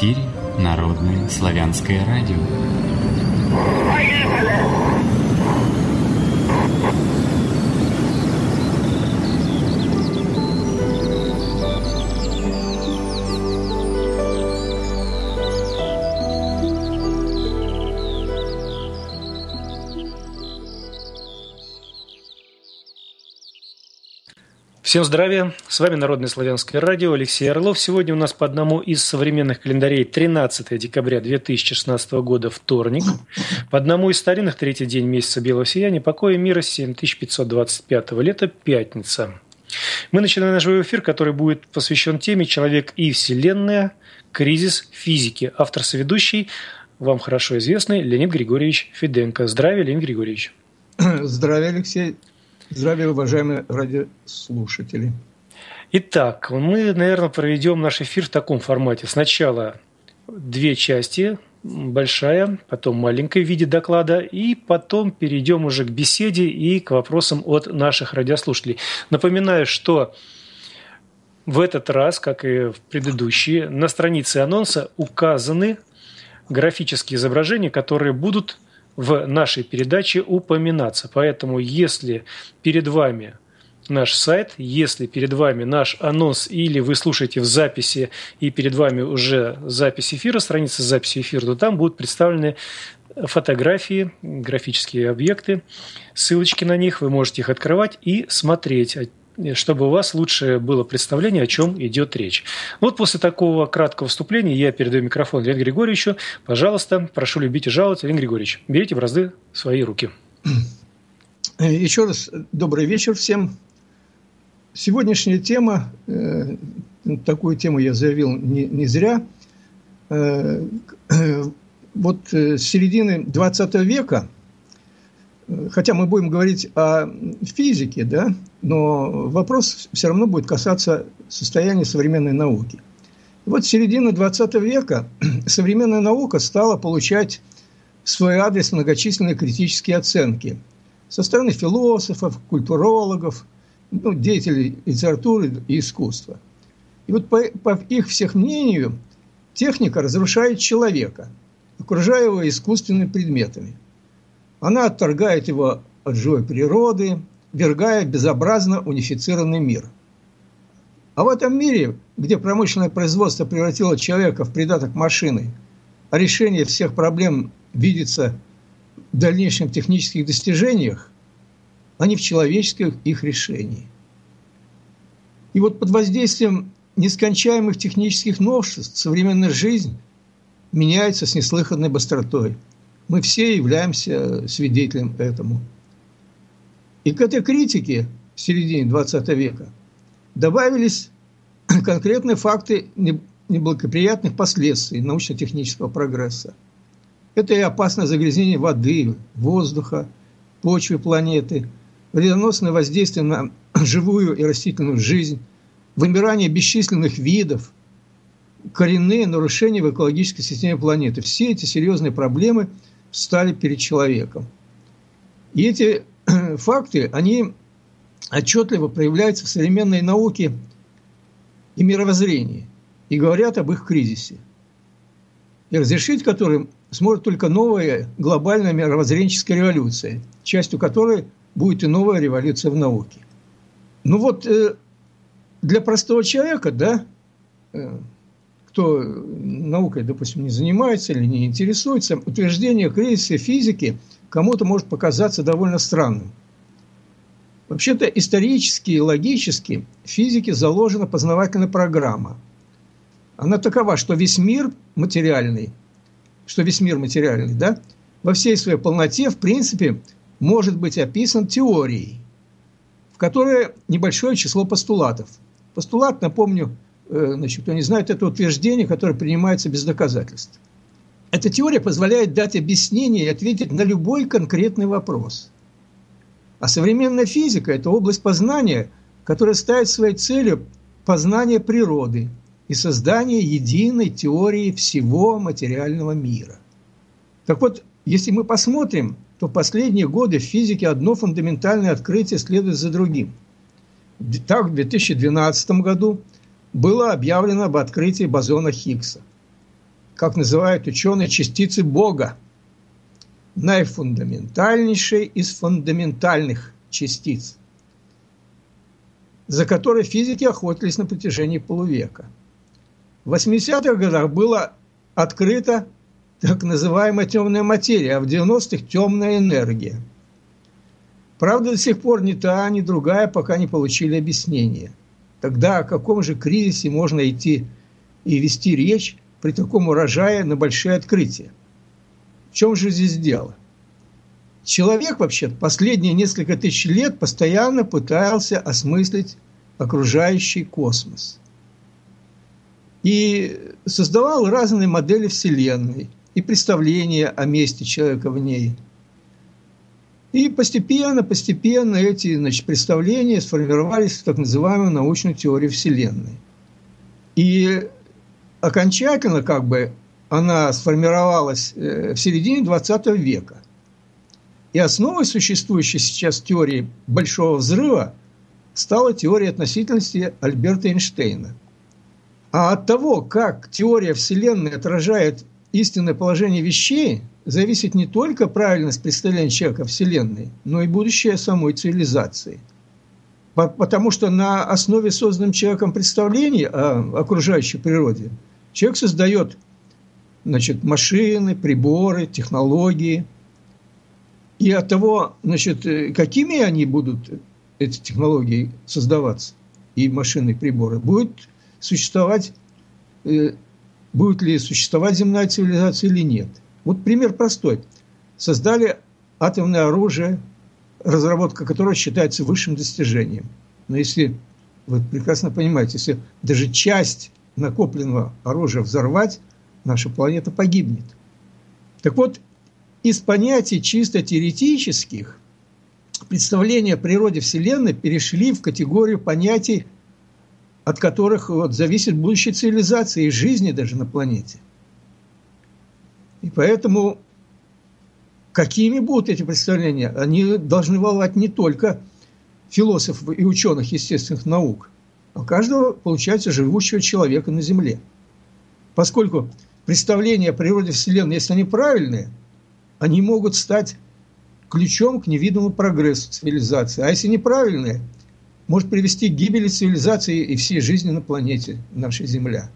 эфире Народное славянское радио. Всем здравия! С вами Народное славянское радио, Алексей Орлов. Сегодня у нас по одному из современных календарей 13 декабря 2016 года, вторник. По одному из старинных третий день месяца Белого Сияния, покоя мира 7525 лета, пятница. Мы начинаем наш эфир, который будет посвящен теме «Человек и Вселенная. Кризис физики». Автор-соведущий, вам хорошо известный, Леонид Григорьевич Фиденко. Здравия, Леонид Григорьевич. Здравия, Алексей. Здравия, уважаемые радиослушатели. Итак, мы, наверное, проведем наш эфир в таком формате. Сначала две части, большая, потом маленькая в виде доклада, и потом перейдем уже к беседе и к вопросам от наших радиослушателей. Напоминаю, что в этот раз, как и в предыдущие, на странице анонса указаны графические изображения, которые будут в нашей передаче упоминаться. Поэтому, если перед вами наш сайт, если перед вами наш анонс или вы слушаете в записи и перед вами уже запись эфира, страница записи эфира, то там будут представлены фотографии, графические объекты, ссылочки на них, вы можете их открывать и смотреть, чтобы у вас лучше было представление, о чем идет речь. Вот после такого краткого вступления я передаю микрофон Леониду Григорьевичу. Пожалуйста, прошу любить и жаловать. Леонид Григорьевич, берите в разды свои руки. Еще раз добрый вечер всем. Сегодняшняя тема, э, такую тему я заявил не, не зря. Э, вот с середины 20 века – хотя мы будем говорить о физике, да, но вопрос все равно будет касаться состояния современной науки. Вот с середины 20 века современная наука стала получать в свой адрес многочисленные критические оценки со стороны философов, культурологов, ну, деятелей литературы и искусства. И вот по, по их всех мнению, техника разрушает человека, окружая его искусственными предметами – она отторгает его от живой природы, вергая безобразно унифицированный мир. А в этом мире, где промышленное производство превратило человека в придаток машины, а решение всех проблем видится в дальнейших технических достижениях, а не в человеческих их решении. И вот под воздействием нескончаемых технических новшеств современная жизнь меняется с неслыханной быстротой – мы все являемся свидетелем этому. И к этой критике в середине 20 века добавились конкретные факты неблагоприятных последствий научно-технического прогресса. Это и опасное загрязнение воды, воздуха, почвы планеты, вредоносное воздействие на живую и растительную жизнь, вымирание бесчисленных видов, коренные нарушения в экологической системе планеты. Все эти серьезные проблемы – встали перед человеком. И эти факты, они отчетливо проявляются в современной науке и мировоззрении и говорят об их кризисе. И разрешить которым сможет только новая глобальная мировоззренческая революция, частью которой будет и новая революция в науке. Ну вот э, для простого человека, да, э, кто наукой, допустим, не занимается или не интересуется, утверждение кризиса физики кому-то может показаться довольно странным. Вообще-то исторически и логически в физике заложена познавательная программа. Она такова, что весь мир материальный, что весь мир материальный, да, во всей своей полноте, в принципе, может быть описан теорией, в которой небольшое число постулатов. Постулат, напомню, Э, значит, кто не знает, это утверждение, которое принимается без доказательств. Эта теория позволяет дать объяснение и ответить на любой конкретный вопрос. А современная физика – это область познания, которая ставит своей целью познание природы и создание единой теории всего материального мира. Так вот, если мы посмотрим, то в последние годы в физике одно фундаментальное открытие следует за другим. Так, в 2012 году – было объявлено об открытии бозона Хиггса. как называют ученые, частицы Бога, наифундаментальнейшей из фундаментальных частиц, за которой физики охотились на протяжении полувека. В 80-х годах было открыто так называемая темная материя, а в 90-х темная энергия. Правда, до сих пор ни та, ни другая пока не получили объяснения. Тогда о каком же кризисе можно идти и вести речь при таком урожае на большие открытия? В чем же здесь дело? Человек вообще последние несколько тысяч лет постоянно пытался осмыслить окружающий космос. И создавал разные модели Вселенной и представления о месте человека в ней. И постепенно, постепенно эти значит, представления сформировались в так называемую научную теорию Вселенной. И окончательно как бы она сформировалась э, в середине 20 века. И основой существующей сейчас теории Большого Взрыва стала теория относительности Альберта Эйнштейна. А от того, как теория Вселенной отражает истинное положение вещей, зависит не только правильность представления человека Вселенной, но и будущее самой цивилизации. Потому что на основе созданным человеком представлений о окружающей природе человек создает значит, машины, приборы, технологии. И от того, значит, какими они будут, эти технологии, создаваться, и машины, и приборы, будет существовать, э, будет ли существовать земная цивилизация или нет. Вот пример простой. Создали атомное оружие, разработка которого считается высшим достижением. Но если, вы прекрасно понимаете, если даже часть накопленного оружия взорвать, наша планета погибнет. Так вот, из понятий чисто теоретических представления о природе Вселенной перешли в категорию понятий, от которых вот, зависит будущая цивилизация и жизни даже на планете. И поэтому какими будут эти представления? Они должны волновать не только философов и ученых естественных наук, а каждого, получается, живущего человека на Земле. Поскольку представления о природе Вселенной, если они правильные, они могут стать ключом к невидимому прогрессу цивилизации. А если неправильные, может привести к гибели цивилизации и всей жизни на планете, нашей Земля.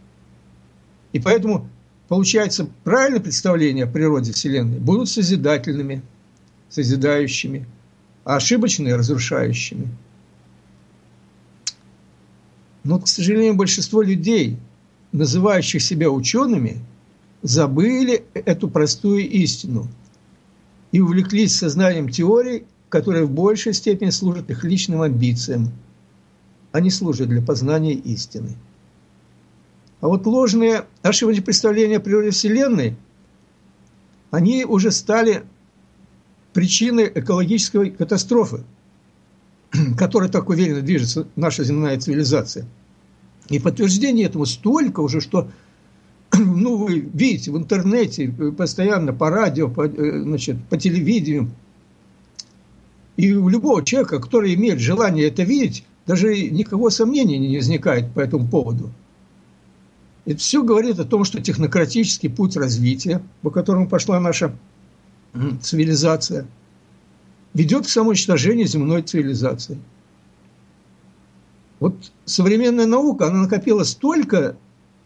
И поэтому, получается, правильное представление о природе Вселенной будут созидательными, созидающими, а ошибочные – разрушающими. Но, к сожалению, большинство людей, называющих себя учеными – забыли эту простую истину и увлеклись сознанием теорий, которые в большей степени служат их личным амбициям, а не служат для познания истины. А вот ложные ошибочные представления о природе Вселенной, они уже стали причиной экологической катастрофы, которой так уверенно движется наша земная цивилизация. И подтверждение этому столько уже, что ну, вы видите в интернете, постоянно по радио, по, э, значит, по телевидению. И у любого человека, который имеет желание это видеть, даже никакого сомнения не возникает по этому поводу. Это все говорит о том, что технократический путь развития, по которому пошла наша цивилизация, ведет к самоуничтожению земной цивилизации. Вот современная наука, она накопила столько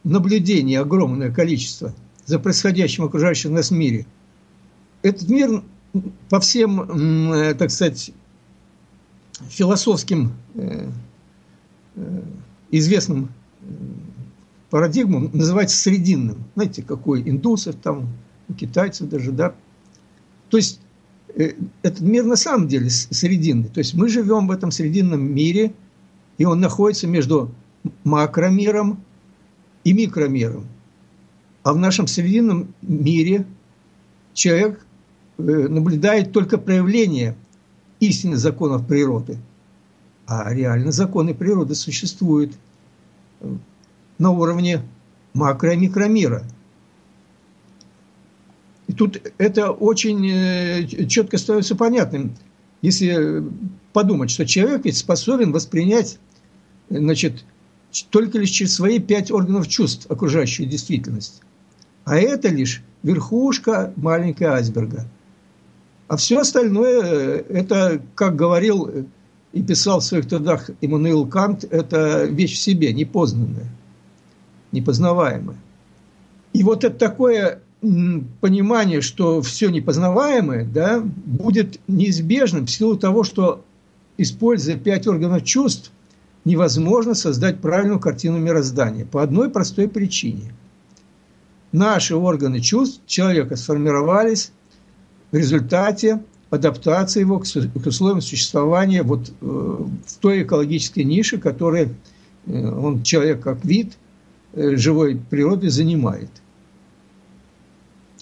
наблюдений огромное количество за происходящим в окружающем нас мире. Этот мир по всем, э, так сказать, философским э, э, известным парадигмам называется срединным. Знаете, какой индусов там, китайцев даже, да. То есть этот мир на самом деле срединный. То есть мы живем в этом срединном мире, и он находится между макромиром и микромером. А в нашем современном мире человек э, наблюдает только проявление истинных законов природы. А реально законы природы существуют э, на уровне макро- и микромира. И тут это очень э, четко становится понятным, если подумать, что человек ведь способен воспринять значит, только лишь через свои пять органов чувств окружающую действительность. А это лишь верхушка маленького айсберга. А все остальное, э, это, как говорил и писал в своих трудах Иммануил Кант, это вещь в себе, непознанная, непознаваемая. И вот это такое понимание, что все непознаваемое, да, будет неизбежным в силу того, что, используя пять органов чувств, невозможно создать правильную картину мироздания по одной простой причине. Наши органы чувств человека сформировались в результате адаптации его к условиям существования вот э, в той экологической нише, которой э, он, человек как вид живой природы занимает.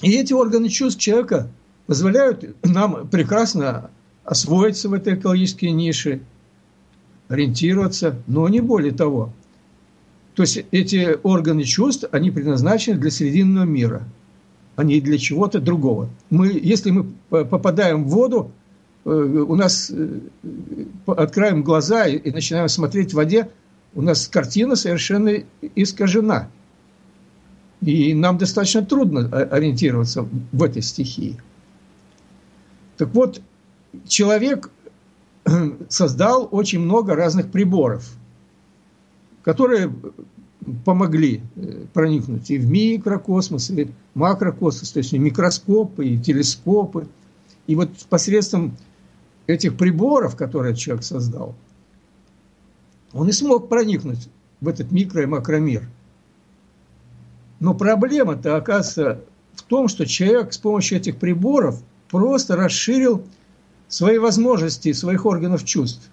И эти органы чувств человека позволяют нам прекрасно освоиться в этой экологической нише, ориентироваться, но не более того. То есть эти органы чувств, они предназначены для срединного мира, а не для чего-то другого. Мы, если мы попадаем в воду, э, у нас э, откроем глаза и начинаем смотреть в воде, у нас картина совершенно искажена. И нам достаточно трудно ориентироваться в этой стихии. Так вот, человек создал очень много разных приборов, которые помогли э, проникнуть и в микрокосмос, и в макрокосмос, то есть и микроскопы, и телескопы. И вот посредством этих приборов, которые человек создал, он и смог проникнуть в этот микро- и макромир. Но проблема-то оказывается в том, что человек с помощью этих приборов просто расширил свои возможности своих органов чувств.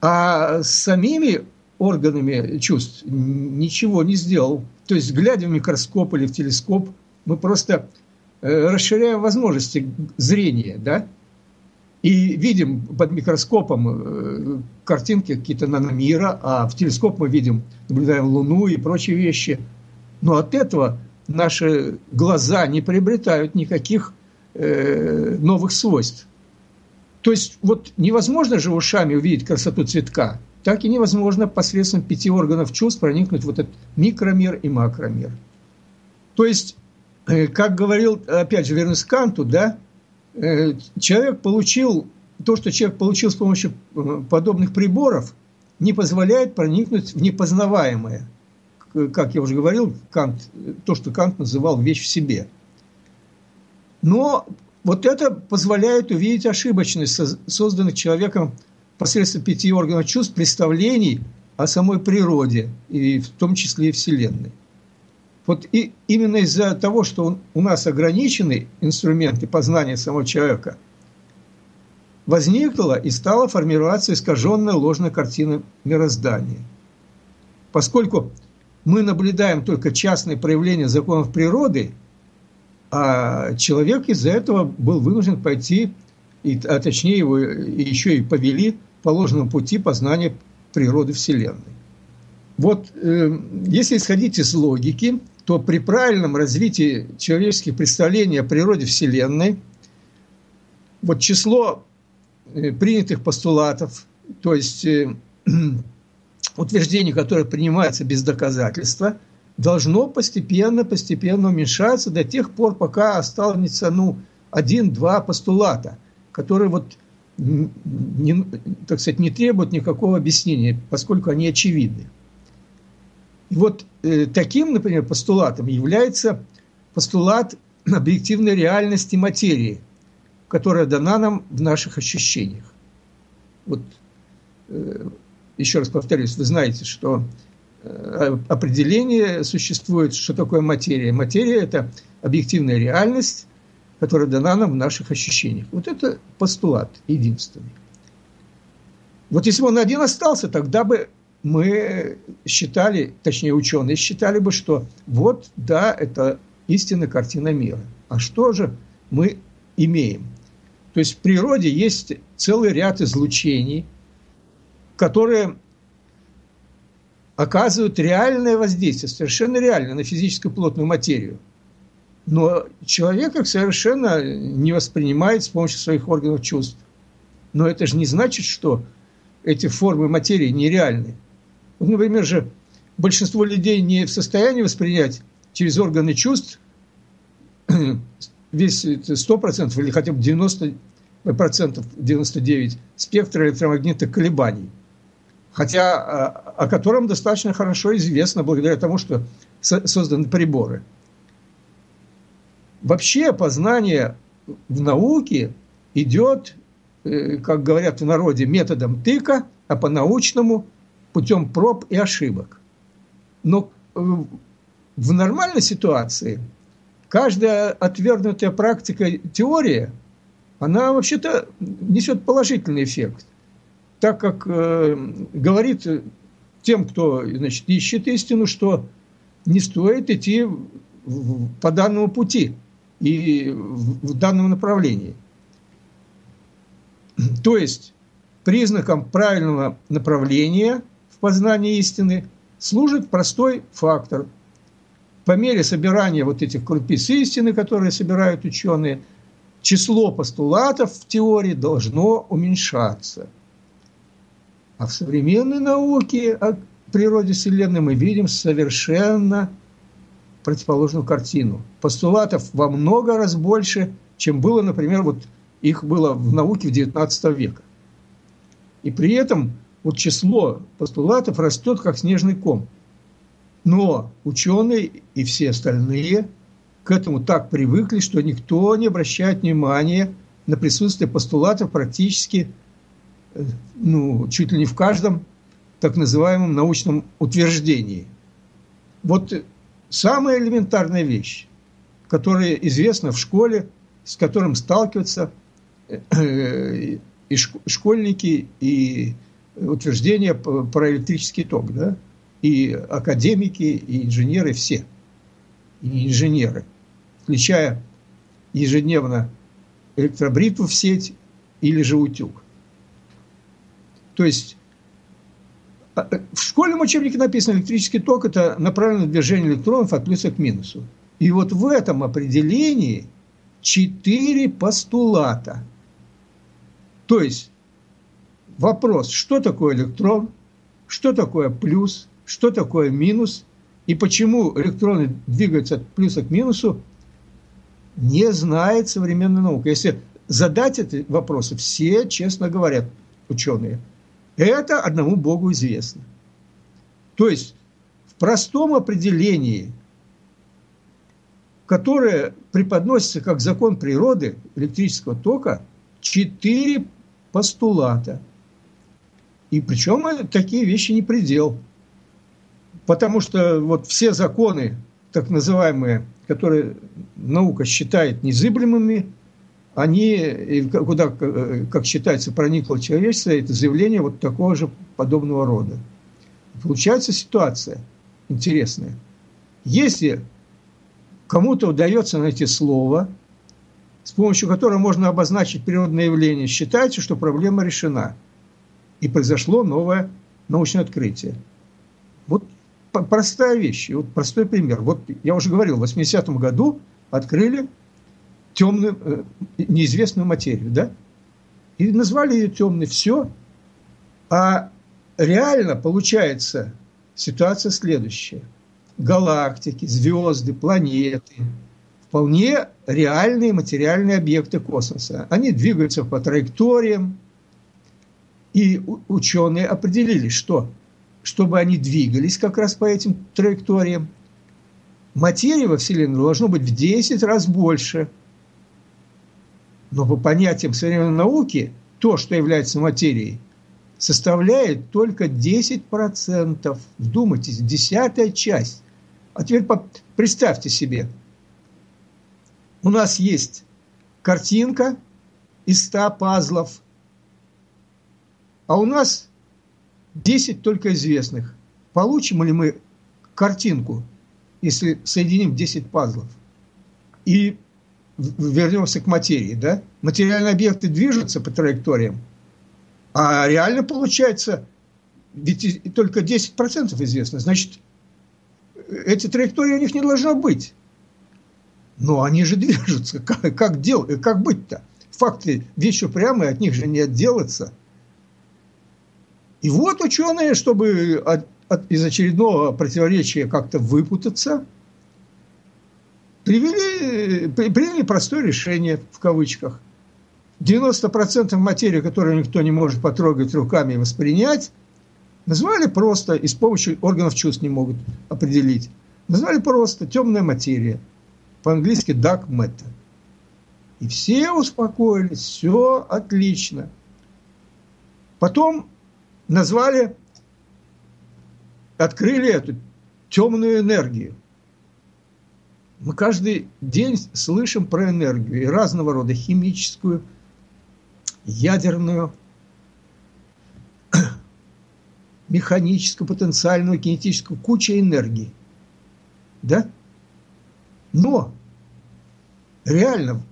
А с самими органами чувств ничего не сделал. То есть, глядя в микроскоп или в телескоп, мы просто э, расширяем возможности зрения, да, и видим под микроскопом э, картинки какие-то наномира, а в телескоп мы видим, наблюдаем Луну и прочие вещи. Но от этого наши глаза не приобретают никаких э, новых свойств. То есть вот невозможно же ушами увидеть красоту цветка, так и невозможно посредством пяти органов чувств проникнуть в этот микромир и макромир. То есть, э, как говорил, опять же, вернусь к Канту, да, человек получил, то, что человек получил с помощью э, подобных приборов, не позволяет проникнуть в непознаваемое. Как я уже говорил, Кант, то, что Кант называл вещь в себе – но вот это позволяет увидеть ошибочность созданных человеком посредством пяти органов чувств представлений о самой природе, и в том числе и Вселенной. Вот и именно из-за того, что он, у нас ограничены инструменты познания самого человека, возникла и стала формироваться искаженная ложная картина мироздания. Поскольку мы наблюдаем только частные проявления законов природы – а человек из-за этого был вынужден пойти, и, а точнее его еще и повели по ложному пути познания природы Вселенной. Вот э, если исходить из логики, то при правильном развитии человеческих представлений о природе Вселенной, вот число э, принятых постулатов, то есть э, утверждений, которые принимаются без доказательства – должно постепенно, постепенно уменьшаться до тех пор, пока останется, ну, один-два постулата, которые вот не, так сказать, не требуют никакого объяснения, поскольку они очевидны. И вот э, таким, например, постулатом является постулат объективной реальности материи, которая дана нам в наших ощущениях. Вот э, еще раз повторюсь, вы знаете, что Э, определение существует, что такое материя. Материя – это объективная реальность, которая дана нам в наших ощущениях. Вот это постулат единственный. Вот если бы он один остался, тогда бы мы считали, точнее ученые считали бы, что вот, да, это истинная картина мира. А что же мы имеем? То есть в природе есть целый ряд излучений, которые оказывают реальное воздействие, совершенно реальное на физическую плотную материю. Но человек их совершенно не воспринимает с помощью своих органов чувств. Но это же не значит, что эти формы материи нереальны. Например же, большинство людей не в состоянии воспринять через органы чувств весь 100% или хотя бы 90% 99 спектра электромагнитных колебаний. Хотя а, о котором достаточно хорошо известно благодаря тому, что созданы приборы. Вообще познание в науке идет, э, как говорят в народе, методом тыка, а по-научному путем проб и ошибок. Но э, в нормальной ситуации каждая отвергнутая практика теория, она вообще-то несет положительный эффект. Так как э, говорит тем, кто значит, ищет истину, что не стоит идти в, по данному пути и в, в данном направлении. То есть признаком правильного направления в познании истины служит простой фактор. По мере собирания вот этих крупиц истины, которые собирают ученые, число постулатов в теории должно уменьшаться. А в современной науке о природе Вселенной мы видим совершенно противоположную картину. Постулатов во много раз больше, чем было, например, вот их было в науке в XIX века. И при этом вот число постулатов растет как снежный ком. Но ученые и все остальные к этому так привыкли, что никто не обращает внимания на присутствие постулатов практически э, ну, чуть ли не в каждом так называемом научном утверждении. Вот самая элементарная вещь, которая известна в школе, с которым сталкиваются э, и школьники, и утверждения про электрический ток, да? И академики, и инженеры все. И инженеры, включая ежедневно электробритву в сеть или же утюг. То есть а, э, в школьном учебнике написано, электрический ток – это направленное движение электронов от плюса к минусу. И вот в этом определении четыре постулата. То есть вопрос, что такое электрон, что такое плюс, что такое минус, и почему электроны двигаются от плюса к минусу, не знает современная наука. Если задать эти вопросы, все честно говорят, ученые – это одному Богу известно. То есть в простом определении, которое преподносится как закон природы электрического тока, четыре постулата. И причем такие вещи не предел. Потому что вот все законы, так называемые, которые наука считает незыблемыми, они, куда, как считается, проникло человечество, это заявление вот такого же подобного рода. Получается ситуация интересная. Если кому-то удается найти слово, с помощью которого можно обозначить природное явление, считается, что проблема решена. И произошло новое научное открытие. Вот простая вещь, вот простой пример. Вот я уже говорил, в 80-м году открыли темную, э, неизвестную материю, да? И назвали ее темной. Все. А реально получается ситуация следующая. Галактики, звезды, планеты – вполне реальные материальные объекты космоса. Они двигаются по траекториям, и ученые определили, что чтобы они двигались как раз по этим траекториям, материи во Вселенной должно быть в 10 раз больше – но по понятиям современной науки, то, что является материей, составляет только 10%. Вдумайтесь, десятая часть. А теперь представьте себе, у нас есть картинка из 100 пазлов, а у нас 10 только известных. Получим ли мы картинку, если соединим 10 пазлов? И вернемся к материи, да? Материальные объекты движутся по траекториям, а реально получается, ведь только 10% известно, значит, эти траектории у них не должно быть. Но они же движутся. Как, как, дел, как быть-то? Факты вещи прямые, от них же не отделаться. И вот ученые, чтобы из очередного противоречия как-то выпутаться, привели, приняли простое решение, в кавычках. 90% материи, которую никто не может потрогать руками и воспринять, назвали просто, и с помощью органов чувств не могут определить, назвали просто темная материя. По-английски dark matter. И все успокоились, все отлично. Потом назвали, открыли эту темную энергию. Мы каждый день слышим про энергию и разного рода химическую, ядерную, механическую, потенциальную, кинетическую, куча энергии. Да? Но реально,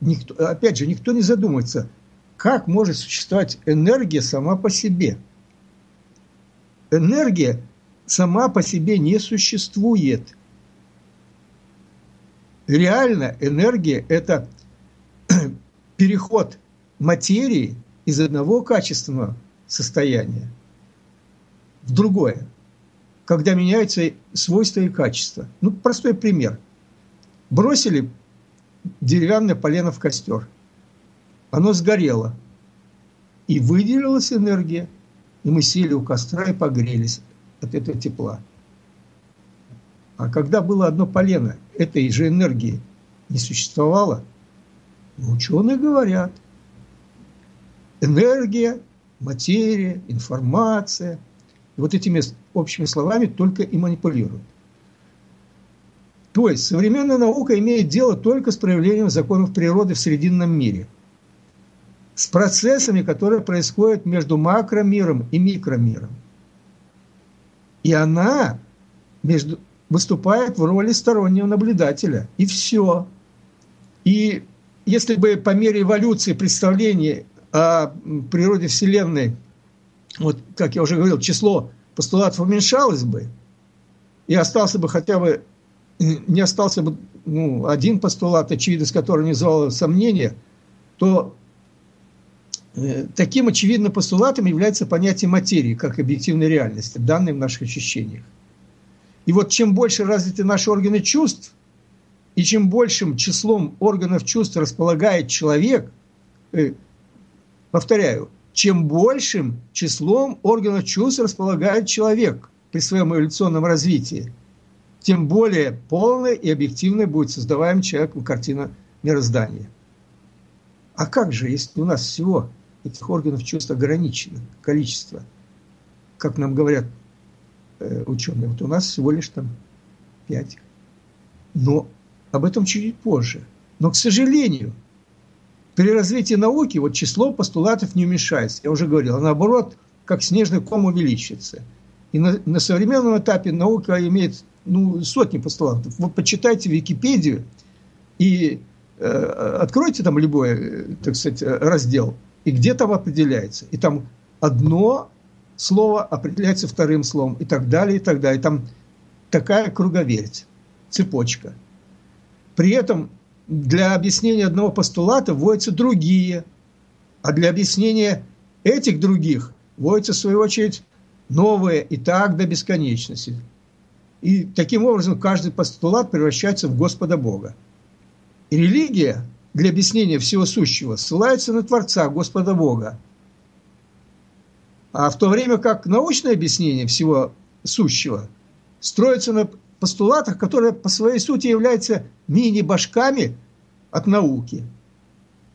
никто, опять же, никто не задумывается, как может существовать энергия сама по себе. Энергия сама по себе не существует – реально энергия – это переход материи из одного качественного состояния в другое, когда меняются свойства и качества. Ну, простой пример. Бросили деревянное полено в костер. Оно сгорело. И выделилась энергия. И мы сели у костра и погрелись от этого тепла. А когда было одно полено, этой же энергии не существовало, ученые говорят, энергия, материя, информация, вот этими общими словами только и манипулируют. То есть современная наука имеет дело только с проявлением законов природы в Срединном мире. С процессами, которые происходят между макромиром и микромиром. И она между, выступает в роли стороннего наблюдателя. И все. И если бы по мере эволюции представлений о природе Вселенной, вот как я уже говорил, число постулатов уменьшалось бы, и остался бы хотя бы, не остался бы ну, один постулат, очевидность которого не вызывало сомнения, то э, таким очевидным постулатом является понятие материи, как объективной реальности, данной в наших ощущениях. И вот чем больше развиты наши органы чувств, и чем большим числом органов чувств располагает человек, э, повторяю, чем большим числом органов чувств располагает человек при своем эволюционном развитии, тем более полная и объективная будет создаваемая человеком картина мироздания. А как же, если у нас всего этих органов чувств ограничено количество, как нам говорят Э, ученые. Вот у нас всего лишь там пять. Но об этом чуть позже. Но, к сожалению, при развитии науки вот число постулатов не уменьшается. Я уже говорил, а наоборот, как снежный ком увеличивается. И на, на современном этапе наука имеет ну, сотни постулатов. Вот почитайте Википедию и э, откройте там любой, э, так сказать, раздел, и где там определяется. И там одно слово определяется вторым словом и так далее, и так далее. Там такая круговерть, цепочка. При этом для объяснения одного постулата вводятся другие, а для объяснения этих других вводятся, в свою очередь, новые, и так до бесконечности. И таким образом каждый постулат превращается в Господа Бога. И религия для объяснения всего сущего ссылается на Творца, Господа Бога, а в то время как научное объяснение всего сущего строится на постулатах, которые по своей сути являются мини-башками от науки.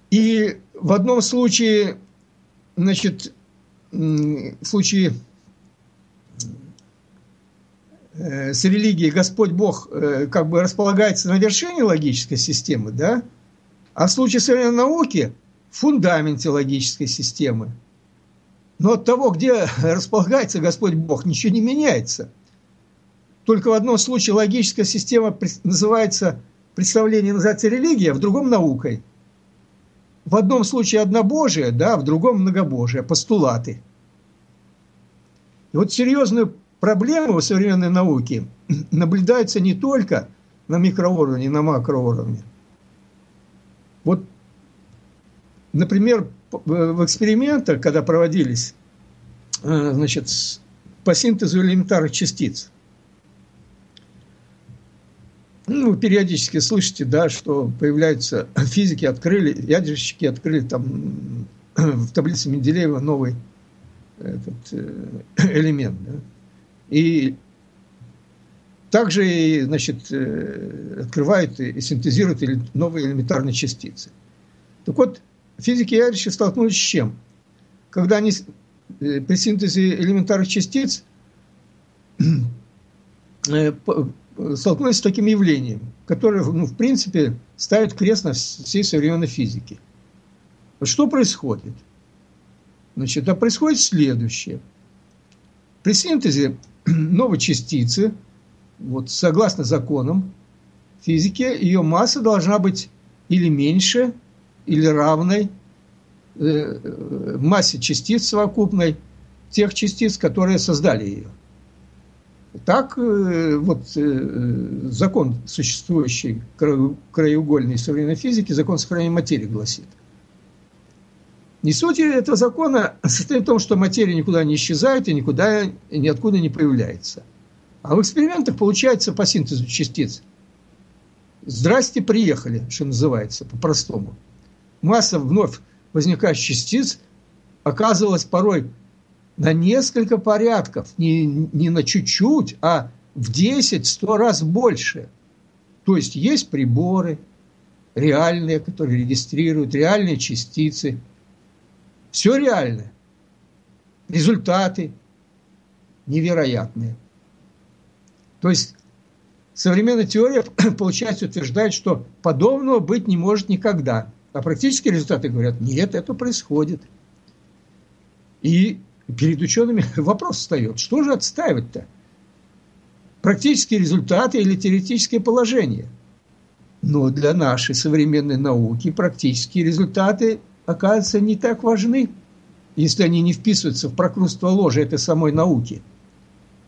И в одном случае, значит, в случае э, с религией Господь Бог э, как бы располагается на вершине логической системы, да, а в случае современной науки в фундаменте логической системы – но от того, где располагается Господь Бог, ничего не меняется. Только в одном случае логическая система называется, представление называется религия, в другом наукой. В одном случае однобожие, да, в другом многобожие, постулаты. И вот серьезную проблему в современной науке наблюдается не только на микроуровне, на макроуровне. Вот, например, в экспериментах, когда проводились э, значит, по синтезу элементарных частиц. Ну, вы периодически слышите, да, что появляются физики, открыли, ядерщики открыли там в таблице Менделеева новый этот, э, элемент. Да? И также значит, э, открывают и синтезируют новые элементарные частицы. Так вот, физики ядерщики столкнулись с чем? Когда они э, при синтезе элементарных частиц столкнулись с таким явлением, которое, ну, в принципе, ставит крест на всей современной физике. Что происходит? Значит, а происходит следующее. При синтезе новой частицы, вот согласно законам физики, ее масса должна быть или меньше, или равной э, э, массе частиц совокупной тех частиц, которые создали ее. Так э, вот закон существующий краеугольной современной физики, закон сохранения материи гласит. Не суть этого закона состоит в том, что материя никуда не исчезает и никуда и ниоткуда не появляется. А в экспериментах получается по синтезу частиц. Здрасте, приехали, что называется, по-простому. Масса вновь возникающих частиц оказывалась порой на несколько порядков, не, не на чуть-чуть, а в 10-100 раз больше. То есть есть приборы реальные, которые регистрируют реальные частицы – все реально. Результаты невероятные. То есть современная теория, получается, утверждает, что подобного быть не может никогда. А практические результаты говорят, нет, это происходит. И перед учеными вопрос встает, что же отстаивать-то? Практические результаты или теоретические положения? Но для нашей современной науки практические результаты оказывается, не так важны, если они не вписываются в прокрутство ложи этой самой науки.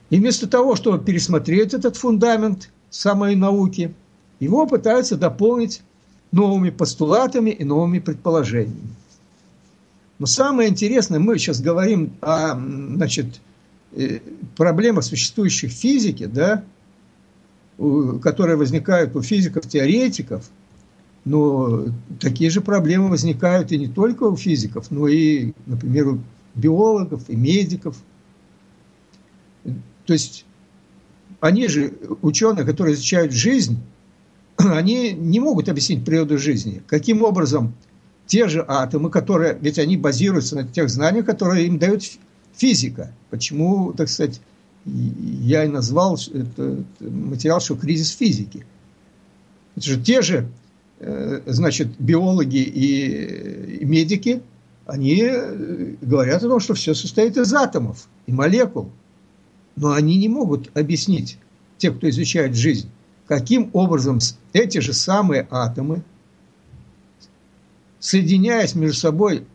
И вместо того, чтобы пересмотреть этот фундамент самой науки, его пытаются дополнить новыми постулатами и новыми предположениями. Но самое интересное, мы сейчас говорим о значит, э, проблемах, существующих в физике, да, которые возникают у физиков-теоретиков – но такие же проблемы возникают и не только у физиков, но и, например, у биологов и медиков. То есть они же, ученые, которые изучают жизнь, они не могут объяснить природу жизни. Каким образом те же атомы, которые, ведь они базируются на тех знаниях, которые им дает физика. Почему, так сказать, я и назвал этот материал, что кризис физики. Это же те же Э, значит, биологи и медики, они э, говорят о том, что все состоит из атомов и молекул. Но они не могут объяснить, те, кто изучает жизнь, каким образом эти же самые атомы, соединяясь между собой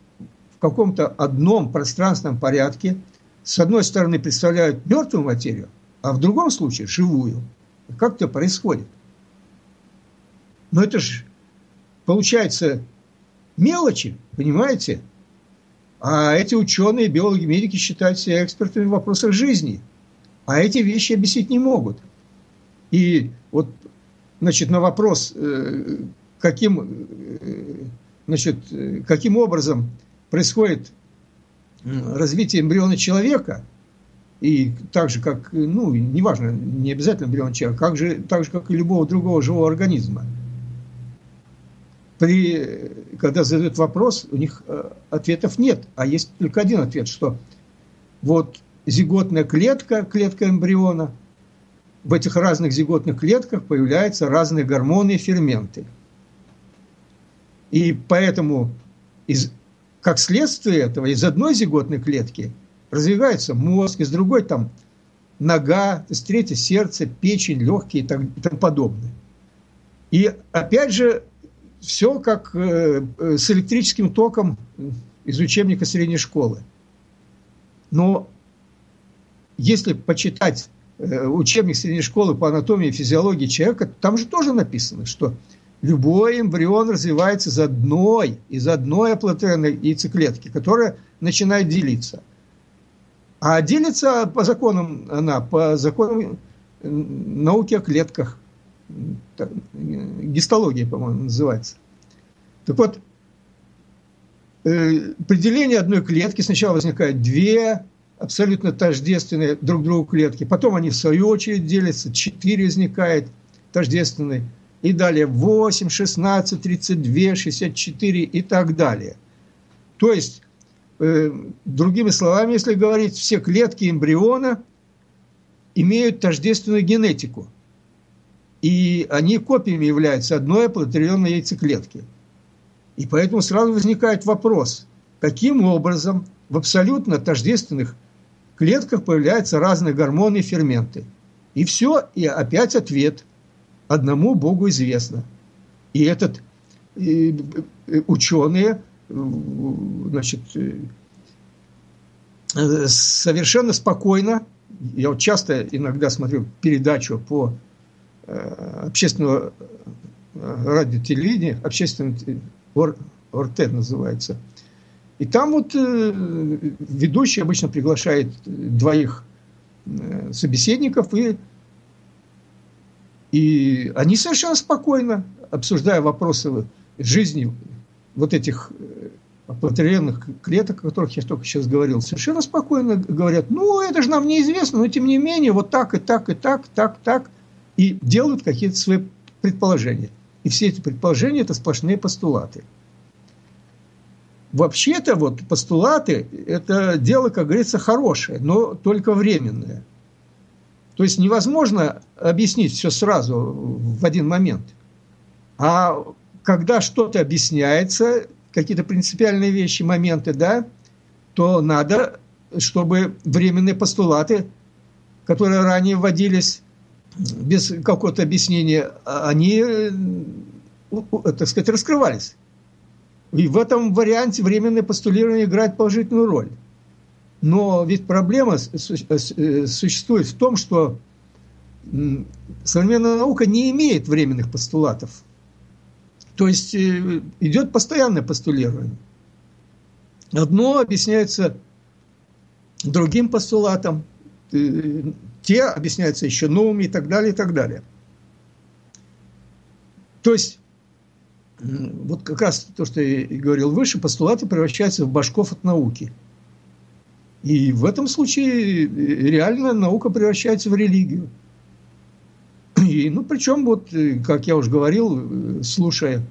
в каком-то одном пространственном порядке, с одной стороны представляют мертвую материю, а в другом случае живую. Как это происходит? Но это же получается мелочи, понимаете? А эти ученые, биологи, медики считают себя экспертами в вопросах жизни. А эти вещи объяснить не могут. И значит, на вопрос, э, каким, э, значит, каким образом происходит развитие эмбриона человека, и так же, как, ну, неважно, не обязательно эмбрион человека, как же, так же, как и любого другого живого организма – при, когда задают вопрос, у них э, ответов нет, а есть только один ответ, что вот зиготная клетка, клетка эмбриона, в этих разных зиготных клетках появляются разные гормоны и ферменты. И поэтому, из, как следствие этого, из одной зиготной клетки развивается мозг, из другой там нога, из третьей сердце, печень, легкие и, так, и тому подобное. И опять же, все как э, э, с электрическим током из учебника средней школы. Но если почитать учебник средней школы по анатомии и физиологии человека, там же тоже написано, что любой эмбрион развивается из одной, из одной аплодотенной яйцеклетки, которая начинает делиться. А делится по законам она, по законам науки о клетках. Гистология, по-моему, называется. Так вот, э, определение одной клетки сначала возникает две абсолютно тождественные друг другу клетки. Потом они в свою очередь делятся, четыре возникает тождественные. И далее 8, 16, 32, 64 и так далее. То есть, э, другими словами, если говорить, все клетки эмбриона имеют тождественную генетику. И они копиями являются одной оплодотворенной яйцеклетки. И поэтому сразу возникает вопрос, каким образом в абсолютно тождественных клетках появляются разные гормоны и ферменты. И все, и опять ответ. Одному Богу известно. И этот и, ученые значит, совершенно спокойно, я вот часто иногда смотрю передачу по э, общественного э, радио телевидения, общественный ОРТ называется – и там вот э, ведущий обычно приглашает двоих э, собеседников, и, и они совершенно спокойно, обсуждая вопросы жизни вот этих э, оплодотворенных клеток, о которых я только сейчас говорил, совершенно спокойно говорят, ну, это же нам неизвестно, но тем не менее, вот так и так и так, так, так, и делают какие-то свои предположения. И все эти предположения – это сплошные постулаты – Вообще-то вот постулаты – это дело, как говорится, хорошее, но только временное. То есть невозможно объяснить все сразу в один момент. А когда что-то объясняется, какие-то принципиальные вещи, моменты, да, то надо, чтобы временные постулаты, которые ранее вводились без какого-то объяснения, они, так сказать, раскрывались. И в этом варианте временное постулирование играет положительную роль. Но ведь проблема э, существует в том, что современная наука не имеет временных постулатов. То есть э, идет постоянное постулирование. Одно объясняется другим постулатом, э, те объясняются еще новыми и так далее, и так далее. То есть вот как раз то, что я говорил выше, постулаты превращаются в башков от науки. И в этом случае реально наука превращается в религию. И, ну, причем, вот, как я уже говорил, слушая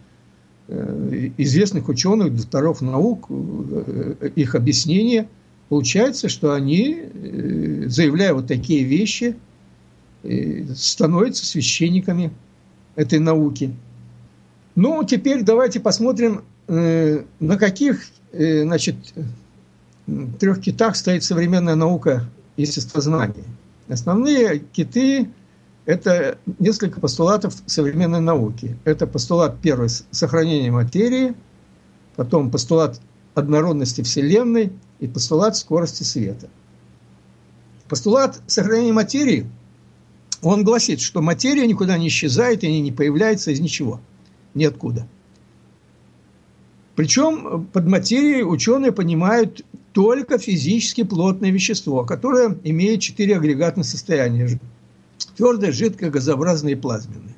э, известных ученых, докторов наук, э, их объяснения, получается, что они, э, заявляя вот такие вещи, становятся священниками этой науки. Ну, теперь давайте посмотрим, э, на каких э, значит, трех китах стоит современная наука естествознания. Основные киты – это несколько постулатов современной науки. Это постулат первый – сохранение материи, потом постулат однородности Вселенной и постулат скорости света. Постулат сохранения материи, он гласит, что материя никуда не исчезает и не появляется из ничего – ниоткуда. Причем под материей ученые понимают только физически плотное вещество, которое имеет четыре агрегатных состояния. Твердое, жидкое, газообразное и плазменное.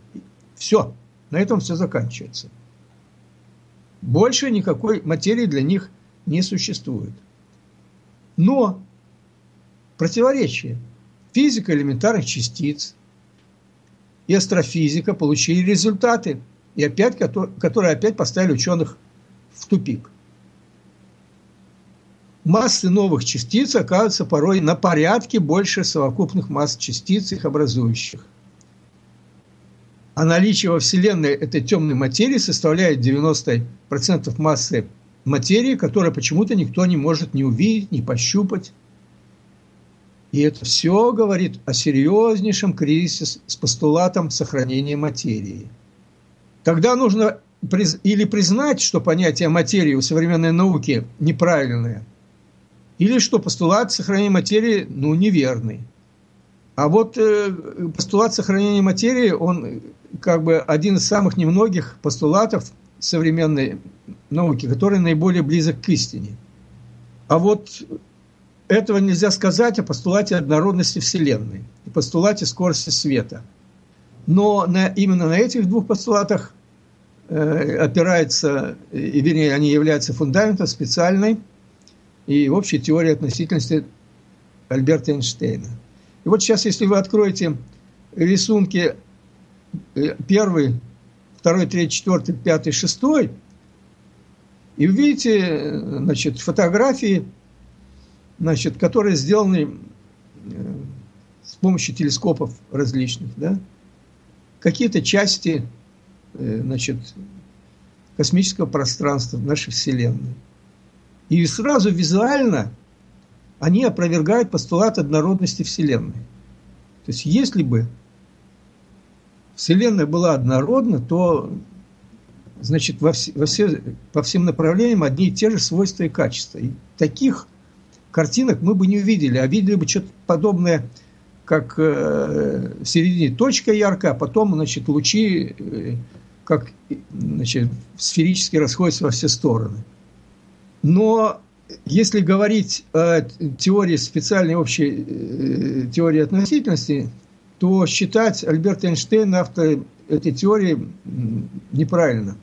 Все. На этом все заканчивается. Больше никакой материи для них не существует. Но противоречие. Физика элементарных частиц и астрофизика получили результаты – и опять, которые опять поставили ученых в тупик. Массы новых частиц оказываются порой на порядке больше совокупных масс частиц, их образующих. А наличие во Вселенной этой темной материи составляет 90% массы материи, которую почему-то никто не может ни увидеть, ни пощупать. И это все говорит о серьезнейшем кризисе с постулатом сохранения материи – Тогда нужно или признать, что понятие материи у современной науки неправильное, или что постулат сохранения материи ну, неверный. А вот э, постулат сохранения материи, он как бы один из самых немногих постулатов современной науки, который наиболее близок к истине. А вот этого нельзя сказать о постулате однородности Вселенной и постулате скорости света. Но на, именно на этих двух постулатах э, опирается, и, вернее, они являются фундаментом специальной и общей теории относительности Альберта Эйнштейна. И вот сейчас, если вы откроете рисунки э, первый, второй, третий, четвертый, пятый, шестой, и увидите э, значит, фотографии значит, которые сделаны э, с помощью телескопов различных, да, какие-то части э, значит, космического пространства нашей Вселенной. И сразу визуально они опровергают постулат однородности Вселенной. То есть, если бы Вселенная была однородна, то значит, во все, во все, по всем направлениям одни и те же свойства и качества. И таких картинок мы бы не увидели, а видели бы что-то подобное, как э, в середине точка яркая, а потом, значит, лучи, э, как, значит, сферически расходятся во все стороны. Но если говорить о теории специальной общей э, теории относительности, то считать Альберта Эйнштейна автором этой теории неправильно.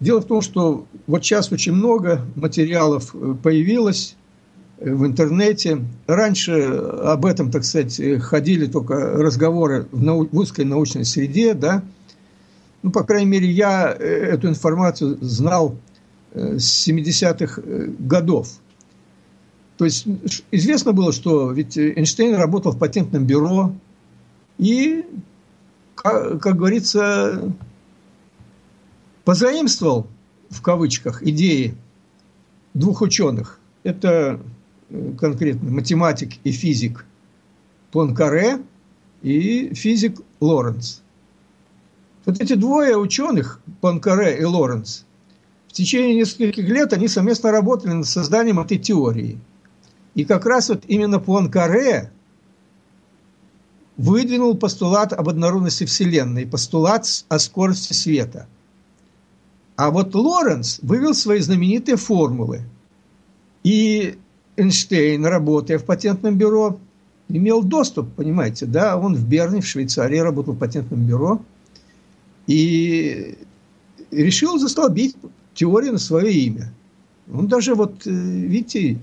Дело в том, что вот сейчас очень много материалов э, появилось э, в интернете. Раньше об этом, так сказать, ходили только разговоры в, нау- в узкой научной среде, да. Ну, по крайней мере, я э, эту информацию знал с 70-х годов. То есть известно было, что ведь Эйнштейн работал в патентном бюро и, как, говорится, позаимствовал, в кавычках, идеи двух ученых. Это э, конкретно математик и физик Пуанкаре и физик Лоренц. Вот эти двое ученых, Пуанкаре и Лоренц, в течение нескольких лет они совместно работали над созданием этой теории. И как раз вот именно Пуанкаре выдвинул постулат об однородности Вселенной, постулат о скорости света – а вот Лоренц вывел свои знаменитые формулы. И Эйнштейн, работая в патентном бюро, имел доступ, понимаете, да, он в Берне, в Швейцарии, работал в патентном бюро и решил застолбить теорию на свое имя. Он даже вот, э, видите,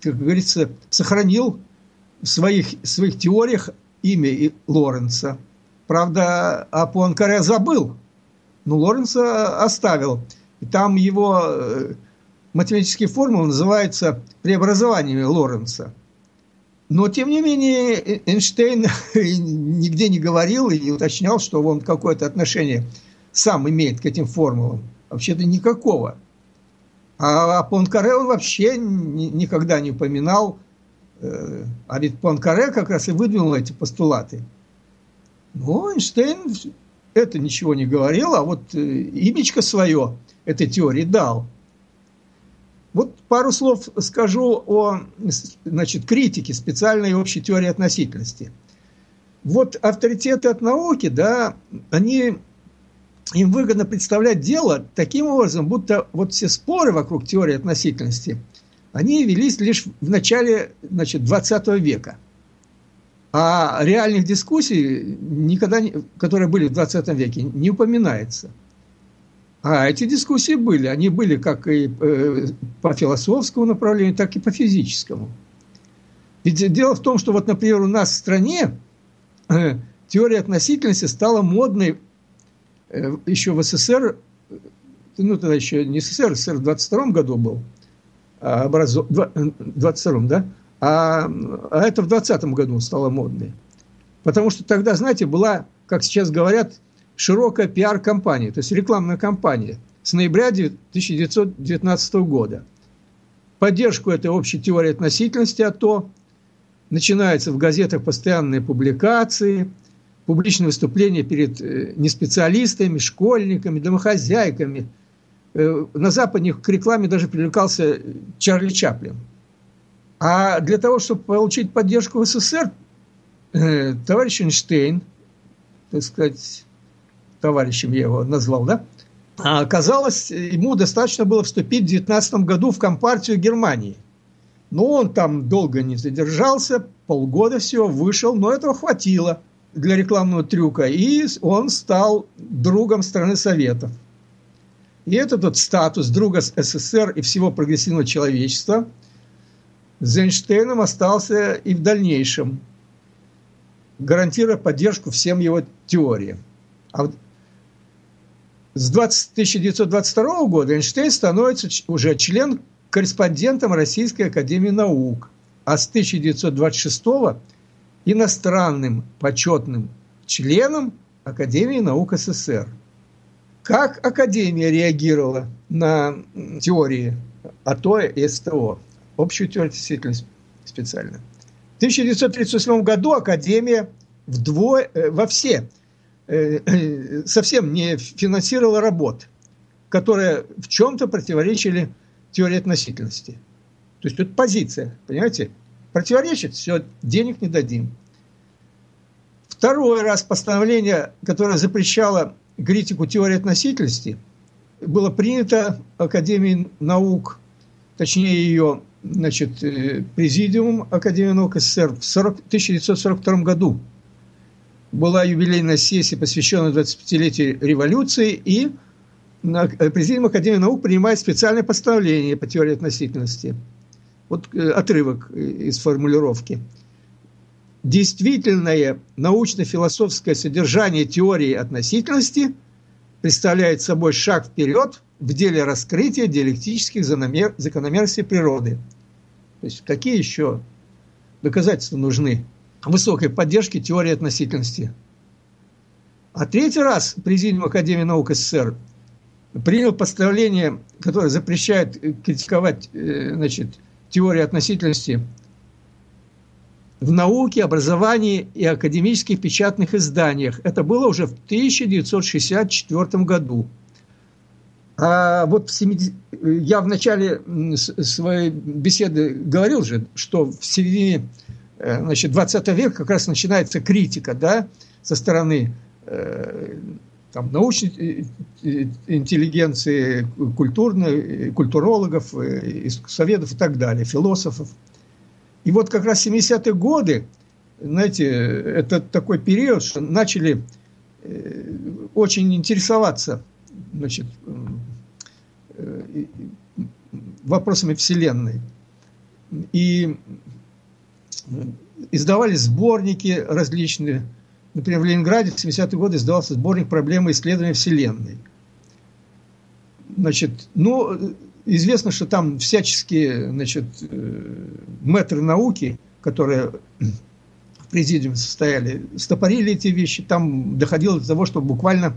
как говорится, сохранил в своих, в своих теориях имя Лоренца. Правда, о Пуанкаре забыл, но Лоренца оставил. И там его э, математические формулы называются преобразованиями Лоренца. Но, тем не менее, э, Эйнштейн нигде не говорил и не уточнял, что он какое-то отношение сам имеет к этим формулам. Вообще-то никакого. А Понкаре он вообще никогда не упоминал. Э, а ведь Понкаре как раз и выдвинул эти постулаты. Но Эйнштейн это ничего не говорил, а вот э, имечко свое этой теории дал. Вот пару слов скажу о значит, критике специальной общей теории относительности. Вот авторитеты от науки, да, они, им выгодно представлять дело таким образом, будто вот все споры вокруг теории относительности, они велись лишь в начале значит, 20 века – а реальных дискуссий, никогда не, которые были в 20 веке, не упоминается. А эти дискуссии были. Они были как и э, по философскому направлению, так и по физическому. Ведь дело в том, что вот, например, у нас в стране э, теория относительности стала модной э, еще в СССР, ну тогда еще не СССР, СССР в 22 году был, а образов... 22 да? А, а это в 2020 году стало модной. Потому что тогда, знаете, была, как сейчас говорят, широкая пиар-компания, то есть рекламная кампания с ноября 1919 года. Поддержку этой общей теории относительности АТО начинаются в газетах постоянные публикации, публичные выступления перед э, неспециалистами, школьниками, домохозяйками. Э, на Западе к рекламе даже привлекался Чарли Чаплин – а для того, чтобы получить поддержку в СССР, э, товарищ Эйнштейн, так сказать, товарищем я его назвал, да, а оказалось, ему достаточно было вступить в 19 году в Компартию Германии. Но он там долго не задержался, полгода всего вышел, но этого хватило для рекламного трюка, и он стал другом страны Советов. И этот вот статус друга СССР и всего прогрессивного человечества с Эйнштейном остался и в дальнейшем, гарантируя поддержку всем его теориям. А с 20, 1922 года Эйнштейн становится уже член корреспондентом Российской Академии Наук, а с 1926 иностранным почетным членом Академии Наук СССР. Как Академия реагировала на теории АТО и СТО? Общую теорию действительно специально. В 1938 году Академия вдвое, э, во все совсем не финансировала работ, которые в чем-то противоречили теории относительности. То есть это позиция, понимаете? Противоречит, все, денег не дадим. Второй раз постановление, которое запрещало критику теории относительности было принято Академией наук, точнее ее значит, э, президиум Академии наук СССР в 40, 1942 году. Была юбилейная сессия, посвященная 25-летию революции, и э, президиум Академии наук принимает специальное постановление по теории относительности. Вот э, отрывок из формулировки. Действительное научно-философское содержание теории относительности представляет собой шаг вперед в деле раскрытия диалектических закономерностей природы. То есть какие еще доказательства нужны высокой поддержки теории относительности? А третий раз Президиум Академии наук СССР принял постановление, которое запрещает критиковать э, значит, теорию относительности в науке, образовании и академических печатных изданиях. Это было уже в 1964 году. А вот в 70... я в начале своей беседы говорил же, что в середине э, значит, 20 века как раз начинается критика да, со стороны э, там, научной э, интеллигенции, культурной, культурологов, искусствоведов и так далее, философов. И вот как раз 70-е годы, знаете, это такой период, что начали э, очень интересоваться значит, э, вопросами Вселенной. И издавали сборники различные. Например, в Ленинграде в 70-е годы издавался сборник «Проблемы исследования Вселенной». Значит, ну, Известно, что там всяческие значит, э, мэтры науки, которые в президиуме состояли, стопорили эти вещи. Там доходило до того, что буквально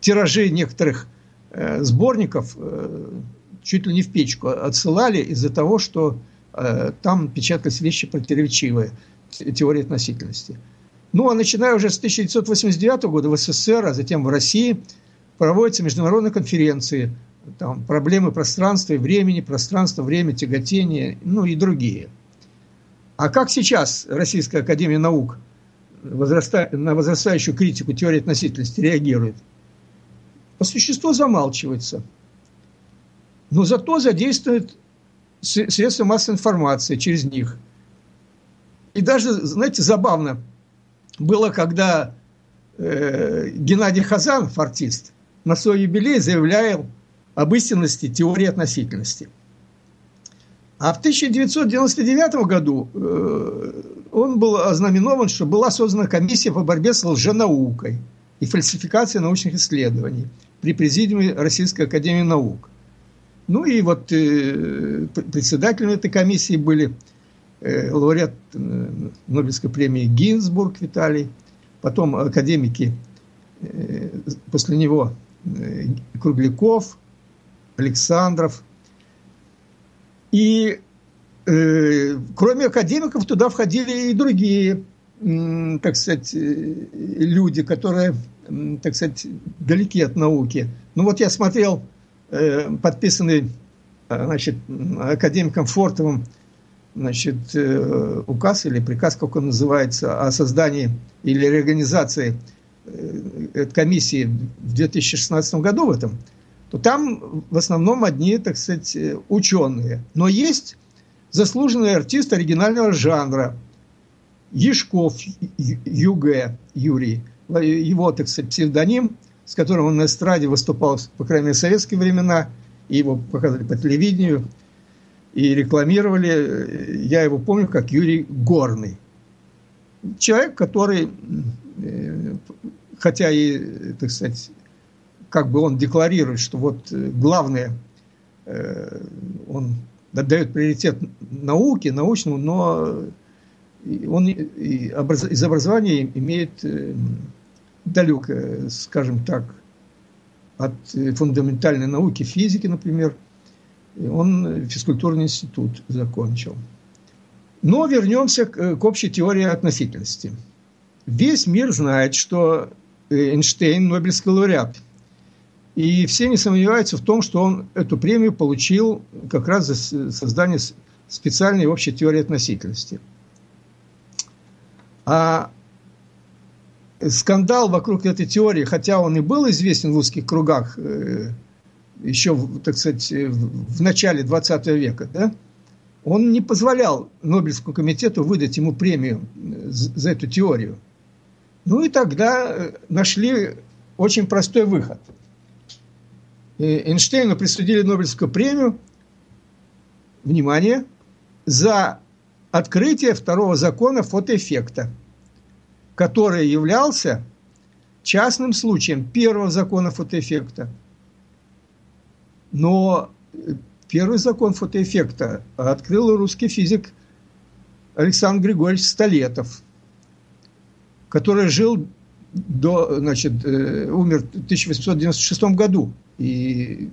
тиражи некоторых э, сборников э, чуть ли не в печку отсылали из-за того, что там печатались вещи противоречивые теории относительности. Ну, а начиная уже с 1989 года в СССР, а затем в России проводятся международные конференции там, проблемы пространства и времени, пространство, время, тяготение, ну и другие. А как сейчас Российская Академия Наук возраста... на возрастающую критику теории относительности реагирует? По существу замалчивается. Но зато задействует средства массовой информации через них. И даже, знаете, забавно было, когда э, Геннадий Хазанов, артист, на свой юбилей заявлял, об истинности теории относительности. А в 1999 году э, он был ознаменован, что была создана комиссия по борьбе с лженаукой и фальсификацией научных исследований при президиуме Российской Академии Наук. Ну и вот э, председателем этой комиссии были э, лауреат э, Нобелевской премии Гинзбург Виталий, потом академики э, после него э, Кругляков, Александров. И э, кроме академиков туда входили и другие, э, так сказать, люди, которые, э, так сказать, далеки от науки. Ну вот я смотрел э, подписанный значит, академиком Фортовым значит, э, указ или приказ, как он называется, о создании или реорганизации э, комиссии в 2016 году в этом – то там в основном одни, так сказать, ученые. Но есть заслуженный артист оригинального жанра. Ешков ЮГ Юрий. Его, так сказать, псевдоним, с которым он на эстраде выступал, по крайней мере, в советские времена, и его показывали по телевидению, и рекламировали. Я его помню как Юрий Горный. Человек, который, э, хотя и, так сказать, как бы он декларирует, что вот главное, э, он отдает приоритет науке, научному, но он из образования имеет э, далеко, скажем так, от фундаментальной науки, физики, например. Он физкультурный институт закончил. Но вернемся к, к общей теории относительности. Весь мир знает, что Эйнштейн – Нобелевский лауреат – и все не сомневаются в том, что он эту премию получил как раз за создание специальной общей теории относительности. А скандал вокруг этой теории, хотя он и был известен в узких кругах э, еще, так сказать, в начале 20 века, да, он не позволял Нобелевскому комитету выдать ему премию э, за эту теорию. Ну и тогда э, нашли очень простой выход – Эйнштейну присудили Нобелевскую премию, внимание, за открытие второго закона фотоэффекта, который являлся частным случаем первого закона фотоэффекта. Но первый закон фотоэффекта открыл русский физик Александр Григорьевич Столетов, который жил до, значит, э, умер в 1896 году. И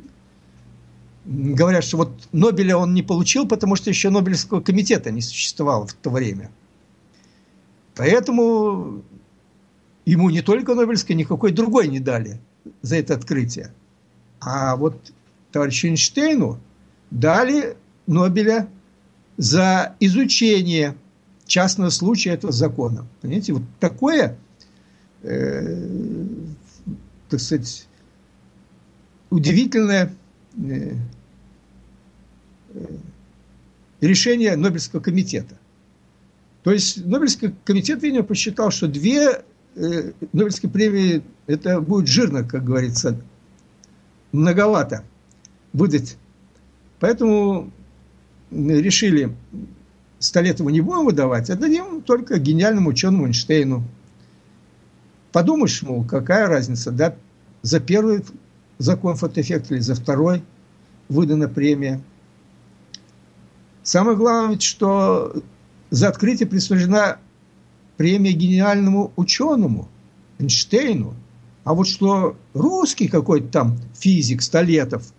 говорят, что вот Нобеля он не получил, потому что еще Нобелевского комитета не существовало в то время. Поэтому ему не только Нобелевской, никакой другой не дали за это открытие. А вот товарищу Эйнштейну дали Нобеля за изучение частного случая этого закона. Понимаете, вот такое э, так сказать, удивительное э, э, решение Нобелевского комитета. То есть Нобелевский комитет, видимо, посчитал, что две э, Нобелевские премии, это будет жирно, как говорится, многовато выдать. Поэтому решили Столетову не будем выдавать, а дадим только гениальному ученому Эйнштейну – Подумаешь, мол, какая разница, да, за первый закон фотоэффекта или за второй выдана премия. Самое главное, что за открытие присуждена премия гениальному ученому, Эйнштейну. А вот что русский какой-то там физик Столетов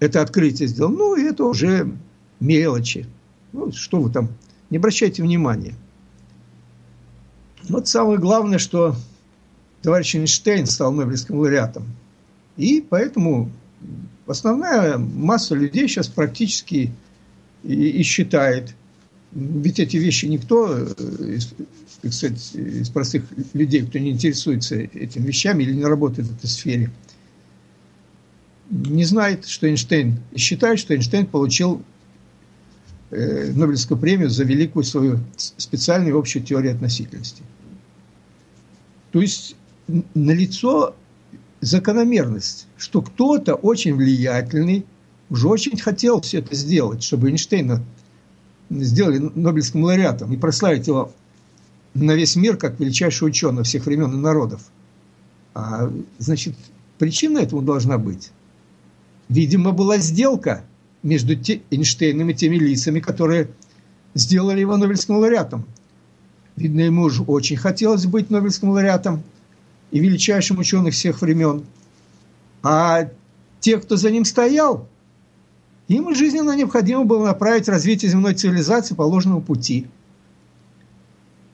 это открытие сделал, ну, это уже мелочи. Ну, что вы там, не обращайте внимания. Вот самое главное, что товарищ Эйнштейн стал Нобелевским лауреатом. И поэтому основная масса людей сейчас практически и, и считает. Ведь эти вещи никто э, так сказать, из простых людей, кто не интересуется этими вещами или не работает в этой сфере, не знает, что Эйнштейн, и считает, что Эйнштейн получил э, Нобелевскую премию за великую свою специальную общую теорию относительности. То есть налицо закономерность, что кто-то очень влиятельный уже очень хотел все это сделать, чтобы Эйнштейна сделали Нобелевским лауреатом и прославить его на весь мир как величайший ученый всех времен и народов. А, значит, причина этому должна быть. Видимо, была сделка между Эйнштейном и теми лицами, которые сделали его Нобелевским лауреатом. Видно, ему уже очень хотелось быть Нобелевским лауреатом и величайшим ученым всех времен. А те, кто за ним стоял, им жизненно необходимо было направить развитие земной цивилизации по ложному пути,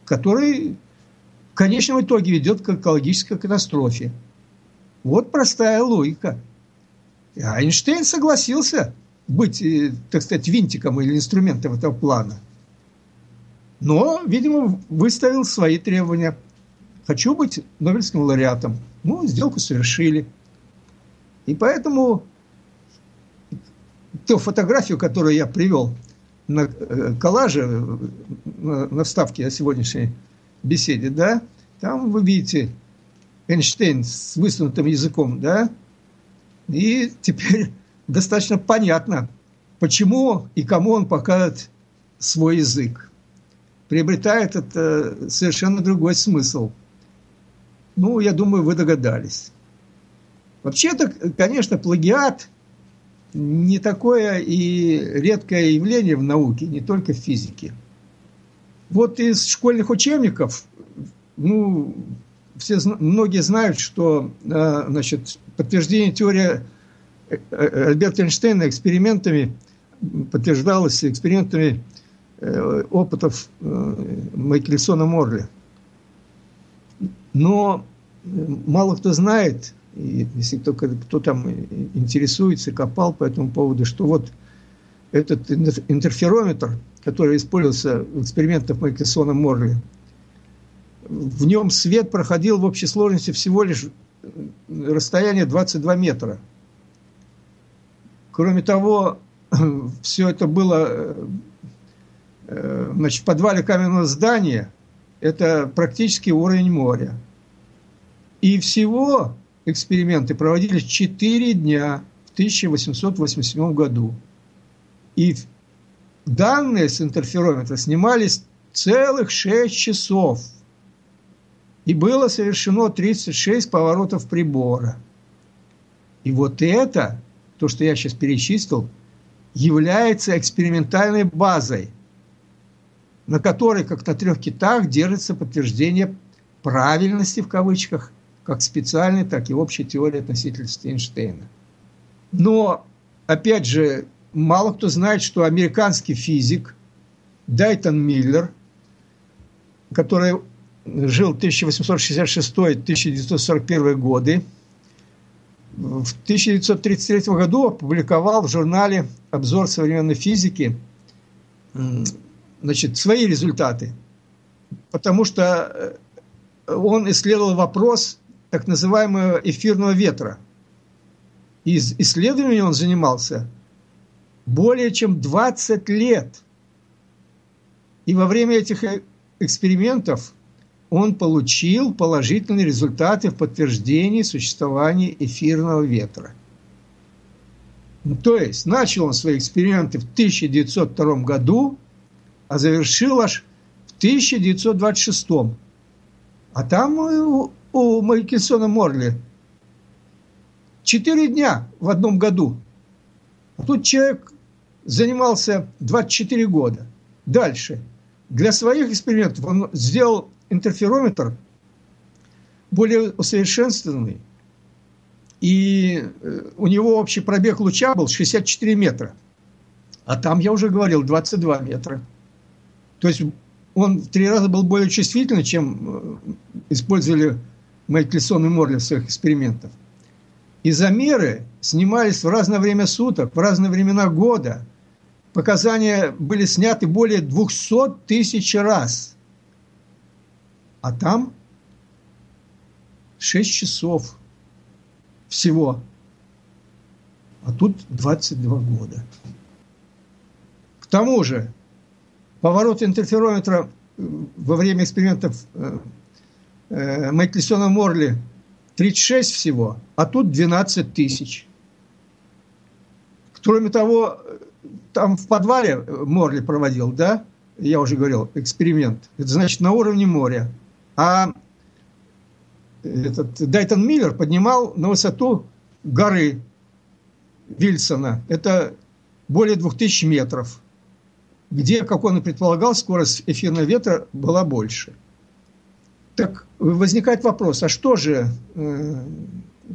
который в конечном итоге ведет к экологической катастрофе. Вот простая логика. А Эйнштейн согласился быть, э, так сказать, винтиком или инструментом этого плана – но, видимо, выставил свои требования. Хочу быть Нобелевским лауреатом. Ну, сделку совершили. И поэтому ту фотографию, которую я привел, на э, коллаже, на, на вставке о сегодняшней беседе, да, там вы видите Эйнштейн с высунутым языком, да, и теперь достаточно понятно, почему и кому он показывает свой язык. Приобретает это совершенно другой смысл. Ну, я думаю, вы догадались. Вообще-то, конечно, плагиат не такое и редкое явление в науке, не только в физике. Вот из школьных учебников, ну, все, многие знают, что э, значит, подтверждение теории э, э, Альберта Эйнштейна экспериментами подтверждалось экспериментами опытов Майкельсона Морли. Но мало кто знает, и если только кто там интересуется, копал по этому поводу, что вот этот интерферометр, который использовался в экспериментах Майкельсона Морли, в нем свет проходил в общей сложности всего лишь расстояние 22 метра. Кроме того, все это было э, значит, в подвале каменного здания, это практически уровень моря. И всего эксперименты проводились 4 дня в 1887 году. И данные с интерферометра снимались целых 6 часов. И было совершено 36 поворотов прибора. И вот это, то, что я сейчас перечислил, является экспериментальной базой, на которой, как на трех китах, держится подтверждение правильности, в кавычках, как специальной, так и общей теории относительности Эйнштейна. Но, опять же, мало кто знает, что американский физик Дайтон Миллер, который жил 1866-1941 годы, в 1933 году опубликовал в журнале «Обзор современной физики» значит, свои результаты, потому что э, он исследовал вопрос так называемого эфирного ветра. И исследованием он занимался более чем 20 лет. И во время этих э, экспериментов он получил положительные результаты в подтверждении существования эфирного ветра. Ну, то есть начал он свои эксперименты в 1902 году, а завершил аж в 1926. А там э, у Майкельсона Морли. Четыре дня в одном году. А тут человек занимался 24 года. Дальше. Для своих экспериментов он сделал интерферометр более усовершенствованный. И э, у него общий пробег луча был 64 метра. А там, я уже говорил, 22 метра. То есть он в три раза был более чувствительный, чем э, использовали Майкельсон и Морли в своих экспериментах. И замеры снимались в разное время суток, в разные времена года. Показания были сняты более 200 тысяч раз. А там 6 часов всего. А тут 22 года. К тому же, поворот интерферометра во время экспериментов э, э, Майклисона Морли 36 всего, а тут 12 тысяч. Кроме того, там в подвале Морли проводил, да, я уже говорил, эксперимент. Это значит на уровне моря. А этот Дайтон Миллер поднимал на высоту горы Вильсона. Это более 2000 метров, где, как он и предполагал, скорость эфирного ветра была больше – так возникает вопрос, а что же э,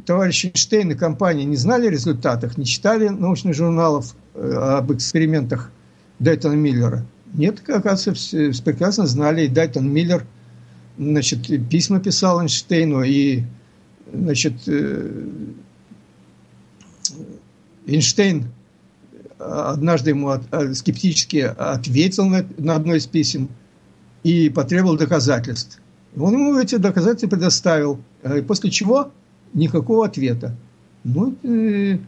товарищи Эйнштейн и компания не знали о результатах, не читали научных журналов э, об экспериментах Дайтона Миллера? Нет, оказывается, все прекрасно знали, и Дайтон Миллер значит, письма писал Эйнштейну, и значит, э, Эйнштейн однажды ему от, э, скептически ответил на, на одно из писем и потребовал доказательств. Он ему эти доказательства предоставил, э, после чего никакого ответа. Ну, э,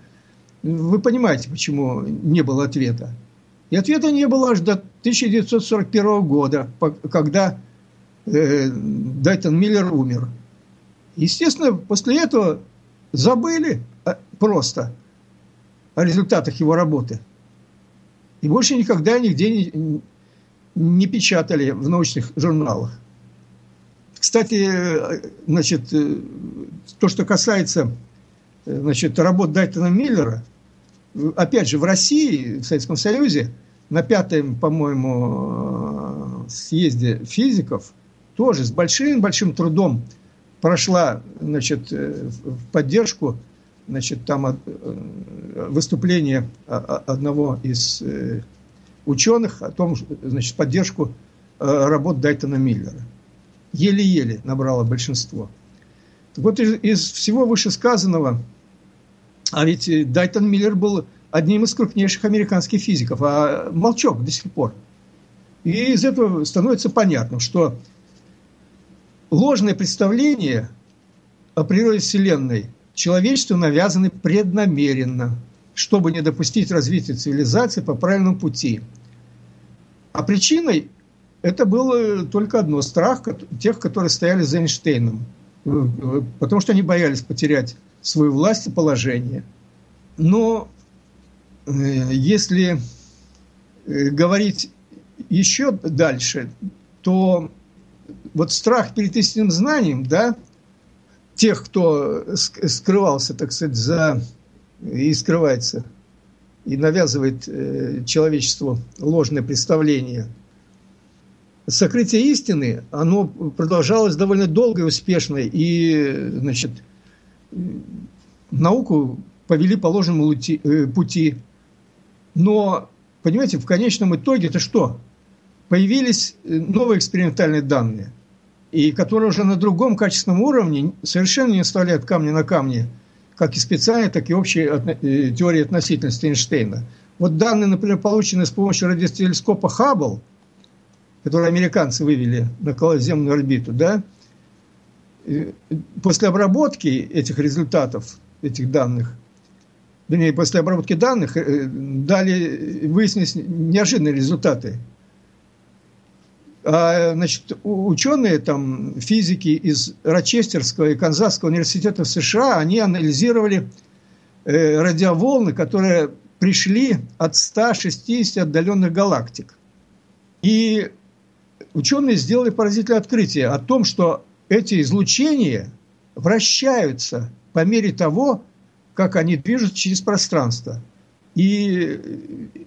вы понимаете, почему не было ответа. И ответа не было аж до 1941 года, когда э, Дайтон Миллер умер. Естественно, после этого забыли просто о результатах его работы. И больше никогда нигде не, не печатали в научных журналах. Кстати, э, значит, э, то, что касается значит, работ Дайтона Миллера, опять же, в России, в Советском Союзе, на пятом, по-моему, съезде физиков тоже с большим-большим трудом прошла значит, в поддержку значит, там выступление одного из ученых о том, значит, поддержку работ Дайтона Миллера. Еле-еле набрало большинство. Вот из, из всего вышесказанного а ведь э, Дайтон Миллер был одним из крупнейших американских физиков, а молчок до сих пор. И из этого становится понятным, что ложные представления о природе Вселенной человечеству навязаны преднамеренно, чтобы не допустить развития цивилизации по правильному пути. А причиной это было только одно – страх тех, которые стояли за Эйнштейном. Э, э, потому что они боялись потерять свою власть и положение. Но э, если э, говорить еще дальше, то вот страх перед истинным знанием, да, тех, кто скрывался, так сказать, за и скрывается, и навязывает э, человечеству ложное представление. Сокрытие истины, оно продолжалось довольно долго и успешно, и, значит, науку повели по ложному э, пути. Но, понимаете, в конечном итоге это что? Появились э, новые экспериментальные данные, и которые уже на другом качественном уровне совершенно не оставляют камня на камне, как и специальной, так и общей э, теории относительности Эйнштейна. Вот данные, например, полученные с помощью радиотелескопа Хаббл, который американцы вывели на околоземную орбиту, да, после обработки этих результатов, этих данных, вернее, после обработки данных э, дали, выяснились неожиданные результаты. А, значит, ученые, там, физики из Рочестерского и Канзасского университета США, они анализировали э, радиоволны, которые пришли от 160 отдаленных галактик. И ученые сделали поразительное открытие о том, что эти излучения вращаются по мере того, как они движутся через пространство. И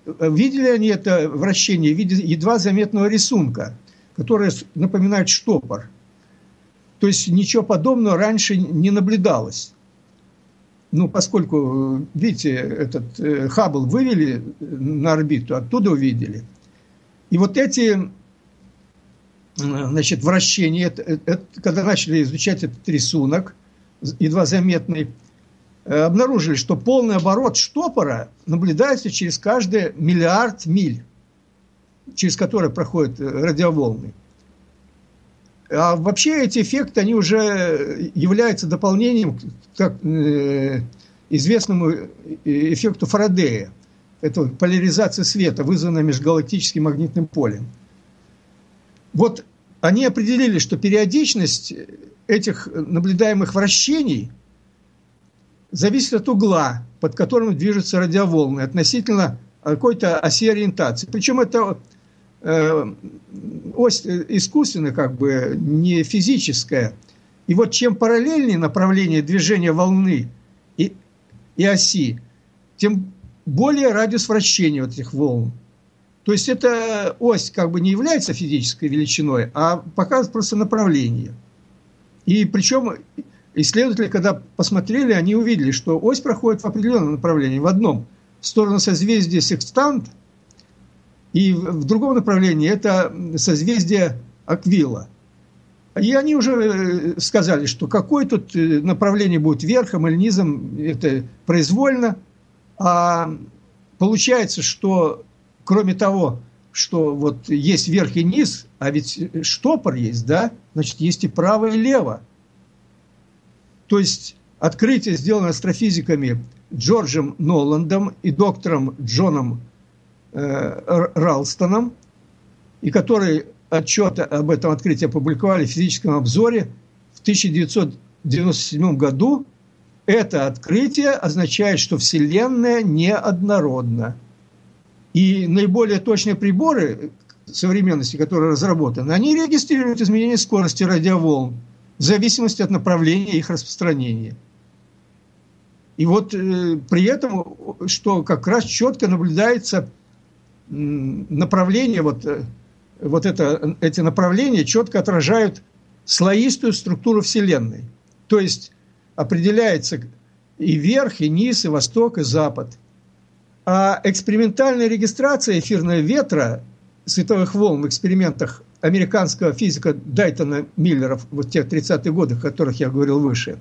э, видели они это вращение в виде едва заметного рисунка, который напоминает штопор. То есть ничего подобного раньше не наблюдалось. Ну, поскольку, видите, этот э, Хаббл вывели на орбиту, оттуда увидели. И вот эти значит, вращение, это, это, когда начали изучать этот рисунок, едва заметный, э, обнаружили, что полный оборот штопора наблюдается через каждый миллиард миль, через которые проходят э, радиоволны. А вообще эти эффекты, они уже являются дополнением к э, известному эффекту Фарадея. Это поляризация света, вызванная межгалактическим магнитным полем. Вот они определили, что периодичность этих наблюдаемых вращений зависит от угла, под которым движутся радиоволны, относительно какой-то оси ориентации. Причем это э, ось искусственная, как бы не физическая. И вот чем параллельнее направление движения волны и, и оси, тем более радиус вращения вот этих волн. То есть эта ось как бы не является физической величиной, а показывает просто направление. И причем исследователи, когда посмотрели, они увидели, что ось проходит в определенном направлении, в одном, в сторону созвездия секстант, и в другом направлении это созвездие Аквила. И они уже э, сказали, что какое тут э, направление будет верхом или низом, это произвольно. А получается, что кроме того, что вот есть верх и низ, а ведь штопор есть, да, значит, есть и право, и лево. То есть открытие, сделанное астрофизиками Джорджем Ноландом и доктором Джоном Ралстоном, и который отчет об этом открытии опубликовали в физическом обзоре в 1997 году. Это открытие означает, что Вселенная неоднородна. И наиболее точные приборы современности, которые разработаны, они регистрируют изменения скорости радиоволн в зависимости от направления их распространения. И вот э, при этом, что как раз четко наблюдается направление, вот, э, вот это, эти направления четко отражают слоистую структуру Вселенной. То есть определяется и верх, и низ, и восток, и запад – а экспериментальная регистрация эфирного ветра световых волн в экспериментах американского физика Дайтона Миллера в тех 30-х годах, о которых я говорил выше,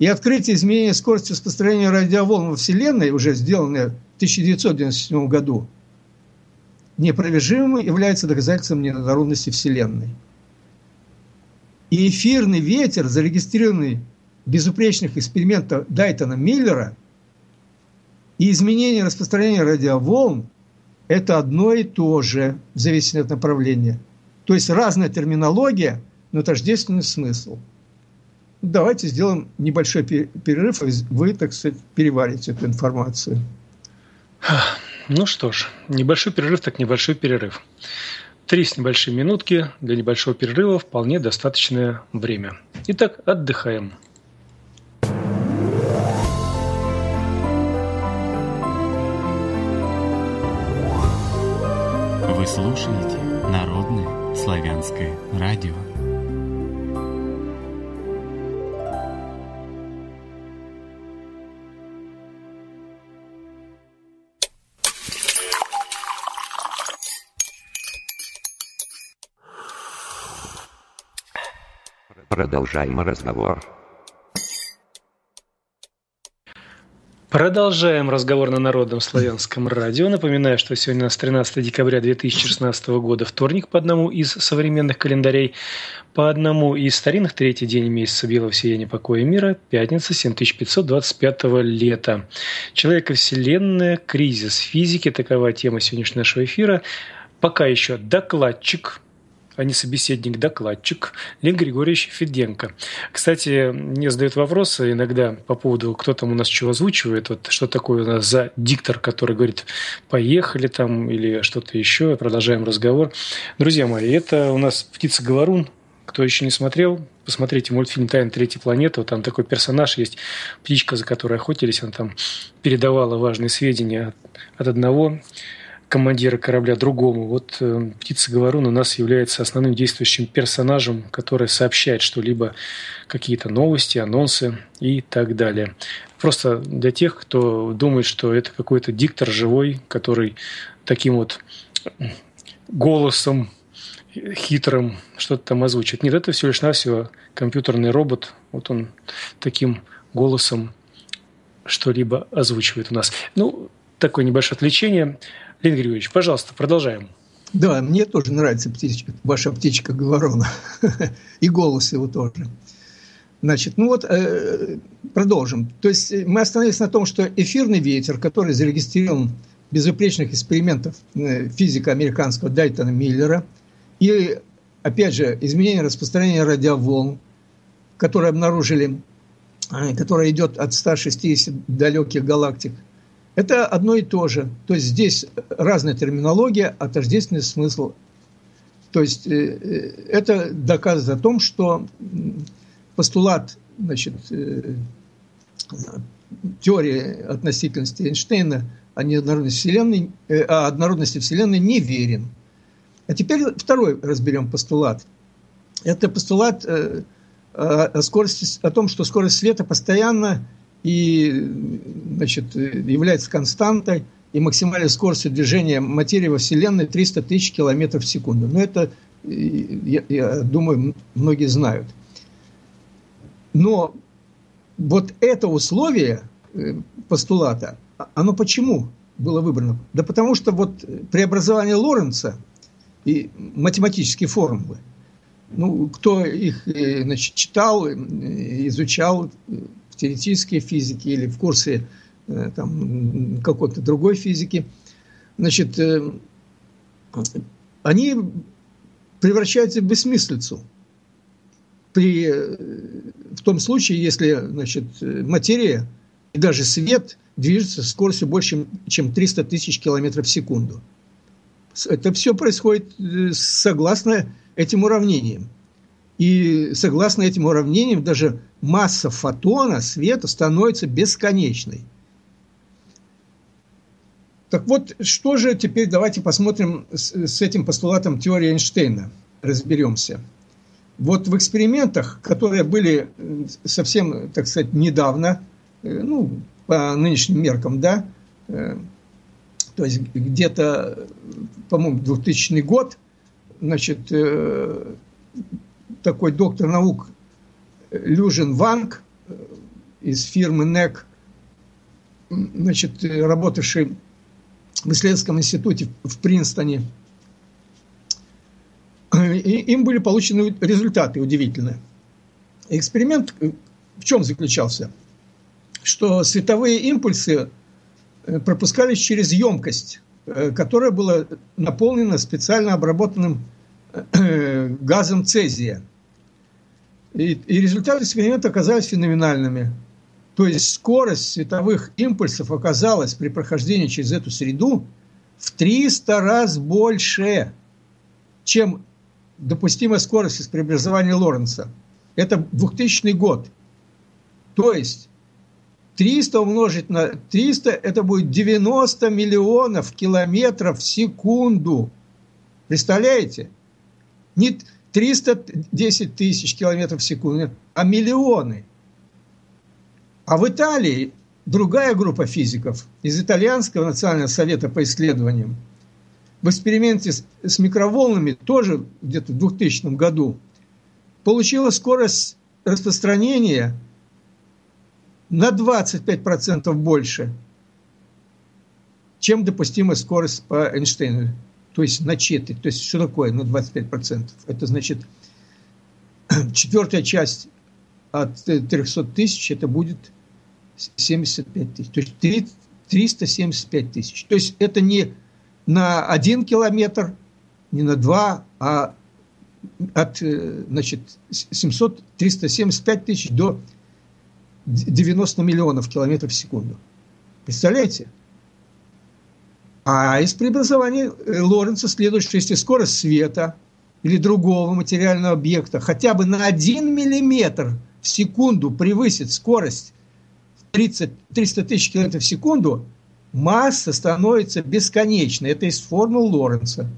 и открытие изменения скорости распространения радиоволн во Вселенной, уже сделанное в 1997 году, неопровержимым является доказательством неоднородности Вселенной. И эфирный ветер, зарегистрированный в безупречных экспериментах Дайтона Миллера – и изменение распространения радиоволн – это одно и то же, в зависимости от направления. То есть разная терминология, но тождественный смысл. Давайте сделаем небольшой перерыв, и вы, так сказать, переварите эту информацию. Ну что ж, небольшой перерыв, так небольшой перерыв. Три с небольшой минутки для небольшого перерыва вполне достаточное время. Итак, отдыхаем. Вы слушаете Народное славянское радио. Продолжаем разговор. Продолжаем разговор на Народном славянском радио. Напоминаю, что сегодня у нас 13 декабря 2016 года, вторник по одному из современных календарей, по одному из старинных третий день месяца белого сияния покоя мира, пятница 7525 лета. Человек и Вселенная, кризис физики, такова тема сегодняшнего нашего эфира. Пока еще докладчик а не собеседник, докладчик Лен Григорьевич Феденко. Кстати, мне задают вопросы иногда по поводу, кто там у нас чего озвучивает, вот что такое у нас за диктор, который говорит «поехали» там или что-то еще, продолжаем разговор. Друзья мои, это у нас птица-говорун, кто еще не смотрел, посмотрите мультфильм «Тайна третьей планеты». Вот там такой персонаж есть, птичка, за которой охотились. Она там передавала важные сведения от одного командира корабля другому. Вот э, птица Говорун у нас является основным действующим персонажем, который сообщает что-либо, какие-то новости, анонсы и так далее. Просто для тех, кто думает, что это какой-то диктор живой, который таким вот голосом хитрым что-то там озвучит. Нет, это всего лишь навсего компьютерный робот. Вот он таким голосом что-либо озвучивает у нас. Ну, такое небольшое отвлечение. Леонид Григорьевич, пожалуйста, продолжаем. Да, мне тоже нравится птичка, ваша птичка Говорона. И голос его тоже. Значит, ну вот, э, продолжим. То есть э, мы остановились на том, что эфирный ветер, который зарегистрирован безупречных экспериментах э, физика американского Дайтона Миллера, и, опять же, изменение распространения радиоволн, которые обнаружили, которое идет от 160 далеких галактик – это одно и то же. То есть здесь разная терминология, а тождественный смысл. То есть э, э, это доказывает о том, что постулат значит, э, теории относительности Эйнштейна о неоднородности Вселенной, о однородности Вселенной неверен. А теперь второй разберем постулат. Это постулат о, скорости, о том, что скорость света постоянно и значит, является константой, и максимальной скоростью движения материи во Вселенной 300 тысяч километров в секунду. Но это, я, я думаю, многие знают. Но вот это условие э, постулата, оно почему было выбрано? Да потому что вот преобразование Лоренца и математические формулы, ну, кто их э, значит, читал, э, изучал, теоретической физике или в курсе э, там, какой-то другой физики, значит, э, они превращаются в бессмыслицу. При, в том случае, если значит, материя и даже свет движется с скоростью больше, чем 300 тысяч километров в секунду. Это все происходит согласно этим уравнениям. И согласно этим уравнениям, даже масса фотона света становится бесконечной. Так вот, что же теперь давайте посмотрим с, этим постулатом теории Эйнштейна, разберемся. Вот в экспериментах, которые были э, совсем, так сказать, недавно, э, ну, по нынешним меркам, да, э, то есть где-то, по-моему, 2000 год, значит, такой доктор наук Люжин Ванг из фирмы NEC, значит, работавший в исследовательском институте в Принстоне. И им были получены результаты удивительные. Эксперимент в чем заключался? Что световые импульсы э, пропускались через емкость, э, которая была наполнена специально обработанным э, газом цезия. И, и результаты эксперимента оказались феноменальными. То есть скорость световых импульсов оказалась при прохождении через эту среду в 300 раз больше, чем допустимая скорость из преобразования Лоренца. Это 2000 год. То есть 300 умножить на 300, это будет 90 миллионов километров в секунду. Представляете? Не 310 тысяч километров в секунду, а миллионы – а в Италии другая группа физиков из Итальянского национального совета по исследованиям в эксперименте с, с микроволнами тоже где-то в 2000 году получила скорость распространения на 25% больше, чем допустимая скорость по Эйнштейну. То есть на четверть. То есть что такое на 25%? Это значит четвертая часть от 300 тысяч, это будет 75 тысяч. То есть 375 тысяч. То есть это не на один километр, не на два, а от э, значит, 700, 375 тысяч до 90 миллионов километров в секунду. Представляете? А из преобразования э, Лоренца следует, что если скорость света или другого материального объекта хотя бы на 1 миллиметр в секунду превысит скорость 30, 300 тысяч километров в секунду, масса становится бесконечной. Это из формул Лоренца.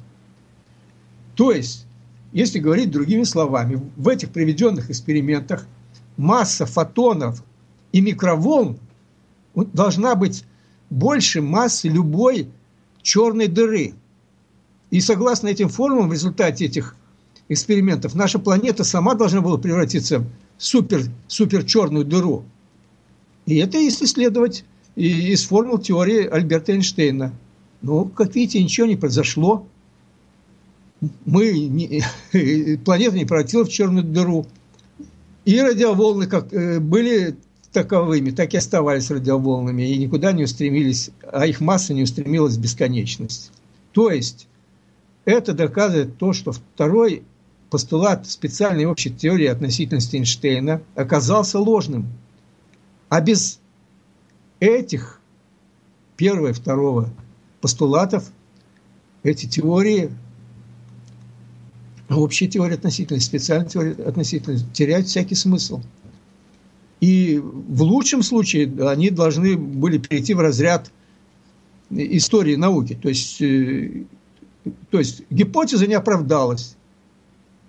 То есть, если говорить другими словами, в этих приведенных экспериментах масса фотонов и микроволн должна быть больше массы любой черной дыры. И согласно этим формулам, в результате этих экспериментов, наша планета сама должна была превратиться в супер, супер черную дыру. И это если следовать из формул теории Альберта Эйнштейна. Ну, как видите, ничего не произошло. Мы не, планета не превратилась в черную дыру. И радиоволны как э, были таковыми, так и оставались радиоволнами, и никуда не устремились, а их масса не устремилась в бесконечность. То есть, это доказывает то, что второй постулат специальной общей теории относительности Эйнштейна оказался ложным – а без этих первого и второго постулатов эти теории, общая теория относительности, специальная теория относительности теряют всякий смысл. И в лучшем случае они должны были перейти в разряд истории науки. То есть, э, то есть гипотеза не оправдалась.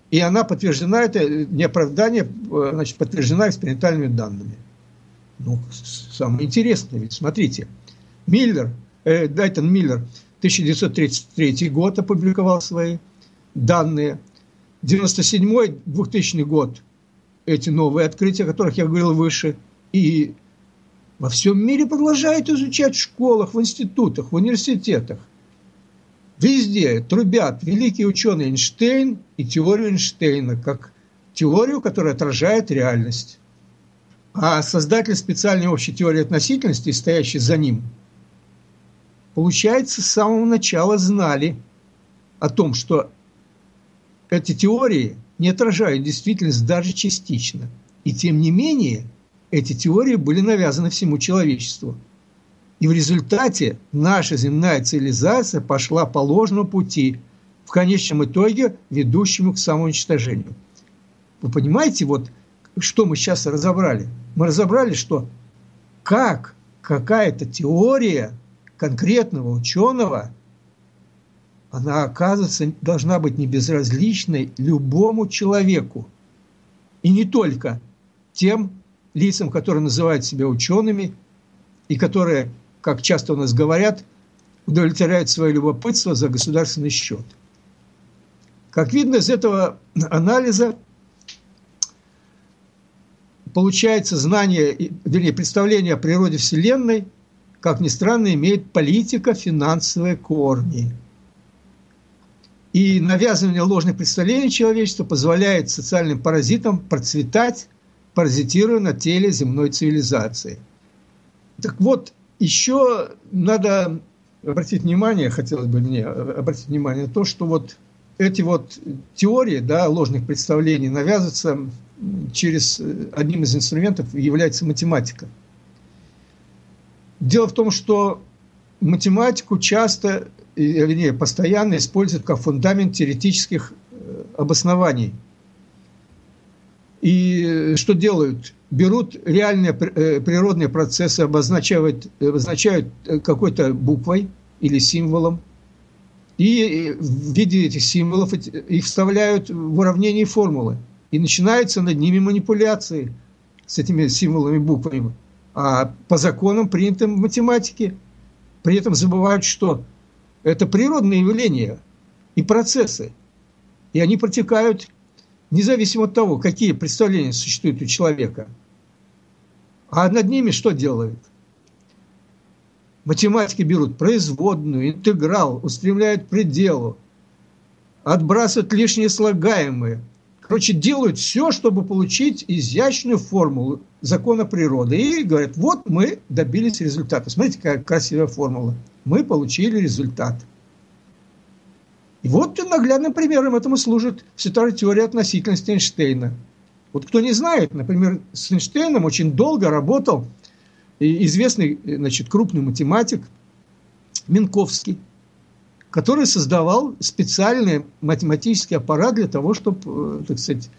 И она подтверждена, это неоправдание э, значит, подтверждена экспериментальными данными. Ну, самое интересное, ведь смотрите, Миллер, э, Дайтон Миллер 1933 год опубликовал свои данные. 97-2000 год эти новые открытия, о которых я говорил выше, и во всем мире продолжают изучать в школах, в институтах, в университетах. Везде трубят великий ученый Эйнштейн и теорию Эйнштейна, как теорию, которая отражает реальность. А создатель специальной общей теории относительности, стоящий за ним, получается, с самого начала знали о том, что эти теории не отражают действительность даже частично. И тем не менее, эти теории были навязаны всему человечеству. И в результате наша земная цивилизация пошла по ложному пути, в конечном итоге ведущему к самоуничтожению. Вы понимаете, вот что мы сейчас разобрали? Мы разобрали, что как какая-то теория конкретного ученого, она, оказывается, должна быть не безразличной любому человеку. И не только тем лицам, которые называют себя учеными, и которые, как часто у нас говорят, удовлетворяют свое любопытство за государственный счет. Как видно из этого анализа, получается знание, вернее, представление о природе Вселенной, как ни странно, имеет политико-финансовые корни. И навязывание ложных представлений человечества позволяет социальным паразитам процветать, паразитируя на теле земной цивилизации. Так вот, еще надо обратить внимание, хотелось бы мне обратить внимание на то, что вот эти вот теории да, ложных представлений навязываются через одним из инструментов является математика. Дело в том, что математику часто, вернее, постоянно используют как фундамент теоретических э, обоснований. И что делают? Берут реальные э, природные процессы, обозначают, обозначают какой-то буквой или символом, и в виде этих символов их вставляют в уравнение формулы и начинаются над ними манипуляции с этими символами, буквами. А по законам, принятым в математике, при этом забывают, что это природные явления и процессы. И они протекают независимо от того, какие представления существуют у человека. А над ними что делают? Математики берут производную, интеграл, устремляют к пределу, отбрасывают лишние слагаемые – Короче, делают все, чтобы получить изящную формулу закона природы. И говорят, вот мы добились результата. Смотрите, какая красивая формула. Мы получили результат. И вот наглядным примером этому служит вся теория относительности Эйнштейна. Вот кто не знает, например, с Эйнштейном очень долго работал известный значит, крупный математик Минковский который создавал специальный математический аппарат для того, чтобы, э, так сказать,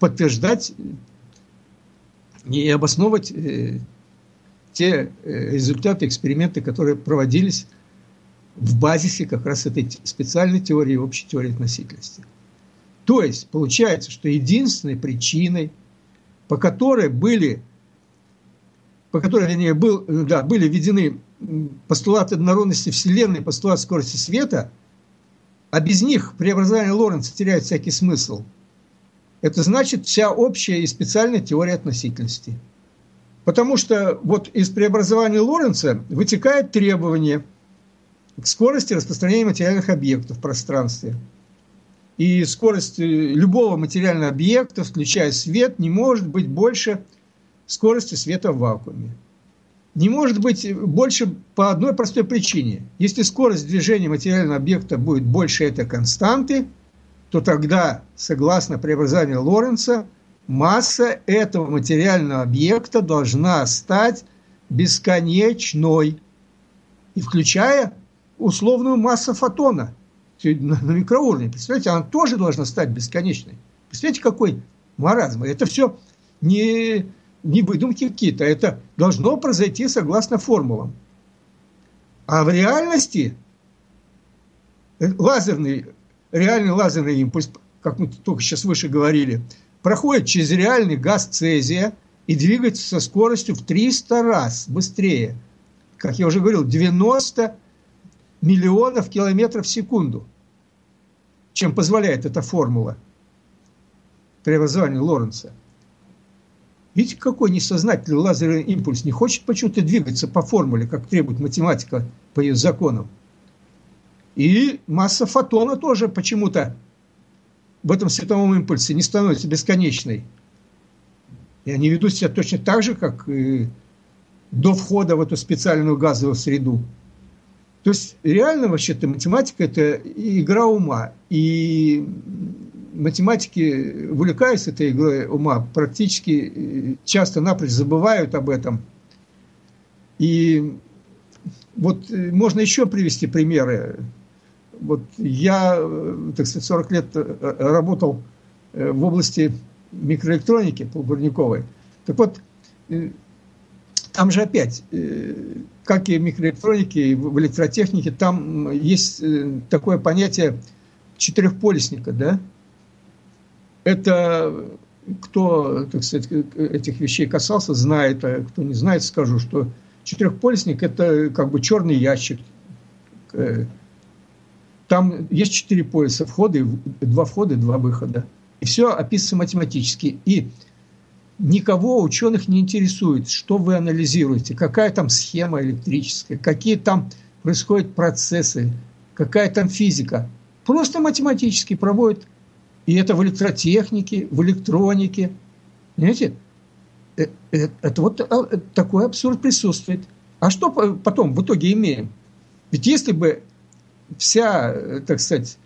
подтверждать и обосновывать э, те э, результаты, эксперименты, которые проводились в базисе как раз этой специальной теории общей теории относительности. То есть получается, что единственной причиной, по которой были, по которой, вернее, был, да, были введены постулат однородности Вселенной, постулат скорости света, а без них преобразование Лоренца теряет всякий смысл. Это значит вся общая и специальная теория относительности. Потому что вот из преобразования Лоренца вытекает требование к скорости распространения материальных объектов в пространстве. И скорость любого материального объекта, включая свет, не может быть больше скорости света в вакууме не может быть больше по одной простой причине. Если скорость движения материального объекта будет больше этой константы, то тогда, согласно преобразованию Лоренца, масса этого материального объекта должна стать бесконечной, и включая условную массу фотона на микроуровне. Представляете, она тоже должна стать бесконечной. Представляете, какой маразм. Это все не не выдумки какие-то, это должно произойти согласно формулам. А в реальности лазерный, реальный лазерный импульс, как мы только сейчас выше говорили, проходит через реальный газ цезия и двигается со скоростью в 300 раз быстрее. Как я уже говорил, 90 миллионов километров в секунду, чем позволяет эта формула преобразования Лоренца. Видите, какой несознательный лазерный импульс не хочет почему-то двигаться по формуле, как требует математика по ее законам. И масса фотона тоже почему-то в этом световом импульсе не становится бесконечной. И они ведут себя точно так же, как и до входа в эту специальную газовую среду. То есть реально вообще-то математика – это игра ума. И математики, увлекаясь этой игрой ума, практически э, часто-напрочь забывают об этом. И вот э, можно еще привести примеры. Вот я, э, так сказать, 40 лет работал в области микроэлектроники полупроводниковой. Так вот, там же опять, как и в микроэлектронике, и в электротехнике, там есть такое понятие четырехполисника, да? Это кто, так сказать, этих вещей касался, знает, а кто не знает, скажу, что четырехполисник – это как бы черный ящик. Э, там есть четыре полюса, входы, два входа, два выхода. И все описано математически. И никого ученых не интересует, что вы анализируете, какая там схема электрическая, какие там происходят процессы, какая там физика. Просто математически проводят и это в электротехнике, в электронике. Понимаете? Э, э, это вот а, такой абсурд присутствует. А что потом в итоге имеем? Ведь если бы вся, э, так сказать,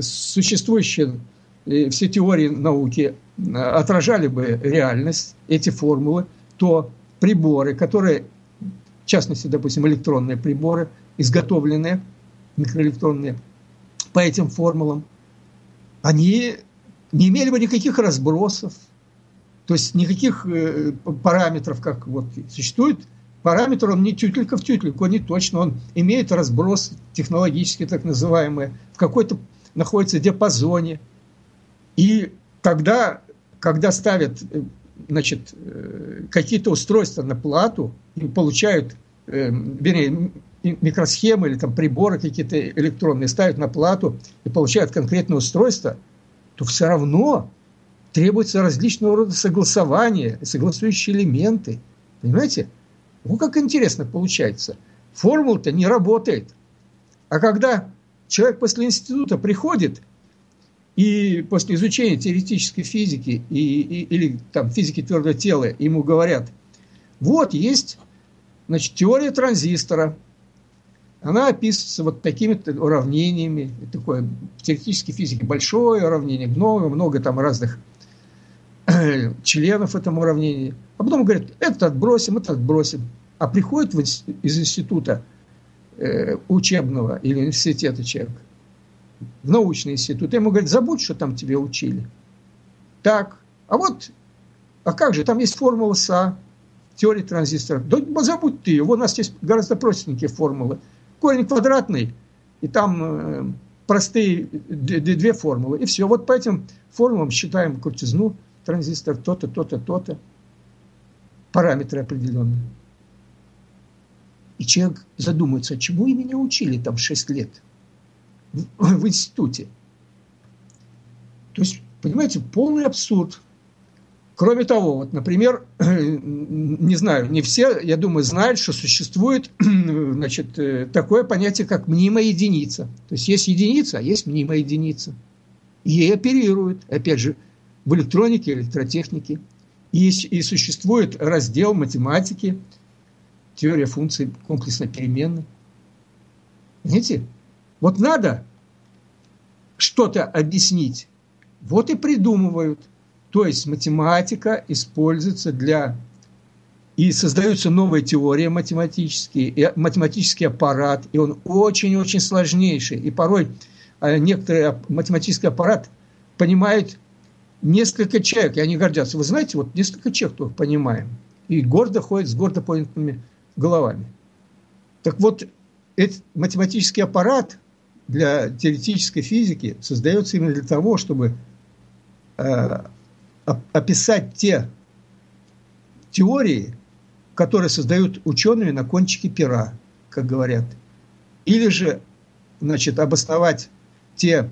существующие все теории науки отражали бы реальность, эти формулы, то приборы, которые, в частности, допустим, электронные приборы, изготовленные, микроэлектронные, по этим формулам, они не имели бы никаких разбросов, то есть никаких э, параметров, как вот существует параметр, он не тютелька в тютельку, не точно, он имеет разброс технологический, так называемый, в какой-то находится диапазоне. И когда, когда ставят э, значит, э, какие-то устройства на плату и получают, вернее, микросхемы или там приборы какие-то электронные ставят на плату и получают конкретное устройство, то все равно требуются различного рода согласования, согласующие элементы. Понимаете? Ну, как интересно получается. Формула-то не работает. А когда человек после института приходит и после изучения теоретической физики и, и, или там, физики твердого тела ему говорят, вот есть значит, теория транзистора – она описывается вот такими уравнениями. Такое в теоретической физике большое уравнение, много, много там разных членов этому уравнения. А потом говорят, это отбросим, это отбросим. А приходит из института э, учебного или университета человек в научный институт, ему говорят, забудь, что там тебе учили. Так, а вот, а как же, там есть формула СА, теория транзисторов. Да забудь ты ее, у нас есть гораздо простенькие формулы корень квадратный, и там э, простые две формулы. И все. Вот по этим формулам считаем крутизну транзистор, то-то, то-то, то-то. Параметры определенные. И человек задумается, чему и меня учили там 6 лет в, в институте. То есть, понимаете, полный абсурд. Кроме того, вот, например, не знаю, не все, я думаю, знают, что существует значит, э, такое понятие, как мнимая единица. То есть есть единица, а есть мнимая единица. Ей оперируют, опять же, в электронике, электротехнике. И, и существует раздел математики, теория функций комплексной переменной. Понимаете? Вот надо что-то объяснить, вот и придумывают – то есть математика используется для... И создаются новые теории математические, и математический аппарат, и он очень-очень сложнейший. И порой а, некоторый математический аппарат понимает несколько человек, и они гордятся. Вы знаете, вот несколько человек только понимаем. И гордо ходят с гордо поднятыми головами. Так вот, этот математический аппарат для теоретической физики создается именно для того, чтобы э, описать те теории, которые создают ученые на кончике пера, как говорят. Или же значит, обосновать те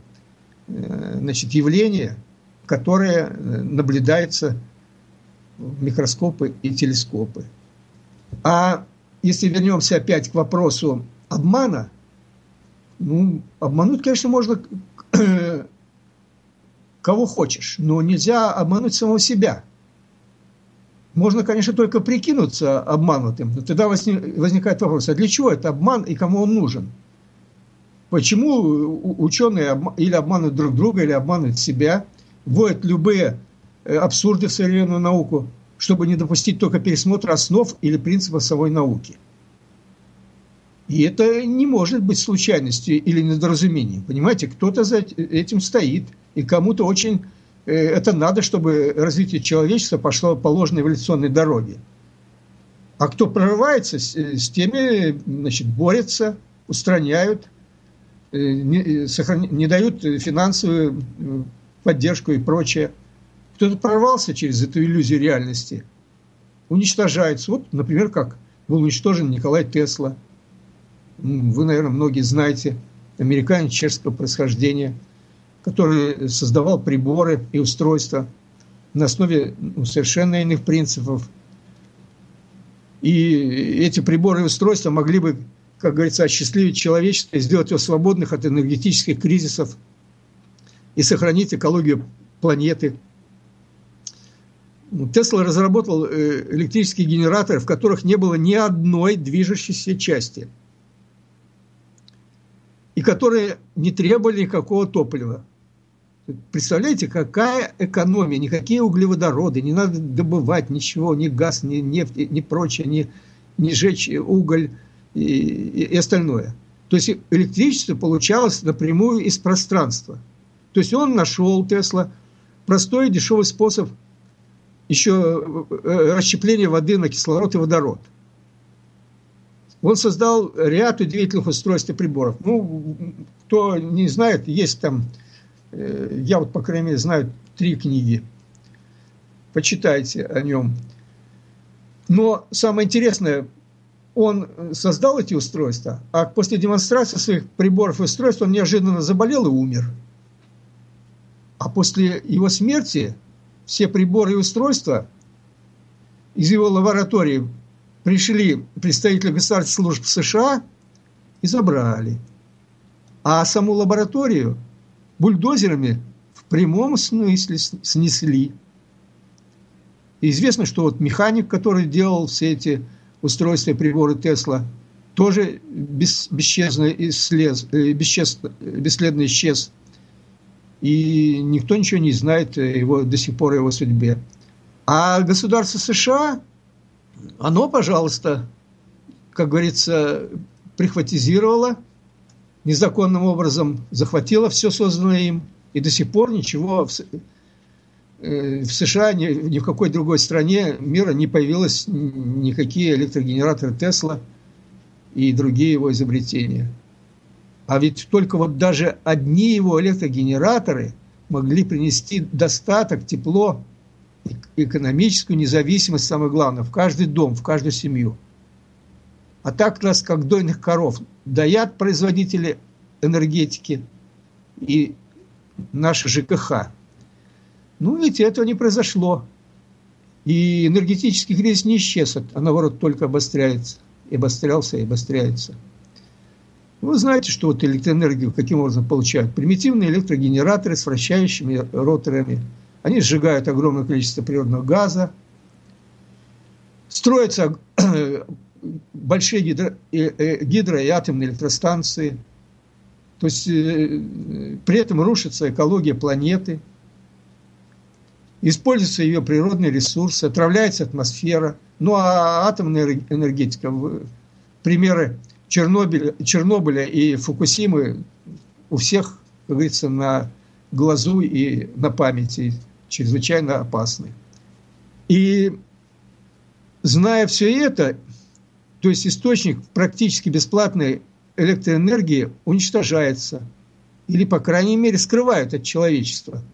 э, значит, явления, которые э, наблюдаются в микроскопы и телескопы. А если вернемся опять к вопросу обмана, ну, обмануть, конечно, можно кого хочешь, но нельзя обмануть самого себя. можно, конечно, только прикинуться обманутым. Но тогда возникает вопрос, а для чего это обман и кому он нужен? Почему ученые или обманывают друг друга, или обманывают себя, вводят любые э, абсурды в современную науку, чтобы не допустить только пересмотра основ или принципов самой науки? И это не может быть случайностью или недоразумением. Понимаете, кто-то за этим стоит, и кому-то очень э, это надо, чтобы развитие человечества пошло по ложной эволюционной дороге. А кто прорывается, с теми значит, борются, устраняют, э, не, сохран... не дают финансовую э, поддержку и прочее. Кто-то прорвался через эту иллюзию реальности, уничтожается. Вот, например, как был уничтожен Николай Тесла – вы, наверное, многие знаете, американец чешского происхождения, который создавал приборы и устройства на основе ну, совершенно иных принципов. И эти приборы и устройства могли бы, как говорится, осчастливить человечество и сделать его свободных от энергетических кризисов и сохранить экологию планеты. Тесла разработал э, электрические генераторы, в которых не было ни одной движущейся части – и которые не требовали никакого топлива. Представляете, какая экономия, никакие углеводороды, не надо добывать ничего, ни газ, ни нефть, ни прочее, ни, ни жечь уголь и, и, и остальное. То есть электричество получалось напрямую из пространства. То есть он нашел, Тесла, простой и дешевый способ еще э, расщепления воды на кислород и водород – он создал ряд удивительных устройств и приборов. Ну, кто не знает, есть там, э, я вот, по крайней мере, знаю три книги. Почитайте о нем. Но самое интересное, он создал эти устройства, а после демонстрации своих приборов и устройств он неожиданно заболел и умер. А после его смерти все приборы и устройства из его лаборатории пришли представители государственных служб США и забрали. А саму лабораторию бульдозерами в прямом смысле снесли. И известно, что вот механик, который делал все эти устройства и приборы Тесла, тоже бес, бесчестно, исслез, э, бесчестно, бесследно исчез. И никто ничего не знает его, до сих пор его судьбе. А государство США оно, пожалуйста, как говорится, прихватизировало, незаконным образом захватило все созданное им, и до сих пор ничего в, э, в США, ни, ни в какой другой стране мира не появилось никакие электрогенераторы Тесла и другие его изобретения. А ведь только вот даже одни его электрогенераторы могли принести достаток, тепло экономическую независимость, самое главное, в каждый дом, в каждую семью. А так нас, как дойных коров, даят производители энергетики и наши ЖКХ. Ну, видите, этого не произошло. И энергетический кризис не исчез, а наоборот только обостряется. И обострялся, и обостряется. Вы знаете, что вот электроэнергию каким образом получают? Примитивные электрогенераторы с вращающими роторами – они сжигают огромное количество природного газа, строятся большие гидро, э, гидро и атомные электростанции. То есть э, при этом рушится экология планеты, используются ее природные ресурсы, отравляется атмосфера. Ну а атомная энергетика, примеры Чернобыля, Чернобыля и Фукусимы у всех, как говорится, на глазу и на памяти чрезвычайно опасны. И зная все это, то есть источник практически бесплатной электроэнергии уничтожается или, по крайней мере, скрывают от человечества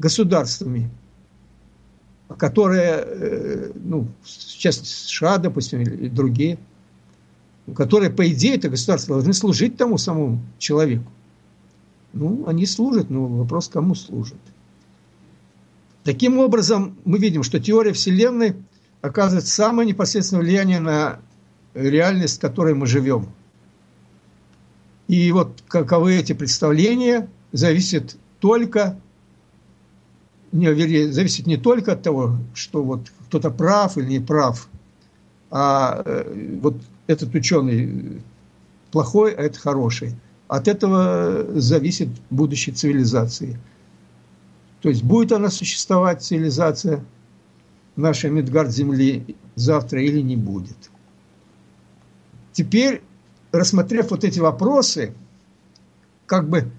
государствами, которые, э, ну, сейчас США, допустим, или другие, которые, по идее, это государство должны служить тому самому человеку. Ну, они служат, но вопрос, кому служат. Таким образом, мы видим, что теория Вселенной оказывает самое непосредственное влияние на реальность, в которой мы живем. И вот каковы эти представления, зависит только не, вернее, зависит не только от того, что вот кто-то прав или не прав, а э, вот этот ученый плохой, а это хороший. От этого зависит будущее цивилизации. То есть будет она существовать, цивилизация, наша Мидгард Земли, завтра или не будет. Теперь, рассмотрев вот эти вопросы, как бы